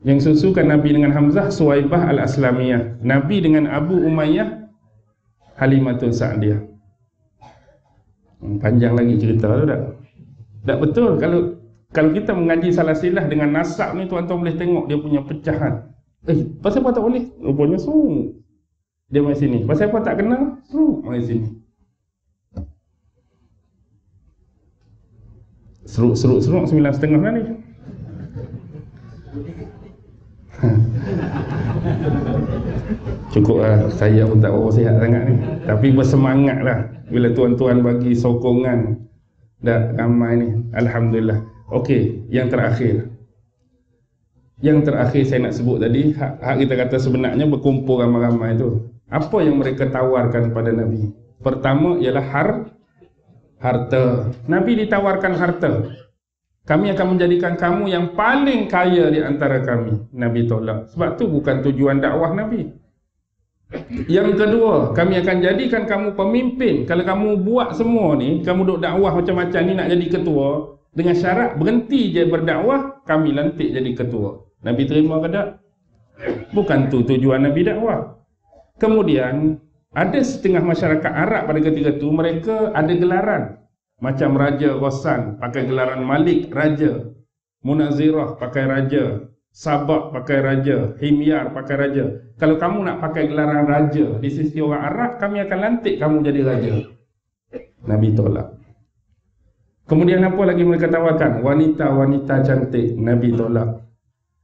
Yang susukan Nabi dengan Hamzah Suwaibah al-Aslamiyah. Nabi dengan Abu Umayyah Halimatul Sa'diyah. Hmm, panjang lagi cerita tu tak? Tak betul kalau kalau kita mengaji salah silah dengan nasab ni tuan-tuan boleh tengok dia punya pecahan. Eh, pasal apa tak boleh? Rupanya su. Dia mai sini. Pasal apa tak kenal? Su mai sini. Seruk seruk seruk sembilan setengah ni. Cukup lah. Saya pun tak berapa sihat sangat ni. Tapi bersemangat lah Bila tuan-tuan bagi sokongan Dah ramai ni. Alhamdulillah. Okey Yang terakhir. Yang terakhir saya nak sebut tadi Hak, hak kita kata sebenarnya Berkumpul ramai-ramai tu. Apa yang mereka tawarkan pada Nabi? Pertama ialah har Harta. Nabi ditawarkan harta. Kami akan menjadikan kamu yang paling kaya di antara kami. Nabi tolak. Sebab tu bukan tujuan dakwah Nabi. Yang kedua, kami akan jadikan kamu pemimpin. Kalau kamu buat semua ni, kamu duk dakwah macam-macam ni nak jadi ketua, dengan syarat berhenti je berdakwah, kami lantik jadi ketua. Nabi terima ke tak? Bukan tu tujuan Nabi dakwah. Kemudian, ada setengah masyarakat Arab pada ketika itu, mereka ada gelaran. Macam Raja Ghassan pakai gelaran Malik Raja. Munazirah pakai Raja. Sabak pakai Raja. Himyar pakai Raja. Kalau kamu nak pakai gelaran Raja di sisi orang Arab, kami akan lantik kamu jadi Raja. Nabi tolak. Kemudian apa lagi mereka tawarkan? Wanita-wanita cantik. Nabi tolak.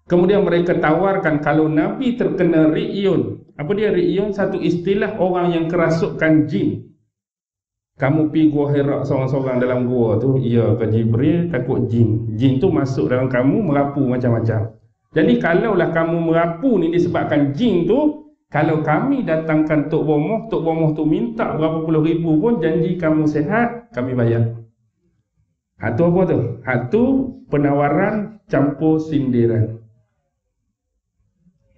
Kemudian mereka tawarkan kalau Nabi terkena ri'yun. Apa dia ri'yun? Satu istilah orang yang kerasukkan jin kamu pi gua Hira seorang-seorang dalam gua tu ya ke Jibril takut jin jin tu masuk dalam kamu merapu macam-macam jadi kalaulah kamu merapu ni disebabkan jin tu kalau kami datangkan Tok Bomoh Tok Bomoh tu minta berapa puluh ribu pun janji kamu sehat kami bayar. Ha tu apa tu? Ha tu penawaran campur sindiran.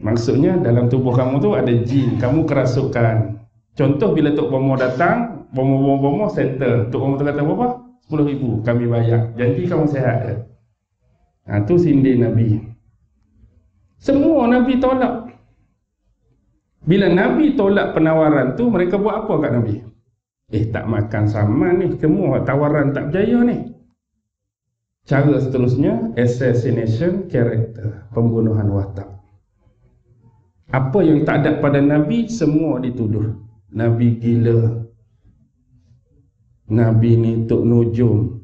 Maksudnya dalam tubuh kamu tu ada jin kamu kerasukan. Contoh bila Tok Bomoh datang bomo-bomo center Tok Umar kata berapa? 10 ribu kami bayar. Janji kamu sehat ke? Ha, tu sindir Nabi semua Nabi tolak. Bila Nabi tolak penawaran tu mereka buat apa kat Nabi? eh tak makan sama ni. Semua tawaran tak berjaya ni. Cara seterusnya assassination character pembunuhan watak. Apa yang tak ada pada Nabi semua dituduh. Nabi gila. Nabi ni tok nujum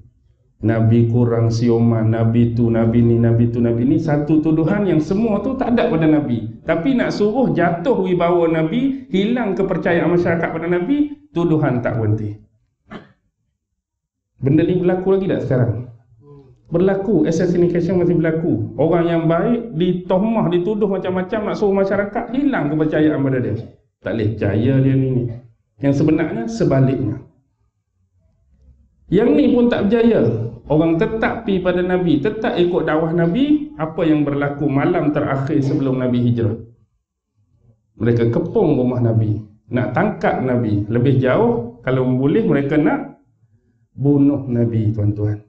Nabi kurang sioman, Nabi tu, Nabi ni, Nabi tu, Nabi ni Satu tuduhan yang semua tu tak ada pada Nabi. Tapi nak suruh jatuh wibawa Nabi Hilang kepercayaan masyarakat pada Nabi Tuduhan tak berhenti. Benda ni berlaku lagi tak sekarang? Berlaku, assassination masih berlaku. Orang yang baik ditohmah, dituduh macam-macam Nak suruh masyarakat hilang kepercayaan pada dia. Tak boleh percaya dia ni. Yang sebenarnya sebaliknya. Yang ni pun tak berjaya Orang tetap pi pada Nabi, tetap ikut dakwah Nabi, apa yang berlaku malam terakhir sebelum Nabi hijrah. Mereka kepung rumah Nabi, nak tangkap Nabi. Lebih jauh, kalau boleh mereka nak bunuh Nabi, tuan-tuan.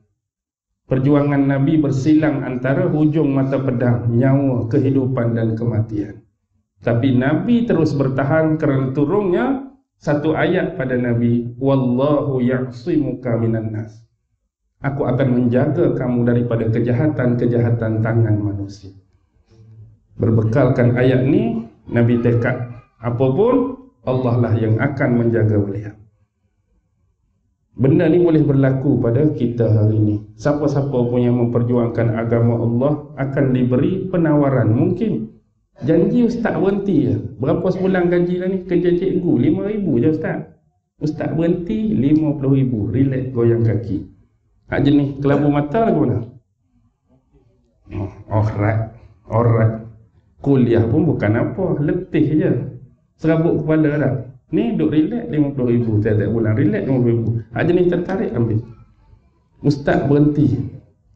Perjuangan Nabi bersilang antara hujung mata pedang, nyawa, kehidupan dan kematian. Tapi Nabi terus bertahan kerana turunnya satu ayat pada Nabi, Wallahu ya'simuka minan nas. Aku akan menjaga kamu daripada kejahatan-kejahatan tangan manusia. Berbekalkan ayat ni, Nabi tekad. Apapun, Allah lah yang akan menjaga beliau. Benda ni boleh berlaku pada kita hari ini. Siapa-siapa pun yang memperjuangkan agama Allah akan diberi penawaran. Mungkin janji ustaz berhenti je. Berapa sebulan gaji lah ni kerja cikgu? RM5,000 je ustaz. Ustaz berhenti RM50,000. Relax goyang kaki. Hak jenis kelabu mata ke mana? Oh, alright. Alright. Kuliah pun bukan apa. Letih je. Serabut kepala dah. Ni duk relax RM50,000 setiap bulan. Relax RM50,000. Hak jenis tertarik ambil. Ustaz berhenti.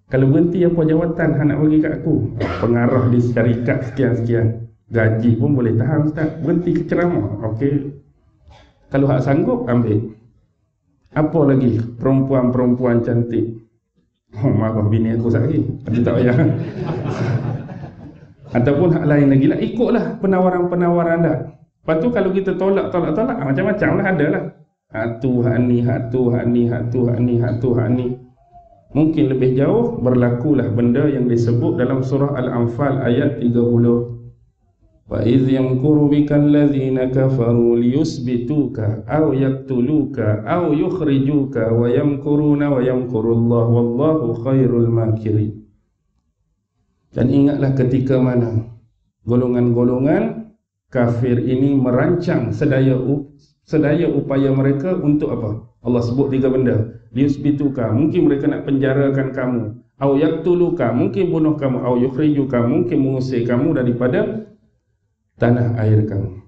Kalau berhenti apa jawatan hak nak bagi kat aku? Pengarah di syarikat sekian-sekian. Gaji pun boleh tahan Ustaz. Berhenti ke ceramah. Okey. Kalau hak sanggup, ambil. Apa lagi perempuan-perempuan cantik? Oh, marah bini aku lagi. Tapi tak payah. Ataupun hak lain lagi lah. Ikutlah penawaran-penawaran dah. Lepas tu kalau kita tolak, tolak, tolak. Macam-macam lah ada lah. Hak tu, hak ni, hak tu, hak ni, hak tu, hak ni, hak tu, hak ni. Mungkin lebih jauh berlakulah benda yang disebut dalam surah Al-Anfal ayat 30. وَإِذْ يَمْكُرُ بِكَ الَّذِينَ كَفَرُوا لِيُسْبِتُوكَ أَوْ يَقْتُلُوكَ أَوْ يُخْرِجُوكَ وَيَمْكُرُونَ وَيَمْكُرُ اللَّهُ وَاللَّهُ خَيْرُ الْمَاكِرِينَ Dan ingatlah ketika mana golongan-golongan kafir ini merancang sedaya sedaya upaya mereka untuk apa? Allah sebut tiga benda. Liusbituka, mungkin mereka nak penjarakan kamu. Au yaktuluka, mungkin bunuh kamu. Au yukhrijuka, mungkin mengusir kamu daripada tanah air kamu.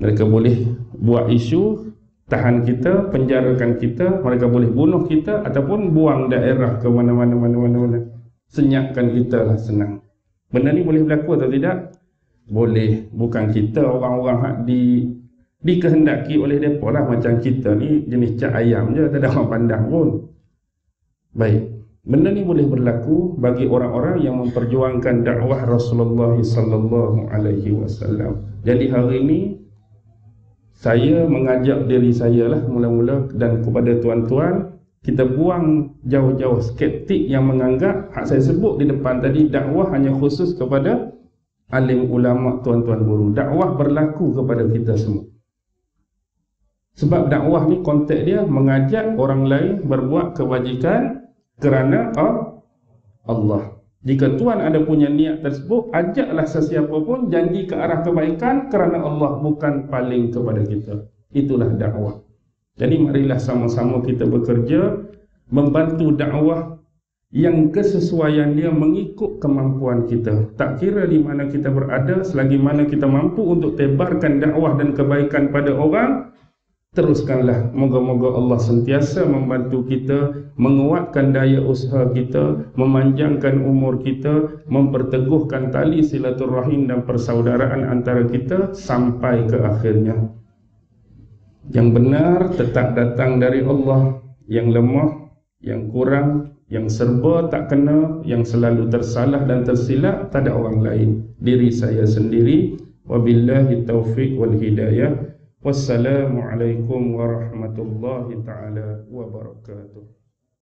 Mereka boleh buat isu tahan kita, penjarakan kita, mereka boleh bunuh kita ataupun buang daerah ke mana-mana mana-mana mana. Senyapkan kita lah senang. Benda ni boleh berlaku atau tidak? Boleh. Bukan kita orang-orang di dikehendaki oleh depa lah macam kita ni jenis cak ayam je tak ada orang pandang pun. Baik. Benda ni boleh berlaku bagi orang-orang yang memperjuangkan dakwah Rasulullah sallallahu alaihi wasallam. Jadi hari ini saya mengajak diri saya lah mula-mula dan kepada tuan-tuan kita buang jauh-jauh skeptik yang menganggap hak saya sebut di depan tadi dakwah hanya khusus kepada alim ulama tuan-tuan guru. Dakwah berlaku kepada kita semua. Sebab dakwah ni konteks dia mengajak orang lain berbuat kebajikan kerana Allah. Jika Tuhan ada punya niat tersebut, ajaklah sesiapa pun janji ke arah kebaikan kerana Allah bukan paling kepada kita. Itulah dakwah. Jadi marilah sama-sama kita bekerja membantu dakwah yang kesesuaian dia mengikut kemampuan kita. Tak kira di mana kita berada, selagi mana kita mampu untuk tebarkan dakwah dan kebaikan pada orang, teruskanlah moga-moga Allah sentiasa membantu kita menguatkan daya usaha kita memanjangkan umur kita memperteguhkan tali silaturahim dan persaudaraan antara kita sampai ke akhirnya. Yang benar tetap datang dari Allah yang lemah yang kurang yang serba tak kena yang selalu tersalah dan tersilap tak ada orang lain. Diri saya sendiri wabillahi taufiq wal hidayah Wassalamualaikum warahmatullahi taala wabarakatuh.